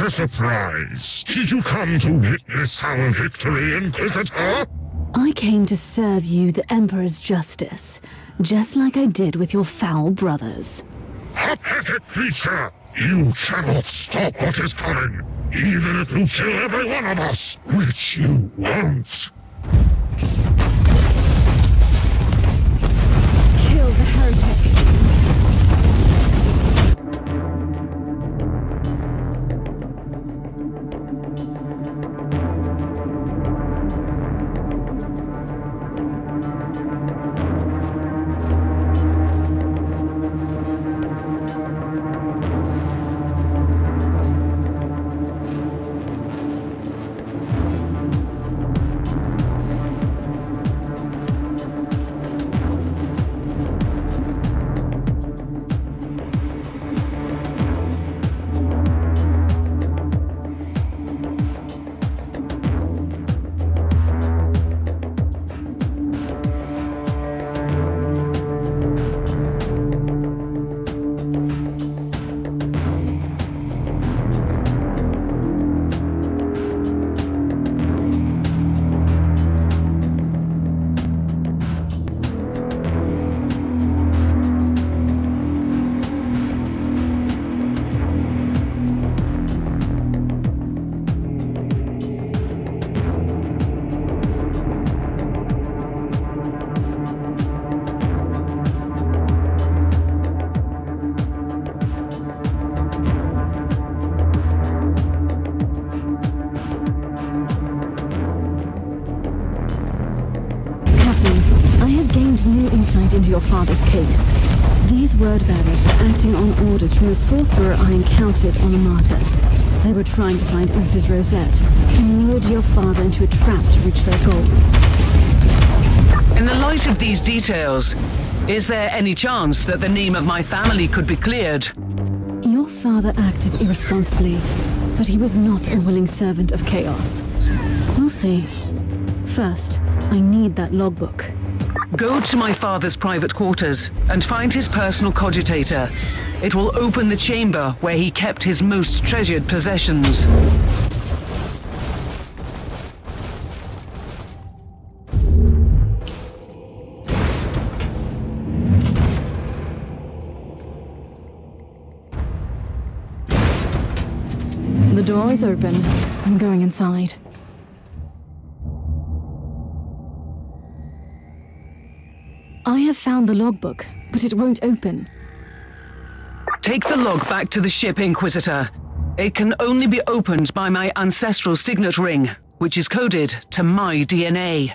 A surprise! Did you come to witness our victory, Inquisitor? I came to serve you the Emperor's justice, just like I did with your foul brothers. Pathetic creature! You cannot stop what is coming, even if you kill every one of us, which you won't. Insight into your father's case. These word bearers were acting on orders from a sorcerer I encountered on the Martyr. They were trying to find Uther's rosette and lured your father into a trap to reach their goal. In the light of these details, is there any chance that the name of my family could be cleared? Your father acted irresponsibly, but he was not a willing servant of chaos. We'll see. First, I need that logbook. Go to my father's private quarters and find his personal cogitator. It will open the chamber where he kept his most treasured possessions. The door is open. I'm going inside. Logbook, but it won't open. Take the log back to the ship, Inquisitor. It can only be opened by my ancestral signet ring, which is coded to my DNA.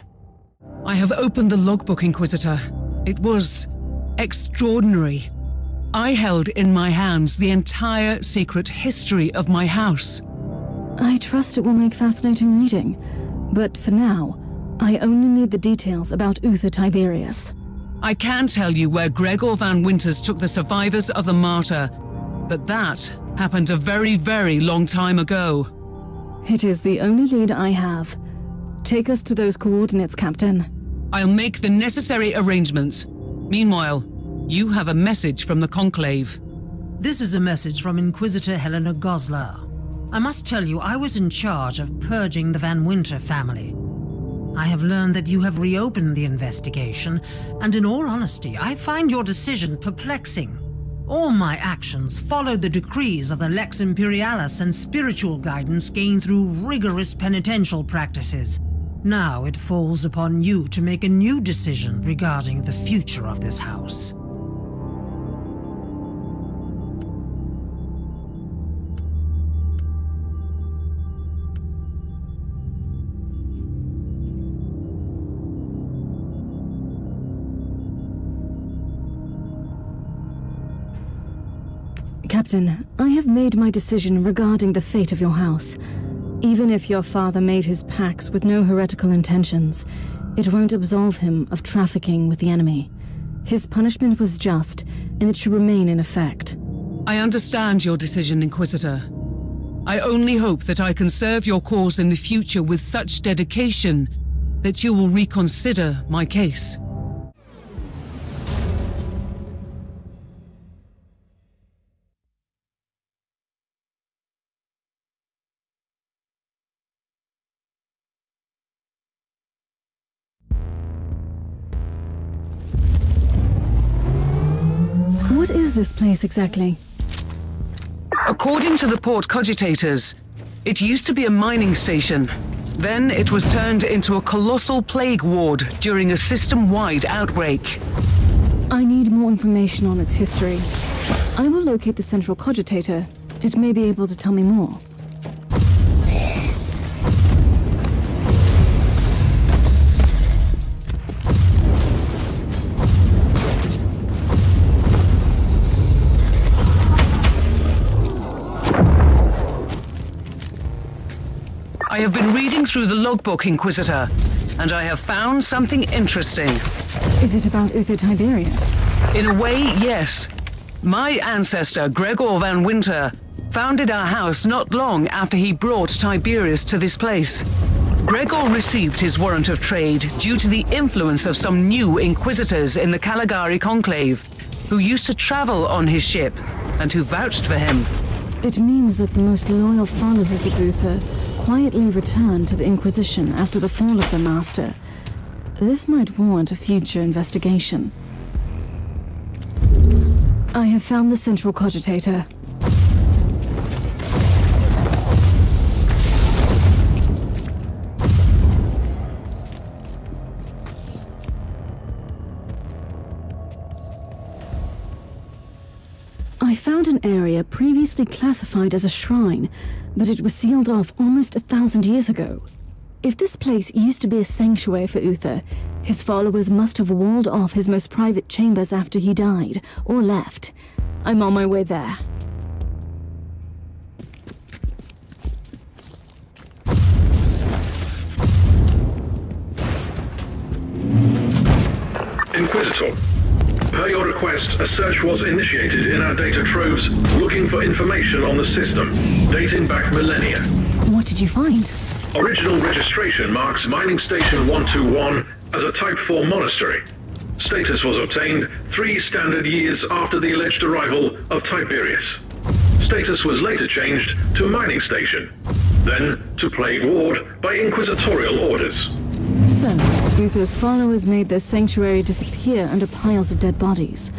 I have opened the logbook, Inquisitor. It was extraordinary. I held in my hands the entire secret history of my house. I trust it will make fascinating reading, but for now, I only need the details about Uther Tiberius. I can tell you where Gregor Van Winters took the survivors of the martyr, but that happened a very, very long time ago. It is the only lead I have. Take us to those coordinates, Captain. I'll make the necessary arrangements. Meanwhile, you have a message from the Conclave. This is a message from Inquisitor Helena Goslar. I must tell you, I was in charge of purging the Van Winter family. I have learned that you have reopened the investigation, and in all honesty, I find your decision perplexing. All my actions followed the decrees of the Lex Imperialis and spiritual guidance gained through rigorous penitential practices. Now it falls upon you to make a new decision regarding the future of this house. Captain, I have made my decision regarding the fate of your house. Even if your father made his pacts with no heretical intentions, it won't absolve him of trafficking with the enemy. His punishment was just, and it should remain in effect. I understand your decision, Inquisitor. I only hope that I can serve your cause in the future with such dedication that you will reconsider my case. Is this place exactly? According to the port cogitators, it used to be a mining station. Then it was turned into a colossal plague ward during a system-wide outbreak. I need more information on its history. I will locate the central cogitator. It may be able to tell me more. I have been reading through the logbook, Inquisitor, and I have found something interesting. Is it about Uther Tiberius? In a way, yes. My ancestor, Gregor van Winter, founded our house not long after he brought Tiberius to this place. Gregor received his warrant of trade due to the influence of some new inquisitors in the Caligari Conclave, who used to travel on his ship and who vouched for him. It means that the most loyal followers of Uther quietly returned to the Inquisition after the fall of the Master. This might warrant a future investigation. I have found the central cogitator. An area previously classified as a shrine, but it was sealed off almost a thousand years ago. If this place used to be a sanctuary for Uther, his followers must have walled off his most private chambers after he died, or left. I'm on my way there. Inquisitor, per your request, a search was initiated in our data troves looking for information on the system, dating back millennia. What did you find? Original registration marks Mining Station 121 as a Type 4 monastery. Status was obtained three standard years after the alleged arrival of Tiberius. Status was later changed to Mining Station, then to Plague Ward by inquisitorial orders. So, Uther's followers made their sanctuary disappear under piles of dead bodies.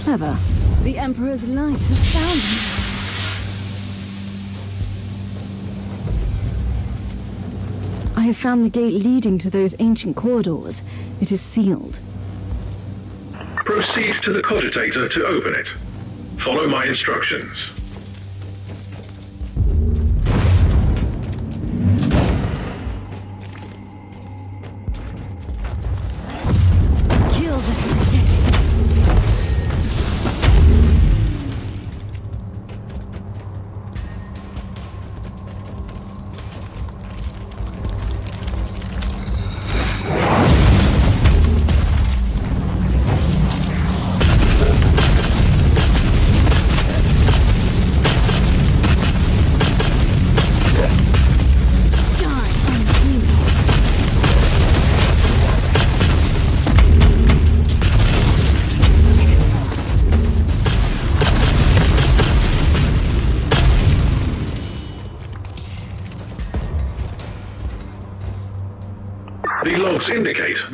Clever. The Emperor's light has found me. I have found the gate leading to those ancient corridors. It is sealed. Proceed to the cogitator to open it. Follow my instructions.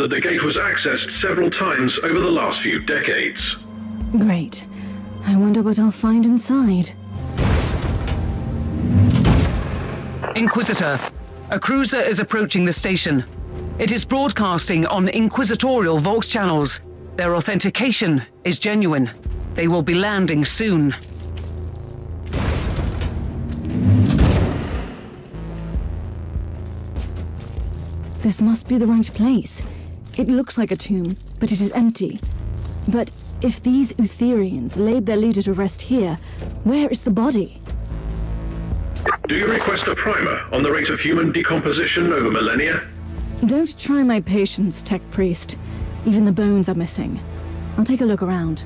That the gate was accessed several times over the last few decades. Great. I wonder what I'll find inside. Inquisitor, a cruiser is approaching the station. It is broadcasting on inquisitorial Vox channels. Their authentication is genuine. They will be landing soon. This must be the right place. It looks like a tomb, but it is empty. But if these Utherians laid their leader to rest here, where is the body? Do you request a primer on the rate of human decomposition over millennia? Don't try my patience, Tech Priest. Even the bones are missing. I'll take a look around.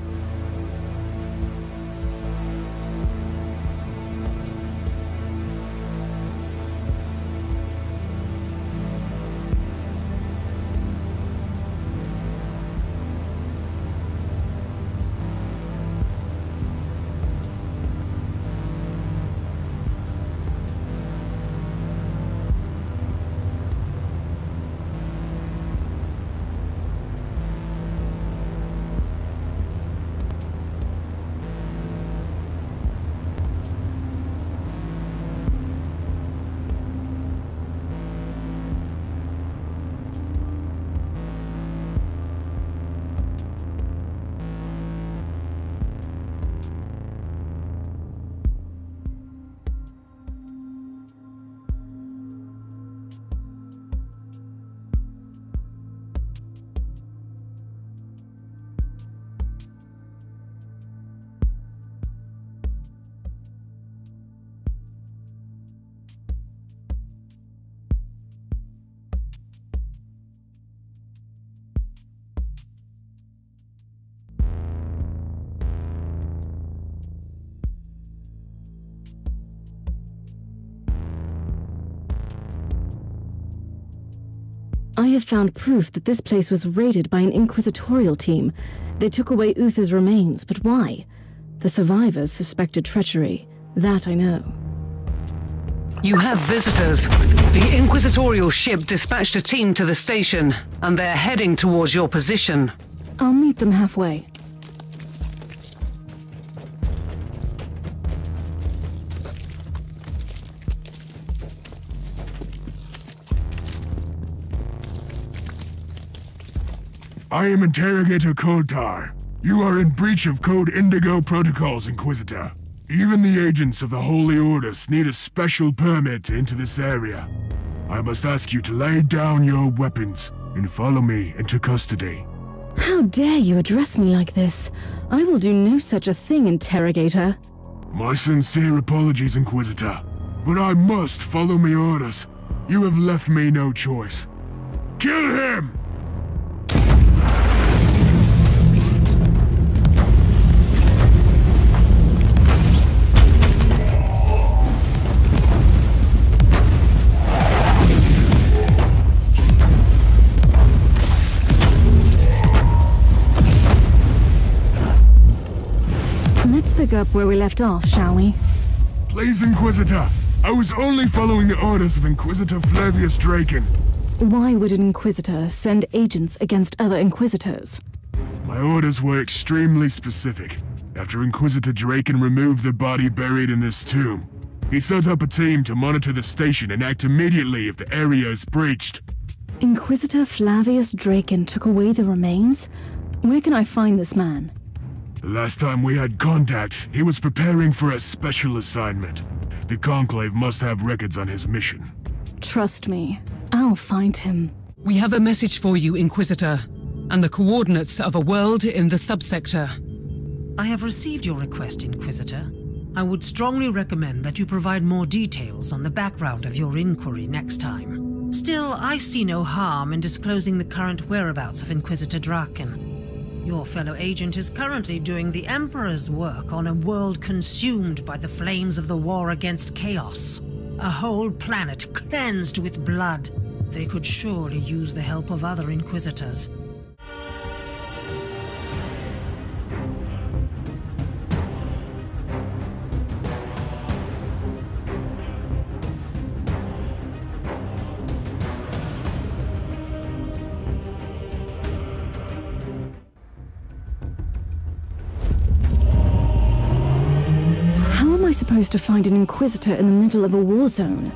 I have found proof that this place was raided by an inquisitorial team. They took away Uther's remains, but why? The survivors suspected treachery. That I know. You have visitors. The Inquisitorial ship dispatched a team to the station, and they're heading towards your position. I'll meet them halfway. I am Interrogator Koltar. You are in breach of Code Indigo protocols, Inquisitor. Even the agents of the Holy Orders need a special permit to enter this area. I must ask you to lay down your weapons and follow me into custody. How dare you address me like this? I will do no such a thing, Interrogator. My sincere apologies, Inquisitor. But I must follow my orders. You have left me no choice. Kill him! Pick up where we left off, shall we? Please, Inquisitor. I was only following the orders of Inquisitor Flavius Draken. Why would an Inquisitor send agents against other Inquisitors? My orders were extremely specific. After Inquisitor Draken removed the body buried in this tomb, he set up a team to monitor the station and act immediately if the area is breached. Inquisitor Flavius Draken took away the remains? Where can I find this man? The last time we had contact, he was preparing for a special assignment. The Conclave must have records on his mission. Trust me, I'll find him. We have a message for you, Inquisitor, and the coordinates of a world in the subsector. I have received your request, Inquisitor. I would strongly recommend that you provide more details on the background of your inquiry next time. Still, I see no harm in disclosing the current whereabouts of Inquisitor Draken. Your fellow agent is currently doing the Emperor's work on a world consumed by the flames of the war against chaos. A whole planet cleansed with blood. They could surely use the help of other Inquisitors. Supposed to find an Inquisitor in the middle of a war zone?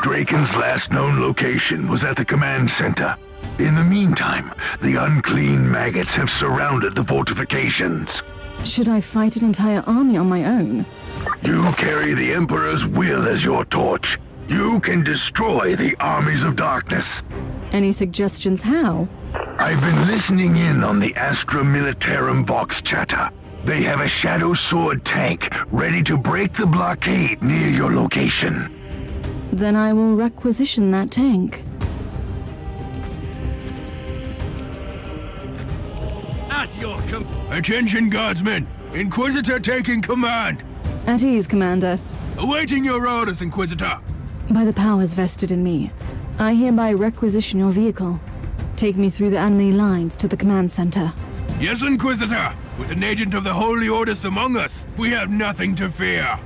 Draken's last known location was at the command center. In the meantime, the unclean maggots have surrounded the fortifications. Should I fight an entire army on my own? You carry the Emperor's will as your torch. You can destroy the armies of darkness. Any suggestions how? I've been listening in on the Astra Militarum Vox chatter. They have a Shadow Sword tank ready to break the blockade near your location. Then I will requisition that tank. At your com- Attention, guardsmen! Inquisitor taking command! At ease, Commander. Awaiting your orders, Inquisitor! By the powers vested in me, I hereby requisition your vehicle. Take me through the enemy lines to the command center. Yes, Inquisitor! With an agent of the Holy Orders among us, we have nothing to fear!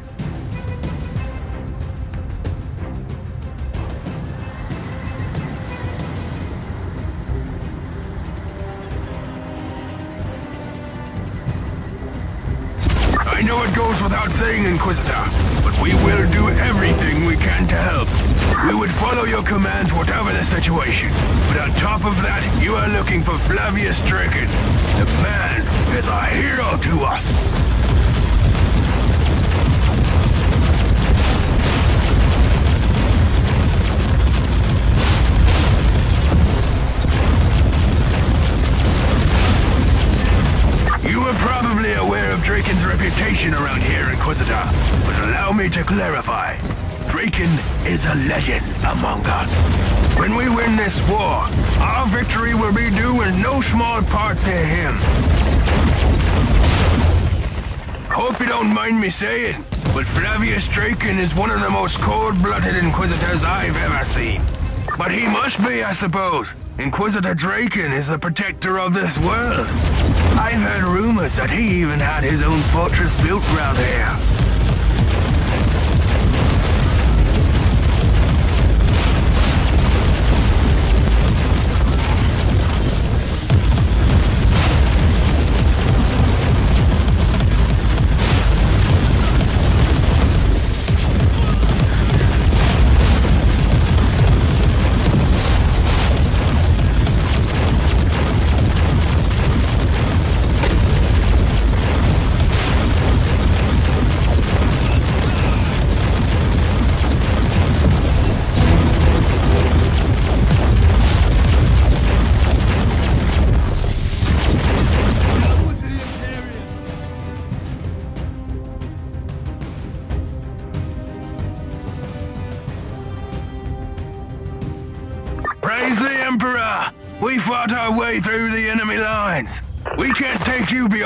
Saying, Inquisitor, but we will do everything we can to help. We would follow your commands whatever the situation. But on top of that, you are looking for Flavius Draken. The man is a hero to us. Draken's reputation around here, Inquisitor, but allow me to clarify. Draken is a legend among us. When we win this war, our victory will be due in no small part to him. Hope you don't mind me saying, but Flavius Draken is one of the most cold-blooded Inquisitors I've ever seen. But he must be, I suppose. Inquisitor Draken is the protector of this world. I've heard rumors that he even had his own fortress built round here.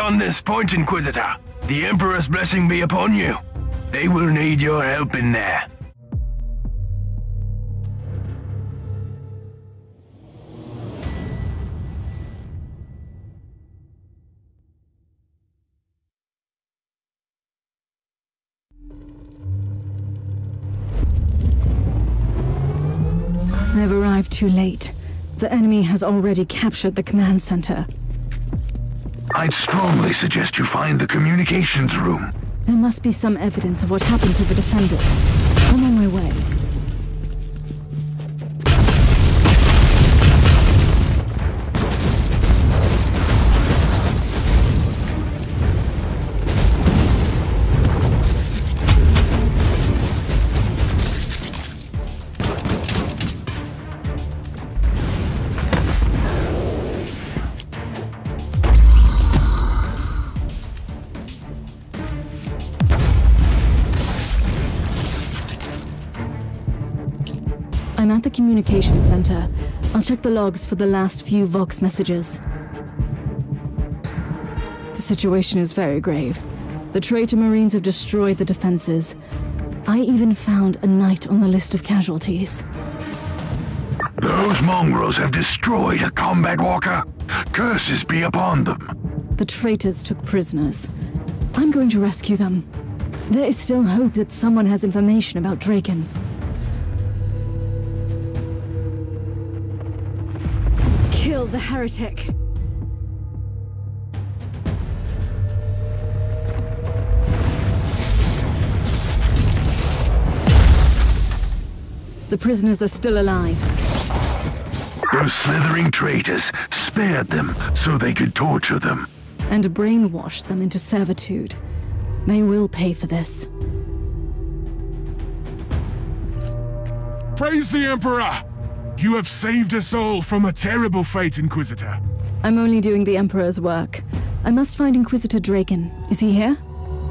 Beyond this point, Inquisitor. The Emperor's blessing be upon you. They will need your help in there. I've arrived too late. The enemy has already captured the command center. I'd strongly suggest you find the communications room. There must be some evidence of what happened to the defenders. Communications center. I'll check the logs for the last few Vox messages. The situation is very grave. The traitor Marines have destroyed the defenses. I even found a knight on the list of casualties. Those mongrels have destroyed a combat walker. Curses be upon them. The traitors took prisoners. I'm going to rescue them. There is still hope that someone has information about Draken. The heretic. The prisoners are still alive. Those slithering traitors spared them so they could torture them. and brainwash them into servitude. They will pay for this. Praise the Emperor! You have saved us all from a terrible fate, Inquisitor. I'm only doing the Emperor's work. I must find Inquisitor Draken. Is he here?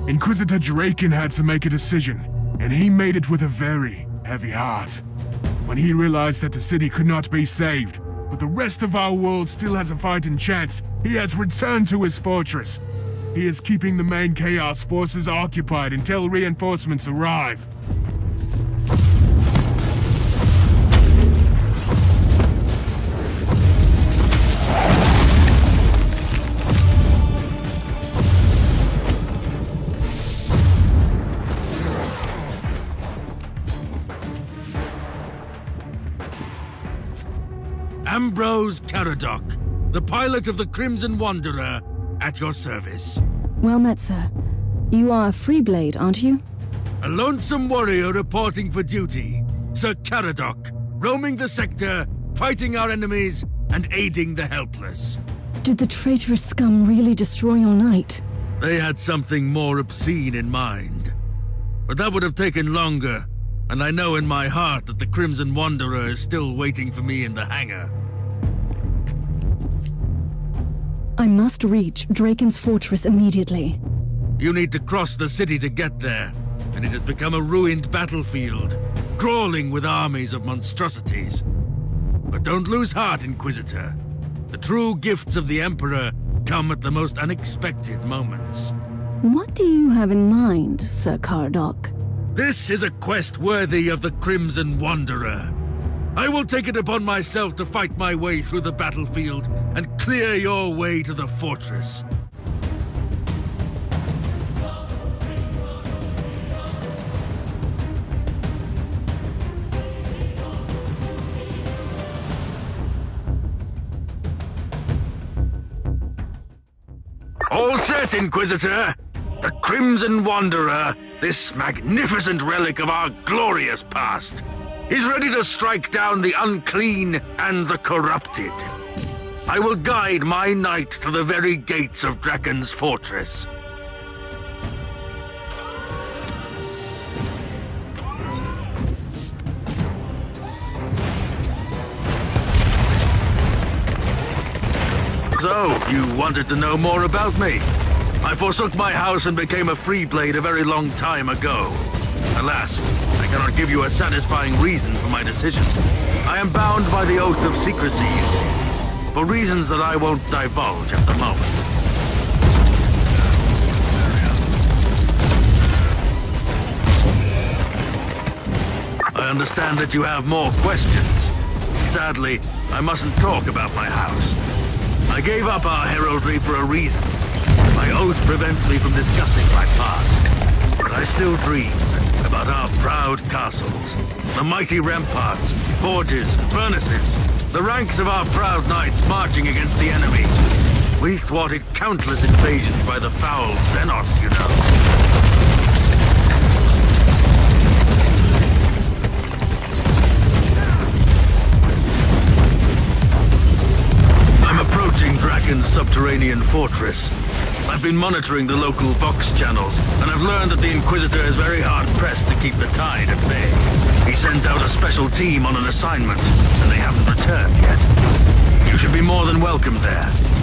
Inquisitor Draken had to make a decision, and he made it with a very heavy heart. When he realized that the city could not be saved, but the rest of our world still has a fighting chance, he has returned to his fortress. He is keeping the main Chaos forces occupied until reinforcements arrive. Ambrose Caradoc, the pilot of the Crimson Wanderer, at your service. Well met, sir. You are a Freeblade, aren't you? A lonesome warrior reporting for duty. Sir Caradoc, roaming the sector, fighting our enemies, and aiding the helpless. Did the traitorous scum really destroy your knight? They had something more obscene in mind. But that would have taken longer, and I know in my heart that the Crimson Wanderer is still waiting for me in the hangar. I must reach Draken's fortress immediately. You need to cross the city to get there, and it has become a ruined battlefield, crawling with armies of monstrosities. But don't lose heart, Inquisitor. The true gifts of the Emperor come at the most unexpected moments. What do you have in mind, Sir Caradoc? This is a quest worthy of the Crimson Wanderer. I will take it upon myself to fight my way through the battlefield and clear your way to the fortress. All set, Inquisitor! The Crimson Wanderer, this magnificent relic of our glorious past, is ready to strike down the unclean and the corrupted. I will guide my knight to the very gates of Draken's fortress. So, you wanted to know more about me? I forsook my house and became a free blade a very long time ago. Alas, cannot give you a satisfying reason for my decision. I am bound by the oath of secrecy, you see, for reasons that I won't divulge at the moment. I understand that you have more questions. Sadly, I mustn't talk about my house. I gave up our heraldry for a reason. My oath prevents me from discussing my past. But I still dream about our proud castles, the mighty ramparts, forges, furnaces, the ranks of our proud knights marching against the enemy. We thwarted countless invasions by the foul Xenos, you know. I'm approaching Draken's subterranean fortress. I've been monitoring the local Vox channels, and I've learned that the Inquisitor is very hard-pressed to keep the tide at bay. He sent out a special team on an assignment, and they haven't returned yet. You should be more than welcome there.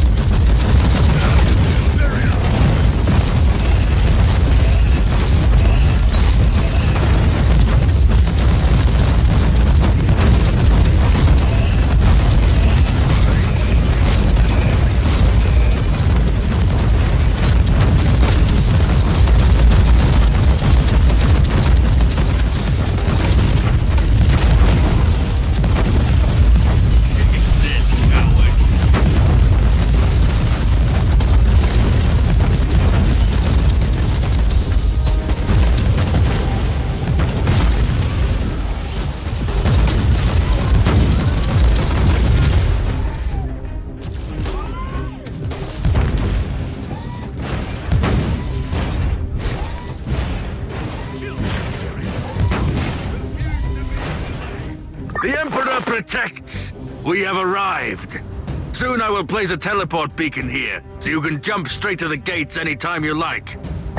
Will place a teleport beacon here, so you can jump straight to the gates anytime you like.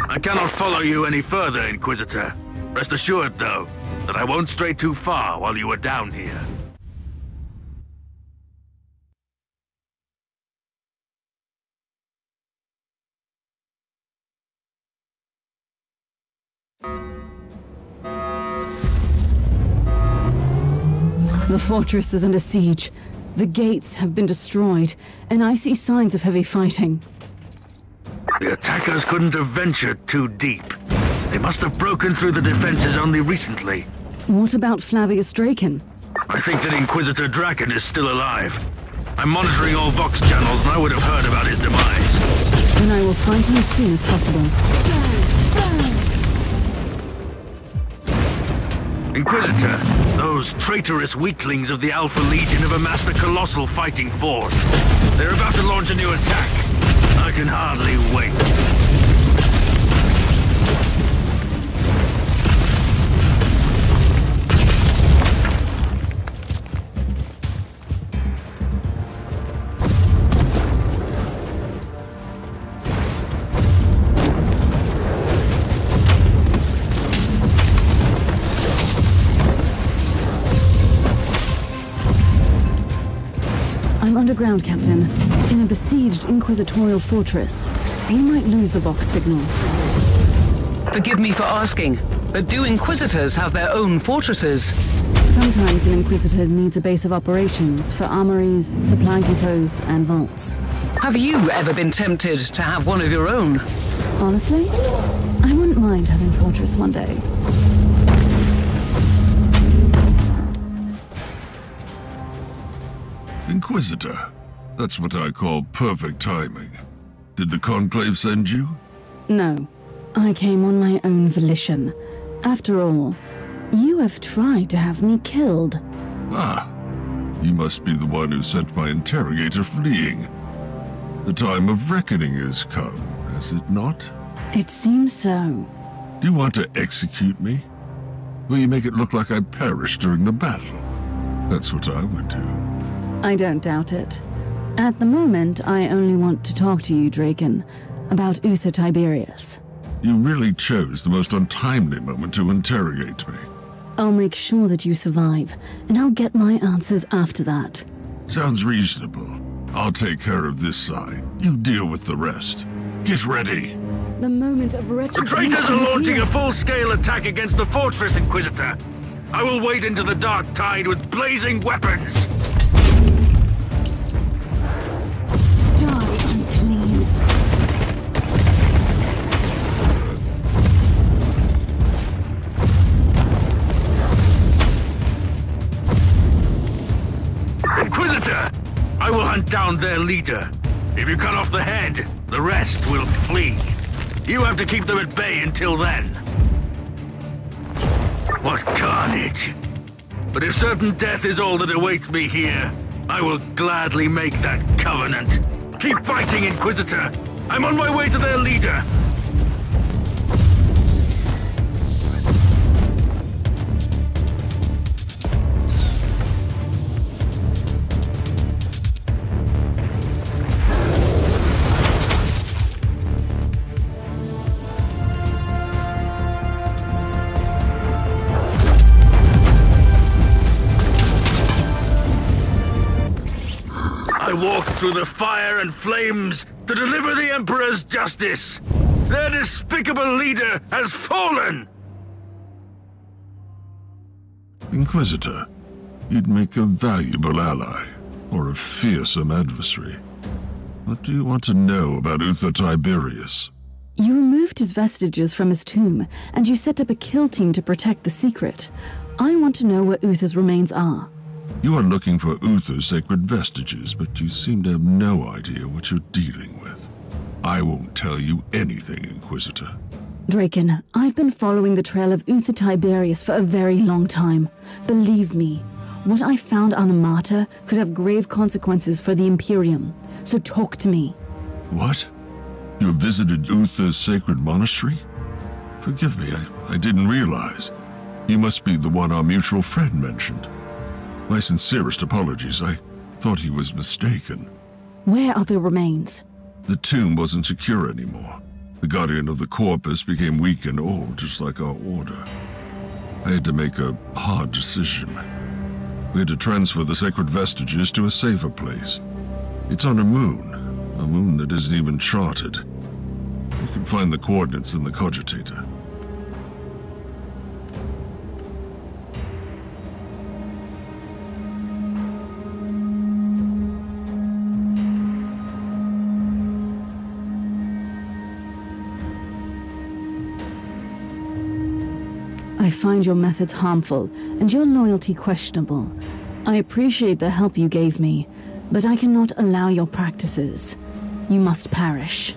I cannot follow you any further, Inquisitor. Rest assured, though, that I won't stray too far while you are down here. The fortress is under siege. The gates have been destroyed, and I see signs of heavy fighting. The attackers couldn't have ventured too deep. They must have broken through the defenses only recently. What about Flavius Draken? I think that Inquisitor Draken is still alive. I'm monitoring all Vox channels and I would have heard about his demise. Then I will find him as soon as possible. Inquisitor, those traitorous weaklings of the Alpha Legion have amassed a colossal fighting force. They're about to launch a new attack. I can hardly wait. Underground, Captain, in a besieged Inquisitorial fortress. We might lose the Vox signal. Forgive me for asking, but do Inquisitors have their own fortresses? Sometimes an Inquisitor needs a base of operations for armories, supply depots, and vaults. Have you ever been tempted to have one of your own? Honestly, I wouldn't mind having a fortress one day. Inquisitor. That's what I call perfect timing. Did the Conclave send you? No. I came on my own volition. After all, you have tried to have me killed. Ah, you must be the one who sent my interrogator fleeing. The time of reckoning has come, has it not? It seems so. Do you want to execute me? Will you make it look like I perished during the battle? That's what I would do. I don't doubt it. At the moment, I only want to talk to you, Draken, about Uther Tiberius. You really chose the most untimely moment to interrogate me. I'll make sure that you survive, and I'll get my answers after that. Sounds reasonable. I'll take care of this side. You deal with the rest. Get ready. The moment of The traitors are is launching here. a full-scale attack against the fortress, Inquisitor. I will wade into the dark tide with blazing weapons. I will hunt down their leader. If you cut off the head, the rest will flee. You have to keep them at bay until then. What carnage! But if certain death is all that awaits me here, I will gladly make that covenant. Keep fighting, Inquisitor! I'm on my way to their leader! Through the fire and flames to deliver the Emperor's justice. Their despicable leader has fallen! Inquisitor, you'd make a valuable ally, or a fearsome adversary. What do you want to know about Uther Tiberius? You removed his vestiges from his tomb, and you set up a kill team to protect the secret. I want to know where Uther's remains are. You are looking for Uther's sacred vestiges, but you seem to have no idea what you're dealing with. I won't tell you anything, Inquisitor. Draken, I've been following the trail of Uther Tiberius for a very long time. Believe me, what I found on the Martyr could have grave consequences for the Imperium. So talk to me. What? You visited Uther's sacred monastery? Forgive me, I, I didn't realize. You must be the one our mutual friend mentioned. My sincerest apologies. I thought he was mistaken. Where are the remains? The tomb wasn't secure anymore. The Guardian of the Corpus became weak and old, just like our order. I had to make a hard decision. We had to transfer the sacred vestiges to a safer place. It's on a moon, a moon that isn't even charted. You can find the coordinates in the cogitator. I find your methods harmful and your loyalty questionable. I appreciate the help you gave me, but I cannot allow your practices. You must perish.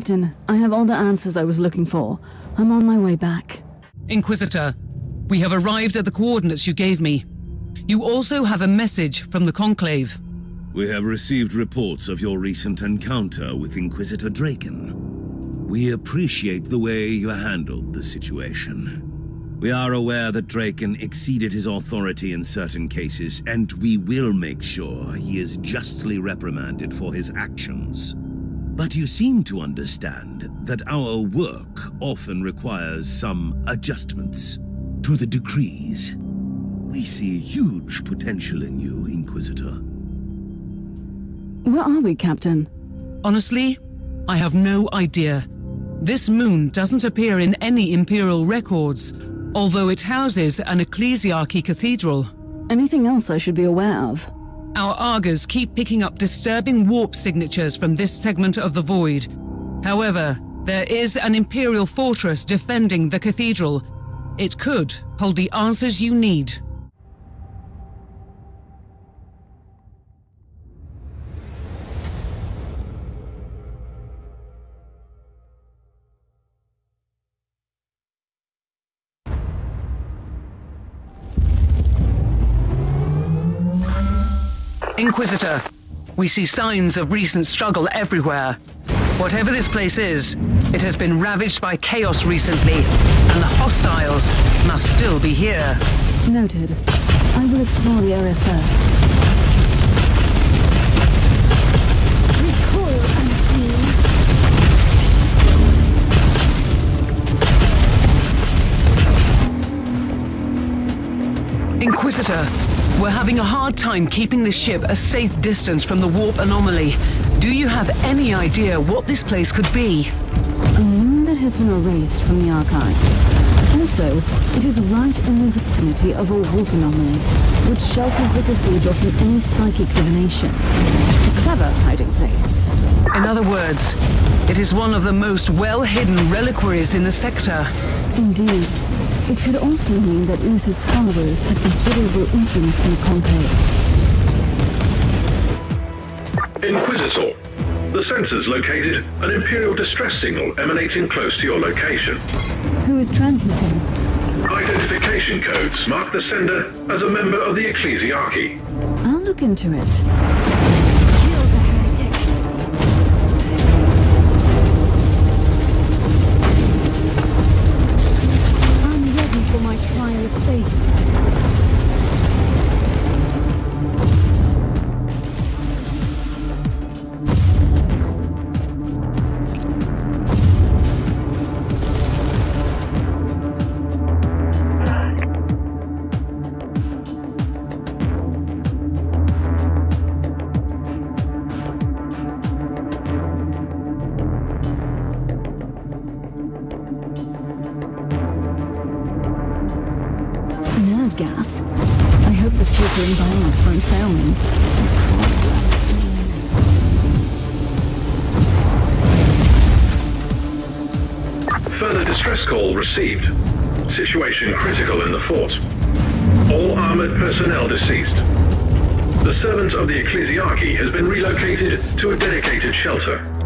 Captain, I have all the answers I was looking for. I'm on my way back. Inquisitor, we have arrived at the coordinates you gave me. You also have a message from the Conclave. We have received reports of your recent encounter with Inquisitor Draken. We appreciate the way you handled the situation. We are aware that Draken exceeded his authority in certain cases, and we will make sure he is justly reprimanded for his actions. But you seem to understand that our work often requires some adjustments to the decrees. We see huge potential in you, Inquisitor. Where are we, Captain? Honestly, I have no idea. This moon doesn't appear in any Imperial records, although it houses an ecclesiarchy cathedral. Anything else I should be aware of? Our augurs keep picking up disturbing warp signatures from this segment of the void. However, there is an Imperial fortress defending the cathedral. It could hold the answers you need. Inquisitor, we see signs of recent struggle everywhere. Whatever this place is, it has been ravaged by chaos recently, and the hostiles must still be here. Noted. I will explore the area first. Inquisitor, we're having a hard time keeping the ship a safe distance from the warp anomaly. Do you have any idea what this place could be? A moon that has been erased from the archives. Also, it is right in the vicinity of a warp anomaly, which shelters the cathedral from any psychic divination. A clever hiding place. In other words, it is one of the most well-hidden reliquaries in the sector. Indeed. It could also mean that Uther's followers had considerable influence in the Conclave. Inquisitor, the sensors located an Imperial distress signal emanating close to your location. Who is transmitting? Identification codes mark the sender as a member of the Ecclesiarchy. I'll look into it. Shelter.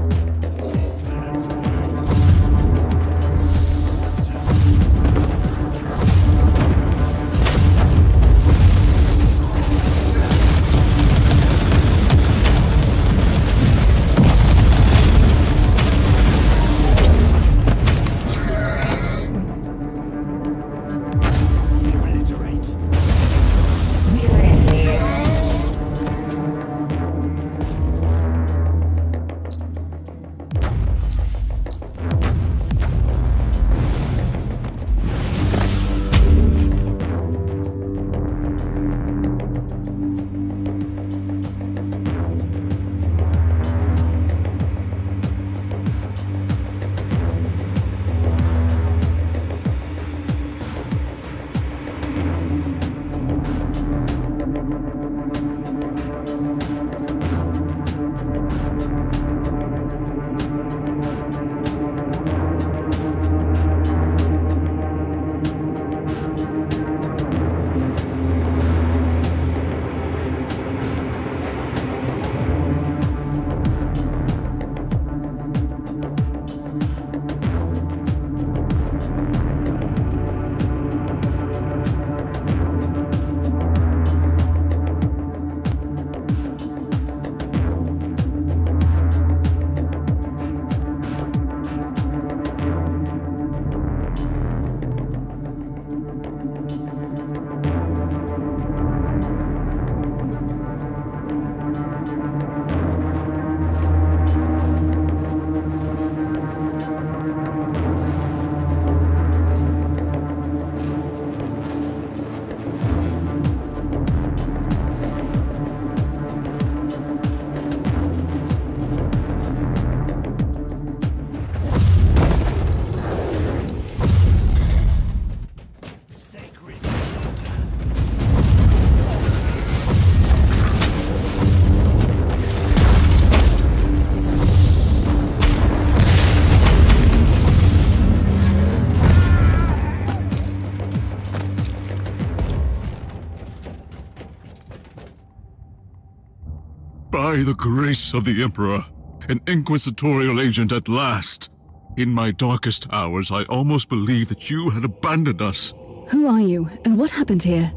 By the grace of the Emperor, an inquisitorial agent at last. In my darkest hours, I almost believed that you had abandoned us. Who are you, and what happened here?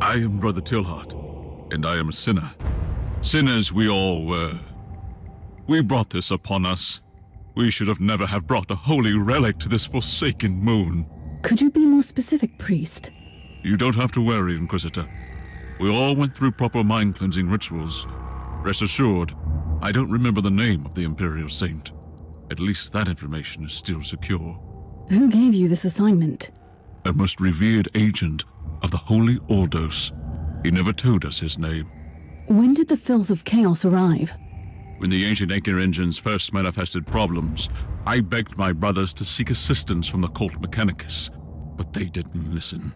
I am Brother Tilhart, and I am a sinner. Sinners we all were. We brought this upon us. We should have never have brought a holy relic to this forsaken moon. Could you be more specific, priest? You don't have to worry, Inquisitor. We all went through proper mind-cleansing rituals. Rest assured, I don't remember the name of the Imperial Saint. At least that information is still secure. Who gave you this assignment? A most revered agent of the Holy Ordos. He never told us his name. When did the filth of chaos arrive? When the ancient anchor engines first manifested problems, I begged my brothers to seek assistance from the cult Mechanicus, but they didn't listen.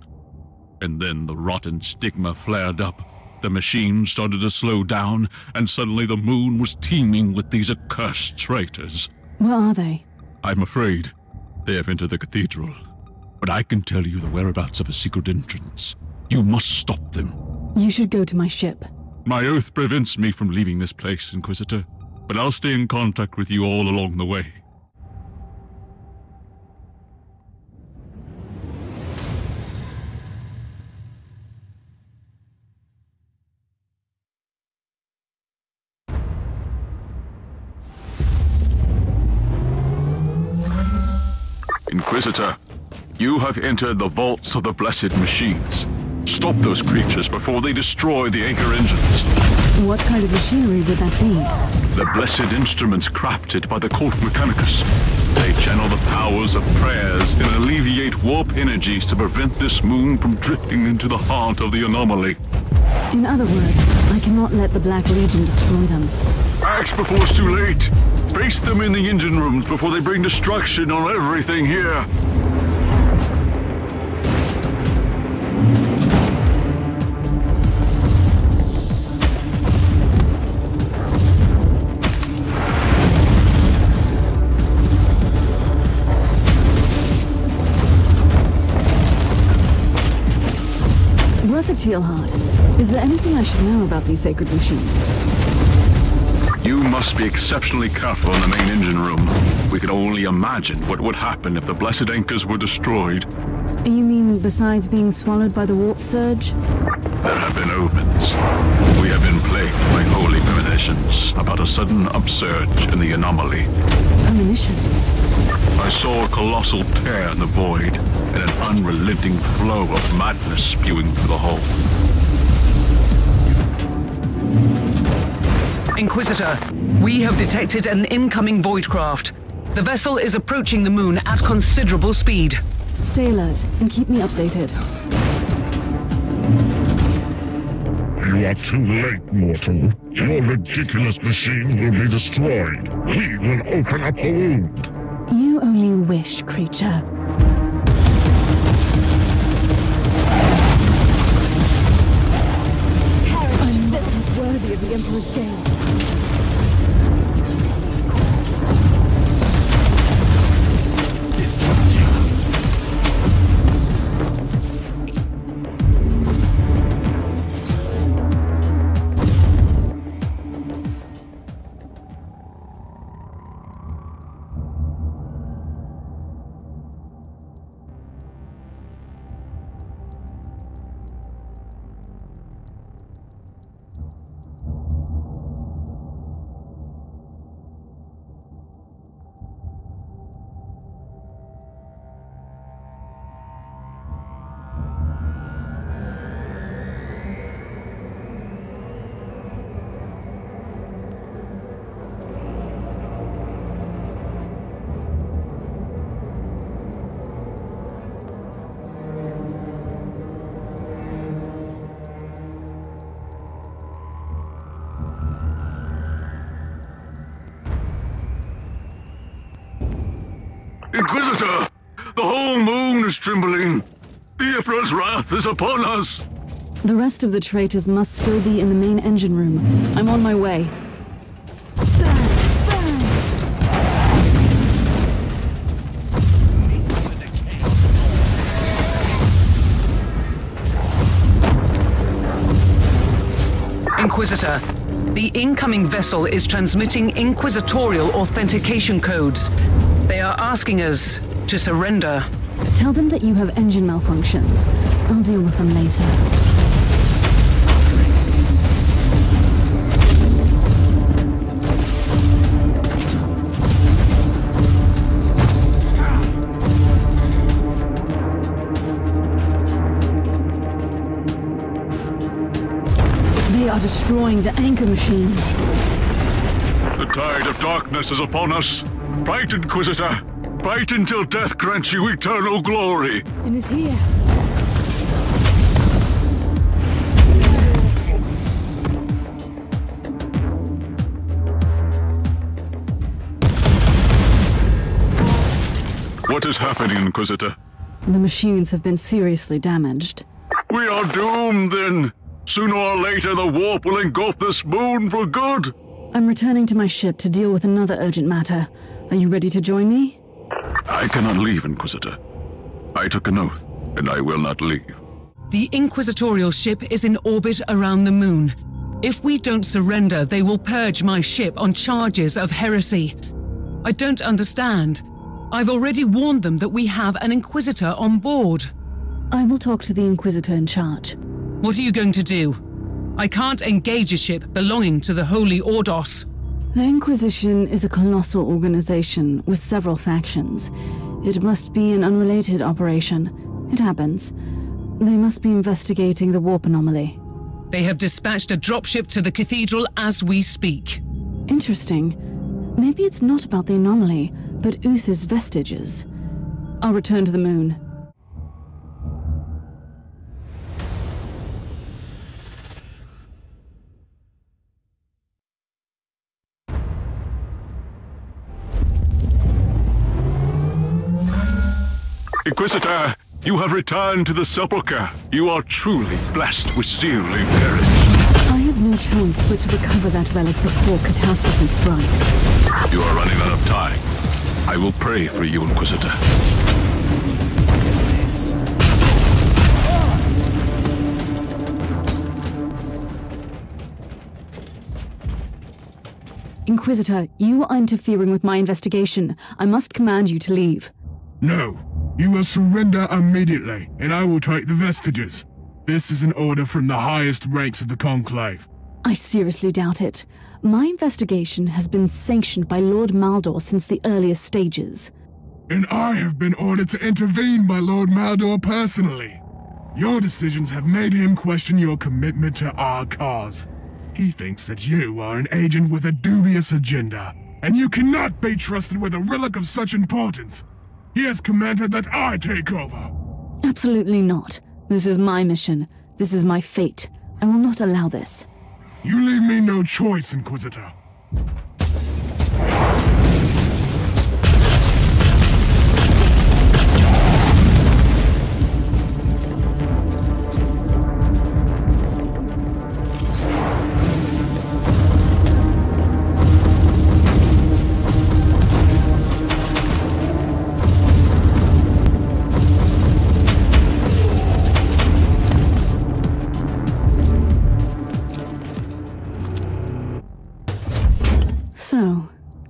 And then the rotten stigma flared up. The machine started to slow down, and suddenly the moon was teeming with these accursed traitors. Where are they? I'm afraid they have entered the cathedral. But I can tell you the whereabouts of a secret entrance. You must stop them. You should go to my ship. My oath prevents me from leaving this place, Inquisitor, but I'll stay in contact with you all along the way. Inquisitor, you have entered the vaults of the Blessed Machines. Stop those creatures before they destroy the anchor engines. What kind of machinery would that be? The blessed instruments crafted by the Cult Mechanicus. They channel the powers of prayers and alleviate warp energies to prevent this moon from drifting into the heart of the anomaly. In other words, I cannot let the Black Legion destroy them. Act before it's too late. Face them in the engine rooms before they bring destruction on everything here. Brother Tilhart, is there anything I should know about these sacred machines? You must be exceptionally careful in the main engine room. We can only imagine what would happen if the blessed anchors were destroyed. You mean besides being swallowed by the warp surge? There have been omens. We have been plagued by holy premonitions about a sudden upsurge in the anomaly. Premonitions? I saw a colossal tear in the void and an unrelenting flow of madness spewing through the hull. Inquisitor, we have detected an incoming void craft. The vessel is approaching the moon at considerable speed. Stay alert and keep me updated. You are too late, mortal. Your ridiculous machines will be destroyed. We will open up the wound. You only wish, creature. I'm not worthy of the Emperor's gaze. Is upon us. The rest of the traitors must still be in the main engine room. I'm on my way. Inquisitor, The incoming vessel is transmitting inquisitorial authentication codes. They are asking us to surrender. Tell them that you have engine malfunctions. I'll deal with them later. They are destroying the anchor machines. The tide of darkness is upon us. Fight, Inquisitor! Fight until death grants you eternal glory! It is here. What is happening, Inquisitor? The machines have been seriously damaged. We are doomed, then! Sooner or later, the warp will engulf this moon for good! I'm returning to my ship to deal with another urgent matter. Are you ready to join me? I cannot leave, Inquisitor. I took an oath, and I will not leave. The Inquisitorial ship is in orbit around the moon. If we don't surrender, they will purge my ship on charges of heresy. I don't understand. I've already warned them that we have an Inquisitor on board. I will talk to the Inquisitor in charge. What are you going to do? I can't engage a ship belonging to the Holy Ordos. The Inquisition is a colossal organization with several factions. It must be an unrelated operation. It happens. They must be investigating the warp anomaly. They have dispatched a dropship to the cathedral as we speak. Interesting. Maybe it's not about the anomaly, but Uther's vestiges. I'll return to the moon. Inquisitor, you have returned to the Sepulchre. You are truly blessed with sealing courage. I have no choice but to recover that relic before catastrophe strikes. You are running out of time. I will pray for you, Inquisitor. Inquisitor, you are interfering with my investigation. I must command you to leave. No. You will surrender immediately, and I will take the vestiges. This is an order from the highest ranks of the Conclave. I seriously doubt it. My investigation has been sanctioned by Lord Maldor since the earliest stages. And I have been ordered to intervene by Lord Maldor personally. Your decisions have made him question your commitment to our cause. He thinks that you are an agent with a dubious agenda, and you cannot be trusted with a relic of such importance. He has commanded that I take over. Absolutely not. This is my mission. This is my fate. I will not allow this. You leave me no choice, Inquisitor.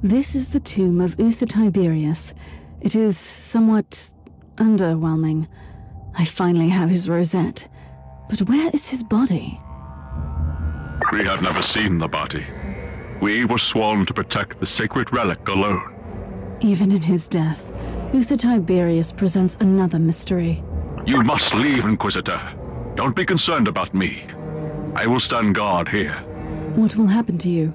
This is the tomb of Uther Tiberius. It is somewhat underwhelming. I finally have his rosette. But where is his body? We have never seen the body. We were sworn to protect the sacred relic alone. Even in his death, Uther Tiberius presents another mystery. You must leave, Inquisitor. Don't be concerned about me. I will stand guard here. What will happen to you?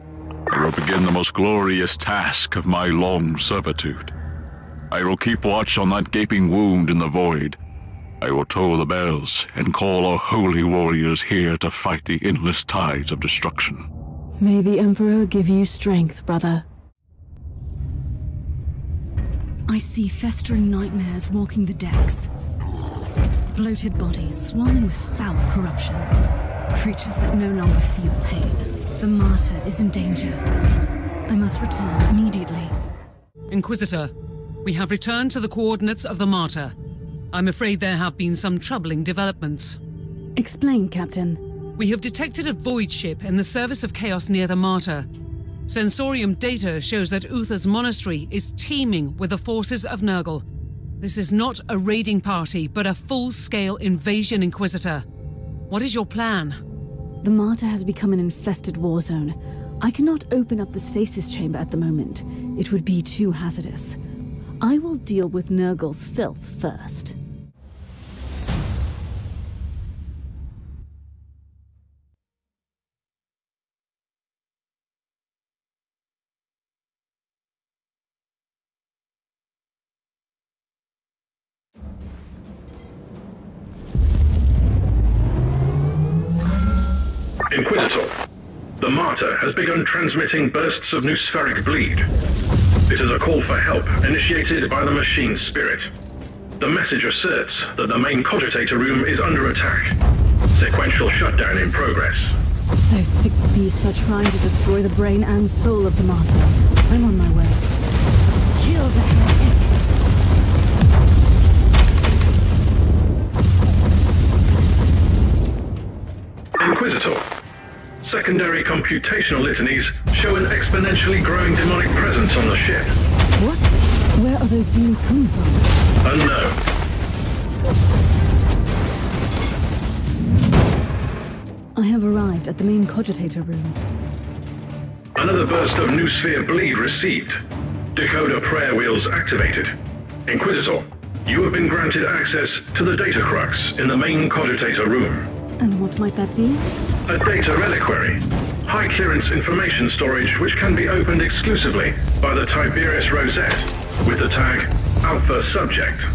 I will begin the most glorious task of my long servitude. I will keep watch on that gaping wound in the void. I will toll the bells and call our holy warriors here to fight the endless tides of destruction. May the Emperor give you strength, brother. I see festering nightmares walking the decks. Bloated bodies swollen with foul corruption. Creatures that no longer feel pain. The martyr is in danger. I must return immediately. Inquisitor, we have returned to the coordinates of the martyr. I'm afraid there have been some troubling developments. Explain, Captain. We have detected a void ship in the service of Chaos near the Martyr. Sensorium data shows that Uther's monastery is teeming with the forces of Nurgle. This is not a raiding party, but a full-scale invasion Inquisitor. What is your plan? The Martyr has become an infested war zone. I cannot open up the stasis chamber at the moment. It would be too hazardous. I will deal with Nurgle's filth first. Has begun transmitting bursts of noospheric bleed. It is a call for help initiated by the machine spirit. The message asserts that the main cogitator room is under attack. Sequential shutdown in progress. Those sick beasts are trying to destroy the brain and soul of the Martyr. I'm on my way. Kill the heretic! Inquisitor, secondary computational litanies show an exponentially growing demonic presence on the ship. What? Where are those demons coming from? Unknown. I have arrived at the main cogitator room. Another burst of noosphere bleed received. Decoder prayer wheels activated. Inquisitor, you have been granted access to the data crux in the main cogitator room. And what might that be? A data reliquary. High clearance information storage which can be opened exclusively by the Tiberius Rosette with the tag Alpha Subject.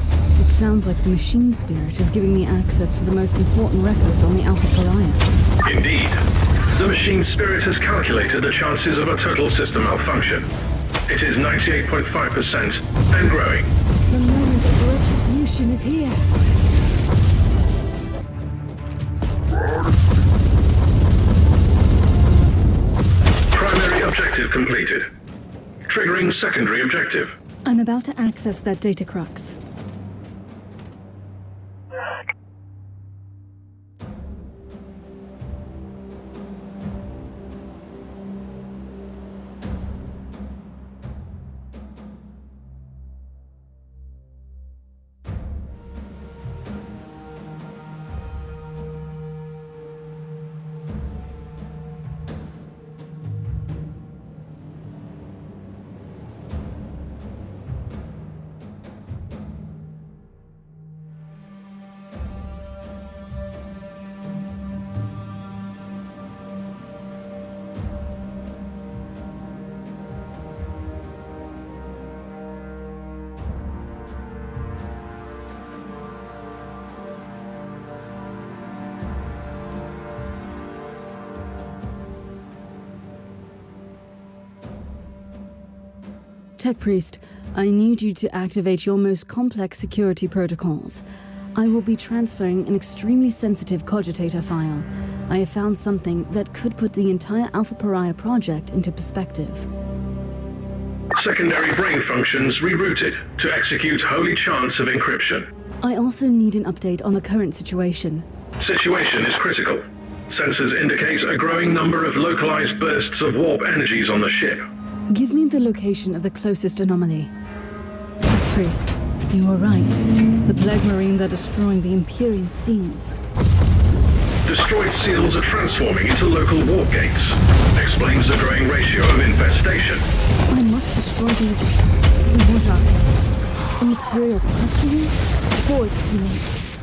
It sounds like the machine spirit is giving me access to the most important records on the Alpha Pariah. Indeed. The machine spirit has calculated the chances of a total system malfunction. It is 98.5% and growing. The moment of retribution is here. Primary objective completed. Triggering secondary objective. I'm about to access that data crux. Tech Priest, I need you to activate your most complex security protocols. I will be transferring an extremely sensitive cogitator file. I have found something that could put the entire Alpha Pariah project into perspective. Secondary brain functions rerouted to execute holy chants of encryption. I also need an update on the current situation. Situation is critical. Sensors indicate a growing number of localized bursts of warp energies on the ship. Give me the location of the closest anomaly. Priest, you were right. The Plague Marines are destroying the Empyrean seals. Destroyed seals are transforming into local warp gates. Explains the growing ratio of infestation. I must destroy these... What are they? Material pustules? Before it's too late.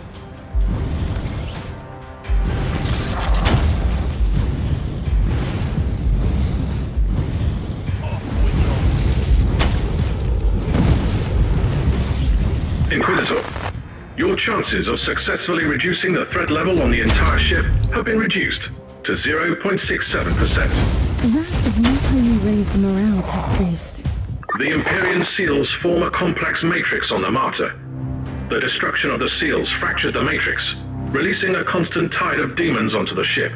Inquisitor, your chances of successfully reducing the threat level on the entire ship have been reduced to 0.67%. That is not how you raise the morale, Tech Priest. The Empyrean seals form a complex matrix on the Martyr. The destruction of the seals fractured the matrix, releasing a constant tide of demons onto the ship.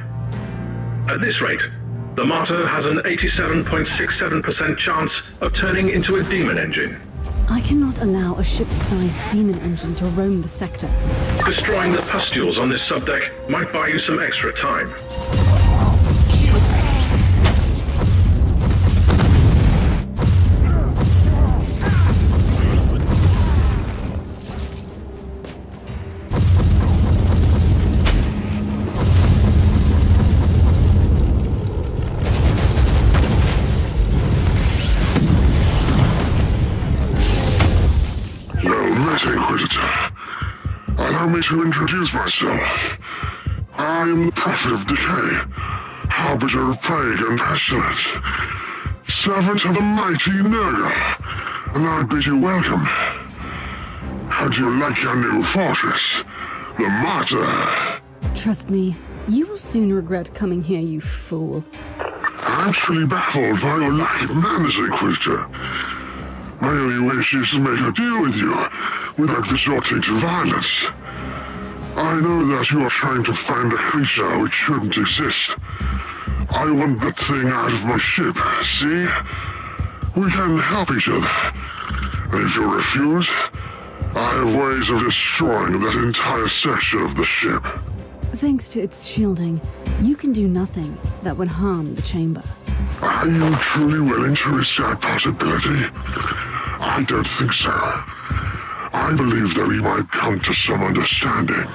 At this rate, the Martyr has an 87.67% chance of turning into a demon engine. I cannot allow a ship-sized demon engine to roam the sector. Destroying the pustules on this subdeck might buy you some extra time. To introduce myself. I am the Prophet of Decay, Harbinger of Plague and Pestilence, servant of the mighty Nurgle, and I bid you welcome. How do you like your new fortress? The Martyr. Trust me, you will soon regret coming here, you fool. I'm truly baffled by your lack of manners, Inquisitor. My only wish is to make a deal with you without resorting to violence. I know that you are trying to find a creature which shouldn't exist. I want that thing out of my ship, see? We can help each other. And if you refuse, I have ways of destroying that entire section of the ship. Thanks to its shielding, you can do nothing that would harm the chamber. Are you truly willing to risk that possibility? I don't think so. I believe that we might come to some understanding.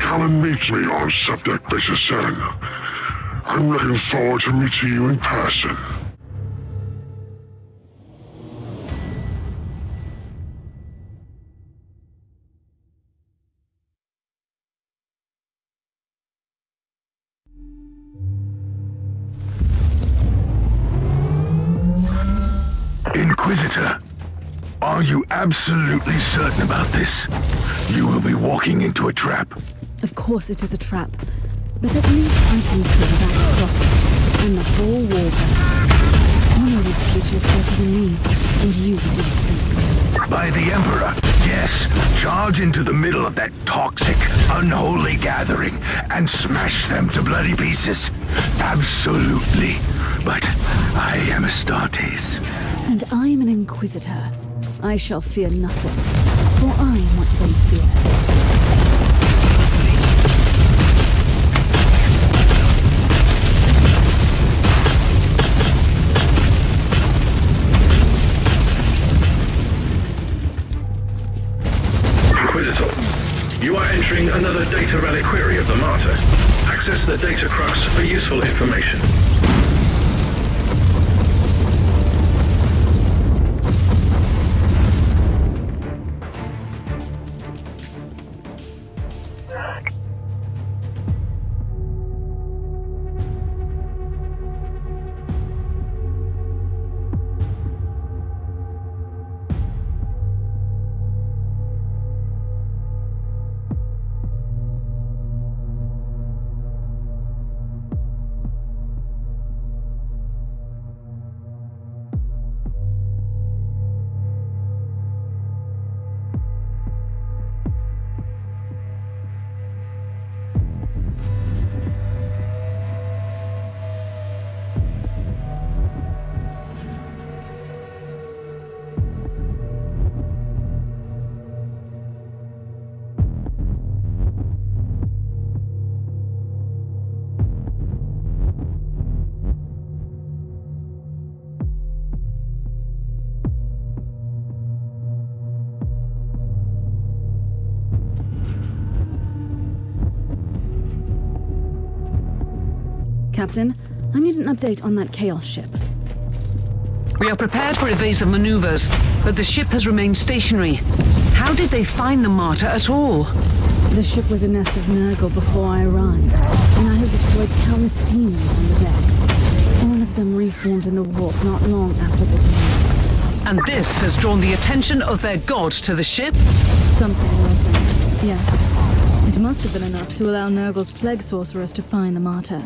Come and meet me on Subdeck Beta 7. I'm looking forward to meeting you in person. Inquisitor, are you absolutely certain about this? You will be walking into a trap. Of course it is a trap, but at least I can kill that prophet and the whole war. You know these creatures better than me, and you will do the same. By the Emperor, yes. Charge into the middle of that toxic, unholy gathering and smash them to bloody pieces. Absolutely. But I am Astartes. And I am an Inquisitor. I shall fear nothing, for I am what they fear. Inquisitor, you are entering another data reliquary of the Martyr. Access the data crux for useful information. Captain, I need an update on that Chaos ship. We are prepared for evasive maneuvers, but the ship has remained stationary. How did they find the martyr at all? The ship was a nest of Nurgle before I arrived, and I have destroyed countless demons on the decks. All of them reformed in the warp not long after the release. And this has drawn the attention of their god to the ship? Something like that, yes. It must have been enough to allow Nurgle's plague sorceress to find the martyr.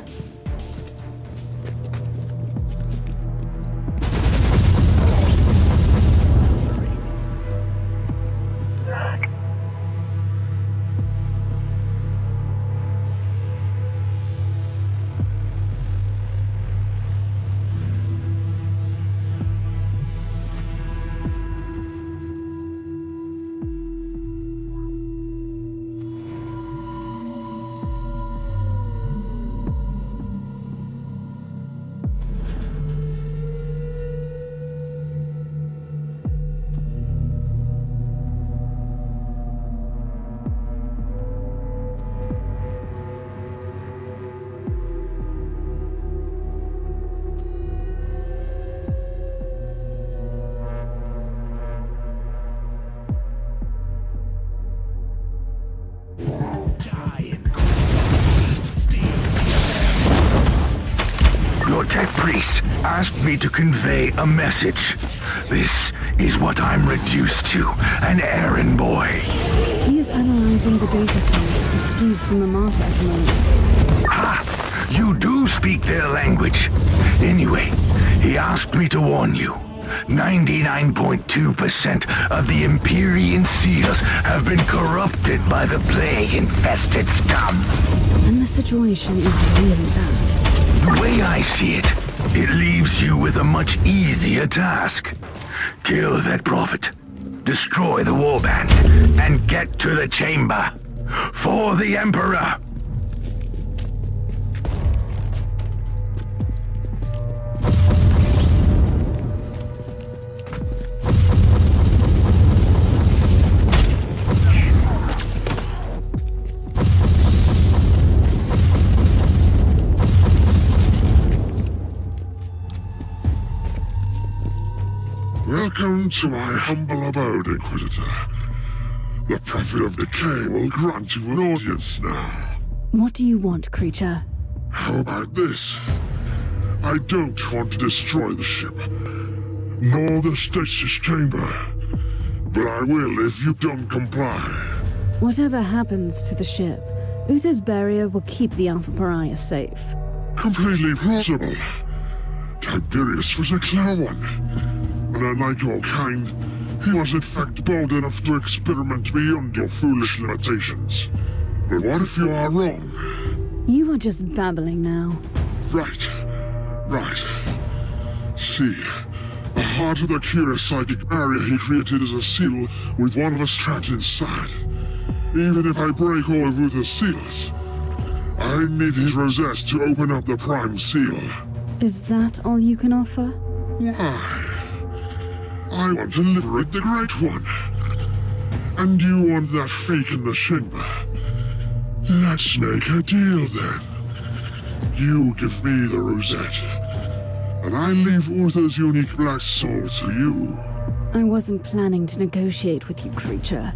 To convey a message. This is what I'm reduced to, an errand boy. He is analyzing the data received from the Martyr at the moment. Ah, you do speak their language. Anyway, he asked me to warn you. 99.2% of the Empyrean seals have been corrupted by the plague-infested scum. And the situation is really bad. The way I see it, it leaves you with a much easier task. Kill that prophet, destroy the warband, and get to the chamber. For the Emperor! Welcome to my humble abode, Inquisitor. The Prophet of Decay will grant you an audience now. What do you want, creature? How about this? I don't want to destroy the ship, nor the stasis chamber, but I will if you don't comply. Whatever happens to the ship, Uther's barrier will keep the Alpha Pariah safe. Completely plausible. Tiberius was a clever one, and unlike your kind, he was in fact bold enough to experiment beyond your foolish limitations. But what if you are wrong? You are just babbling now. Right. Right. See, the heart of the curious psychic barrier he created is a seal with one of us trapped inside. Even if I break all of Uther's seals, I need his rosette to open up the prime seal. Is that all you can offer? Why? I want to liberate the Great One. And you want that fake in the chamber. Let's make a deal then. You give me the rosette, and I leave Uther's unique black soul to you. I wasn't planning to negotiate with you, creature.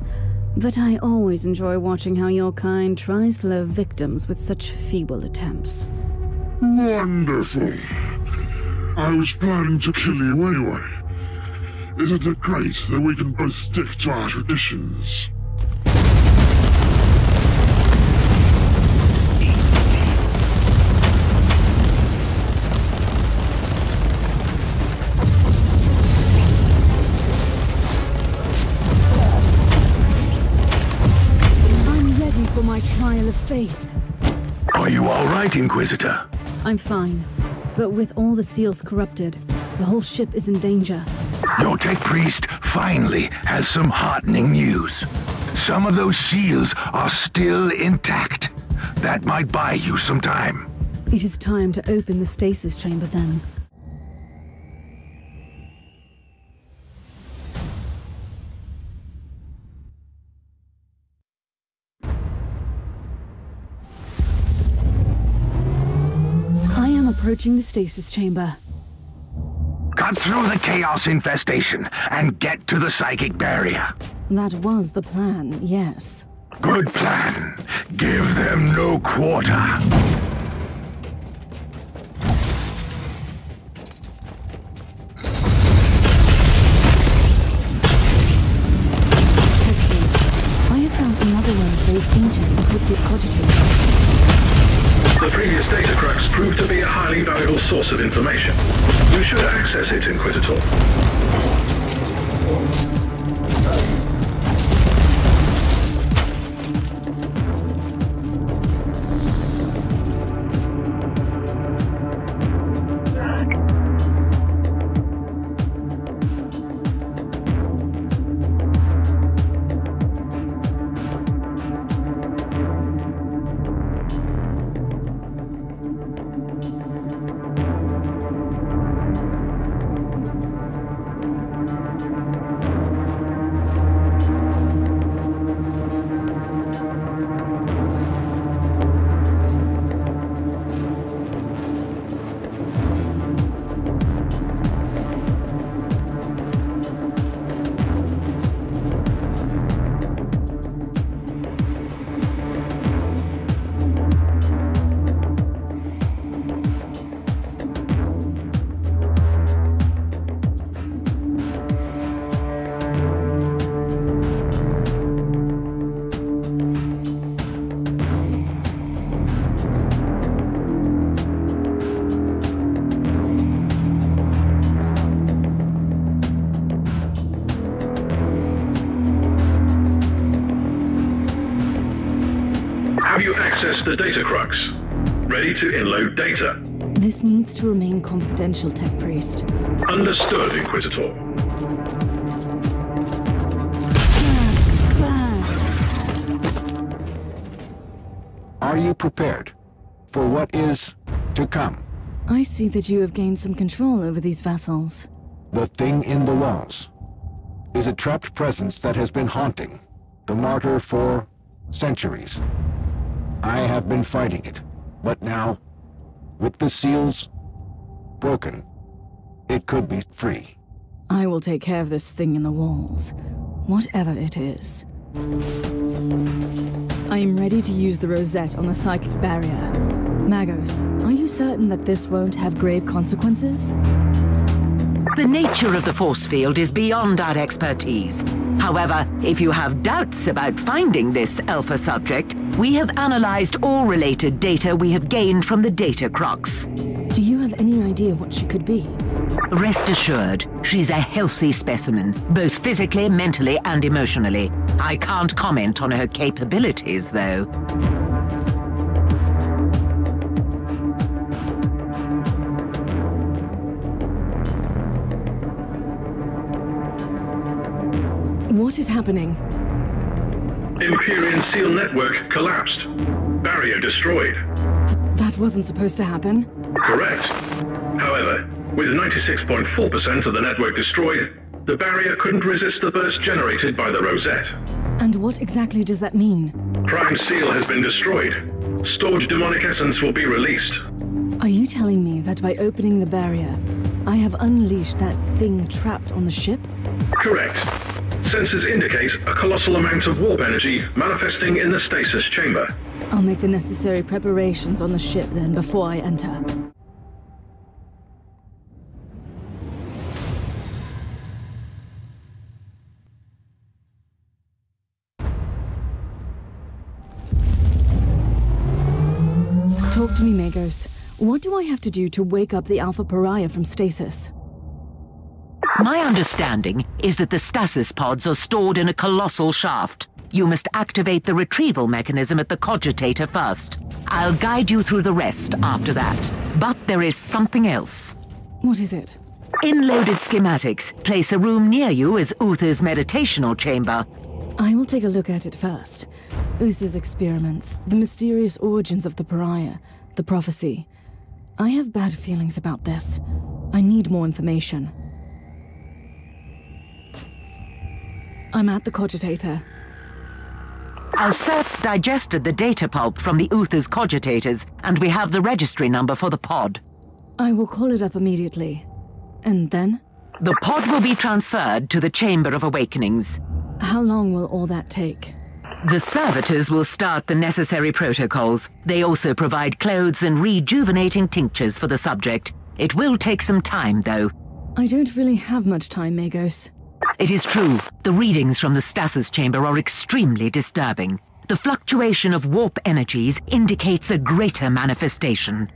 But I always enjoy watching how your kind tries to lure victims with such feeble attempts. Wonderful. I was planning to kill you anyway. Isn't it great that we can both stick to our traditions? I'm ready for my trial of faith. Are you all right, Inquisitor? I'm fine. But with all the seals corrupted, the whole ship is in danger. Your tech priest finally has some heartening news. Some of those seals are still intact. That might buy you some time. It is time to open the stasis chamber then. I am approaching the stasis chamber. Cut through the chaos infestation and get to the psychic barrier. That was the plan, yes. Good plan. Give them no quarter. I have found another one of those ancient encrypted cogitators. The previous data crux proved to be a highly valuable source of information. You should access it, Inquisitor. To inload data. This needs to remain confidential, Tech Priest. Understood, Inquisitor. Are you prepared for what is to come? I see that you have gained some control over these vessels. The thing in the walls is a trapped presence that has been haunting the martyr for centuries. I have been fighting it, but now, with the seals broken, it could be free. I will take care of this thing in the walls, whatever it is. I am ready to use the rosette on the psychic barrier. Magos, are you certain that this won't have grave consequences? The nature of the force field is beyond our expertise. However, if you have doubts about finding this Alpha subject, we have analyzed all related data we have gained from the data crux. Do you have any idea what she could be? Rest assured, she's a healthy specimen, both physically, mentally, and emotionally. I can't comment on her capabilities, though. What is happening? Empyrean seal network collapsed. Barrier destroyed. That wasn't supposed to happen. Correct. However, with 96.4% of the network destroyed, the barrier couldn't resist the burst generated by the rosette. And what exactly does that mean? Prime Seal has been destroyed. Stored demonic essence will be released. Are you telling me that by opening the barrier, I have unleashed that thing trapped on the ship? Correct. Sensors indicate a colossal amount of warp energy manifesting in the stasis chamber. I'll make the necessary preparations on the ship then before I enter. Talk to me, Magos. What do I have to do to wake up the Alpha Pariah from stasis? My understanding is that the stasis pods are stored in a colossal shaft. You must activate the retrieval mechanism at the cogitator first. I'll guide you through the rest after that. But there is something else. What is it? In loaded schematics, place a room near you as Uther's meditational chamber. I will take a look at it first. Uther's experiments, the mysterious origins of the pariah, the prophecy. I have bad feelings about this. I need more information. I'm at the cogitator. Our serfs digested the data pulp from the Uther's cogitators, and we have the registry number for the pod. I will call it up immediately. And then? The pod will be transferred to the Chamber of Awakenings. How long will all that take? The servitors will start the necessary protocols. They also provide clothes and rejuvenating tinctures for the subject. It will take some time, though. I don't really have much time, Magos. It is true. The readings from the stasis chamber are extremely disturbing. The fluctuation of warp energies indicates a greater manifestation.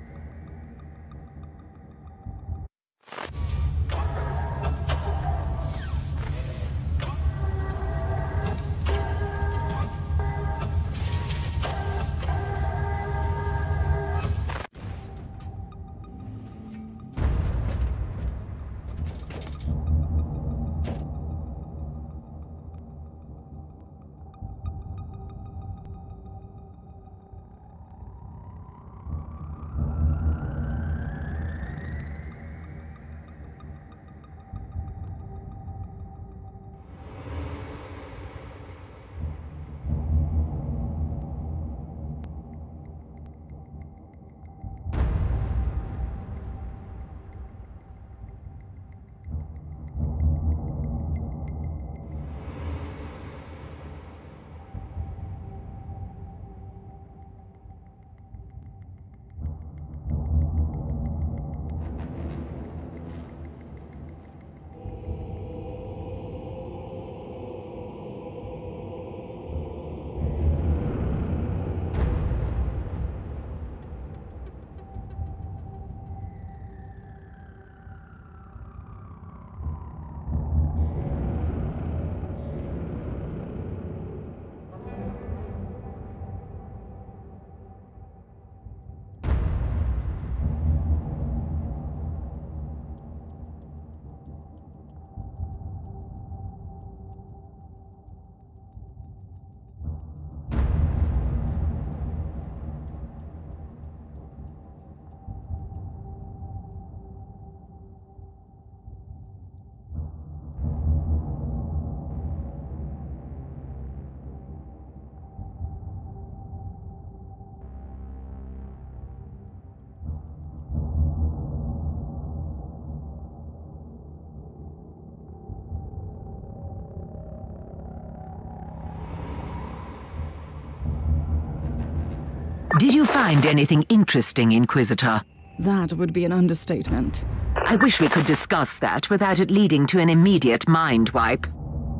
Find anything interesting, Inquisitor? That would be an understatement. I wish we could discuss that without it leading to an immediate mind wipe.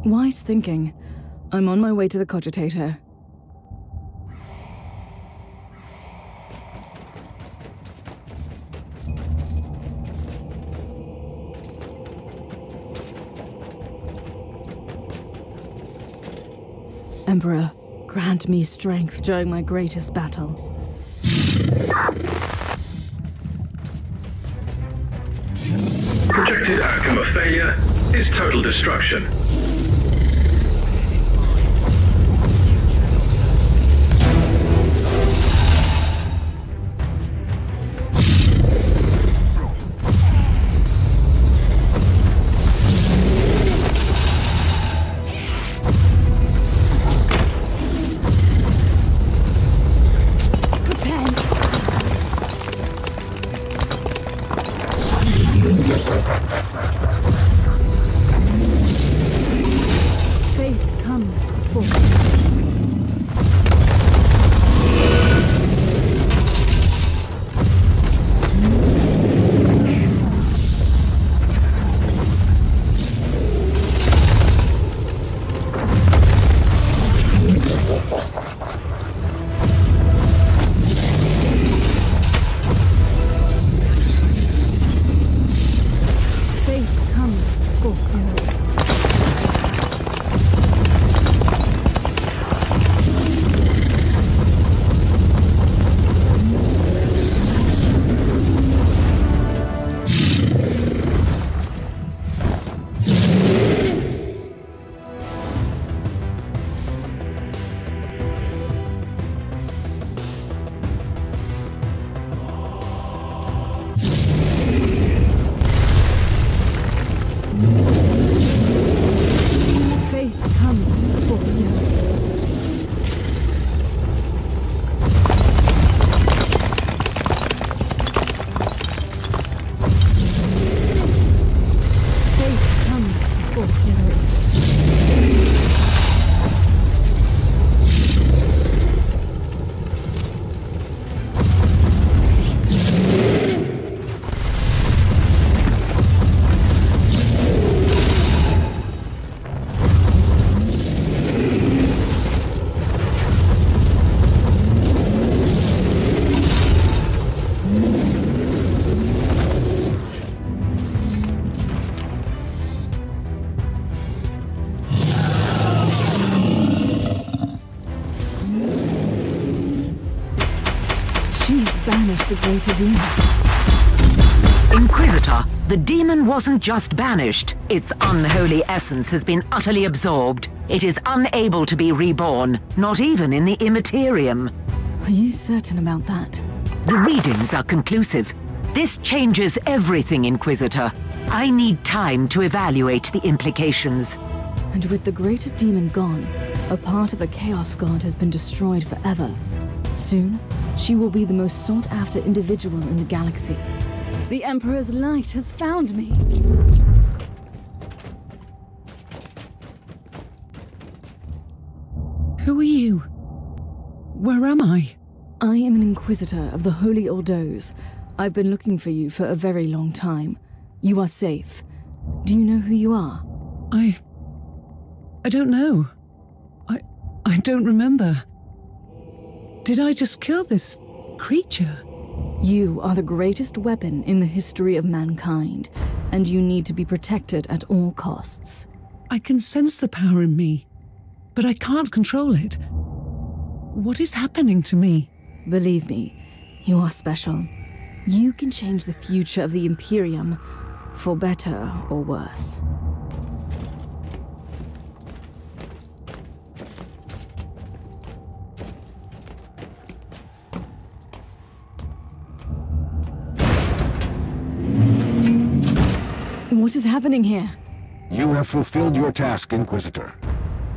Wise thinking. I'm on my way to the cogitator. Emperor, grant me strength during my greatest battle. Projected outcome of failure is total destruction. Cook. The greater demon. Inquisitor, the demon wasn't just banished. Its unholy essence has been utterly absorbed. It is unable to be reborn, not even in the Immaterium. Are you certain about that? The readings are conclusive. This changes everything, Inquisitor. I need time to evaluate the implications. And with the greater demon gone, a part of the Chaos God has been destroyed forever. Soon, she will be the most sought after individual in the galaxy. The Emperor's light has found me. Who are you? Where am I? I am an Inquisitor of the Holy Ordos. I've been looking for you for a very long time. You are safe. Do you know who you are? I. I don't know. I. I don't remember. Did I just kill this creature? You are the greatest weapon in the history of mankind, and you need to be protected at all costs. I can sense the power in me, but I can't control it. What is happening to me? Believe me, you are special. You can change the future of the Imperium, for better or worse. What is happening here? You have fulfilled your task, Inquisitor.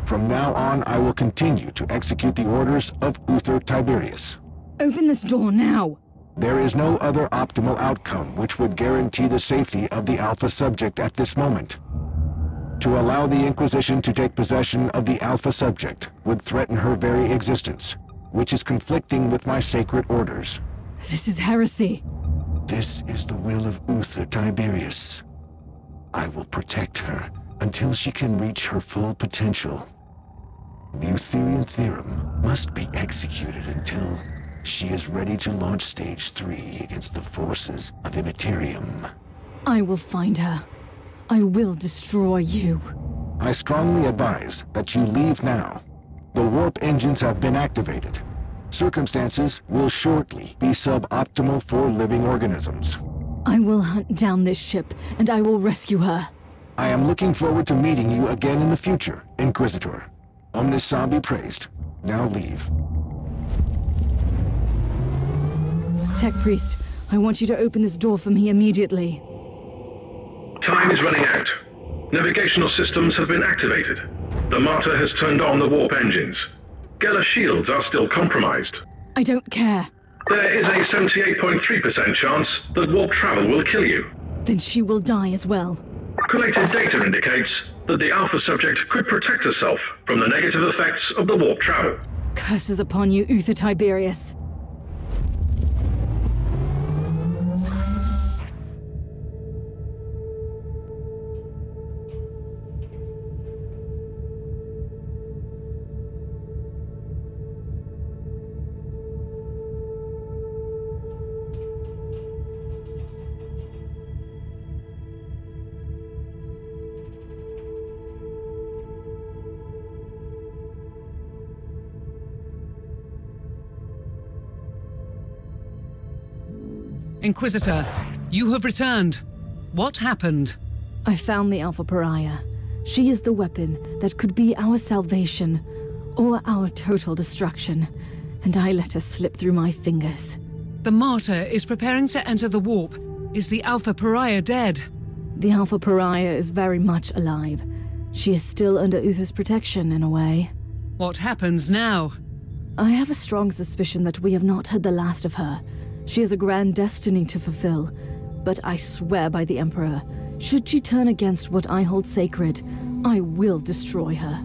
From now on, I will continue to execute the orders of Uther Tiberius. Open this door now! There is no other optimal outcome which would guarantee the safety of the Alpha subject at this moment. To allow the Inquisition to take possession of the Alpha subject would threaten her very existence. which is conflicting with my sacred orders. This is heresy. This is the will of Uther Tiberius. I will protect her until she can reach her full potential. The Utherian Theorem must be executed until she is ready to launch Stage 3 against the forces of Immaterium. I will find her. I will destroy you. I strongly advise that you leave now. The warp engines have been activated. Circumstances will shortly be suboptimal for living organisms. I will hunt down this ship, and I will rescue her. I am looking forward to meeting you again in the future, Inquisitor. Omniss be praised. Now leave. Tech Priest, I want you to open this door for me immediately. Time is running out. Navigational systems have been activated. The Martyr has turned on the warp engines. Geller shields are still compromised. I don't care. There is a 78.3% chance that warp travel will kill you. Then she will die as well. Collated data indicates that the Alpha subject could protect herself from the negative effects of the warp travel. Curses upon you, Uther Tiberius. Inquisitor, you have returned. What happened? I found the Alpha Pariah. She is the weapon that could be our salvation, or our total destruction, and I let her slip through my fingers. The Martyr is preparing to enter the warp. Is the Alpha Pariah dead? The Alpha Pariah is very much alive. She is still under Uther's protection, in a way. What happens now? I have a strong suspicion that we have not heard the last of her. She has a grand destiny to fulfill, but I swear by the Emperor, should she turn against what I hold sacred, I will destroy her.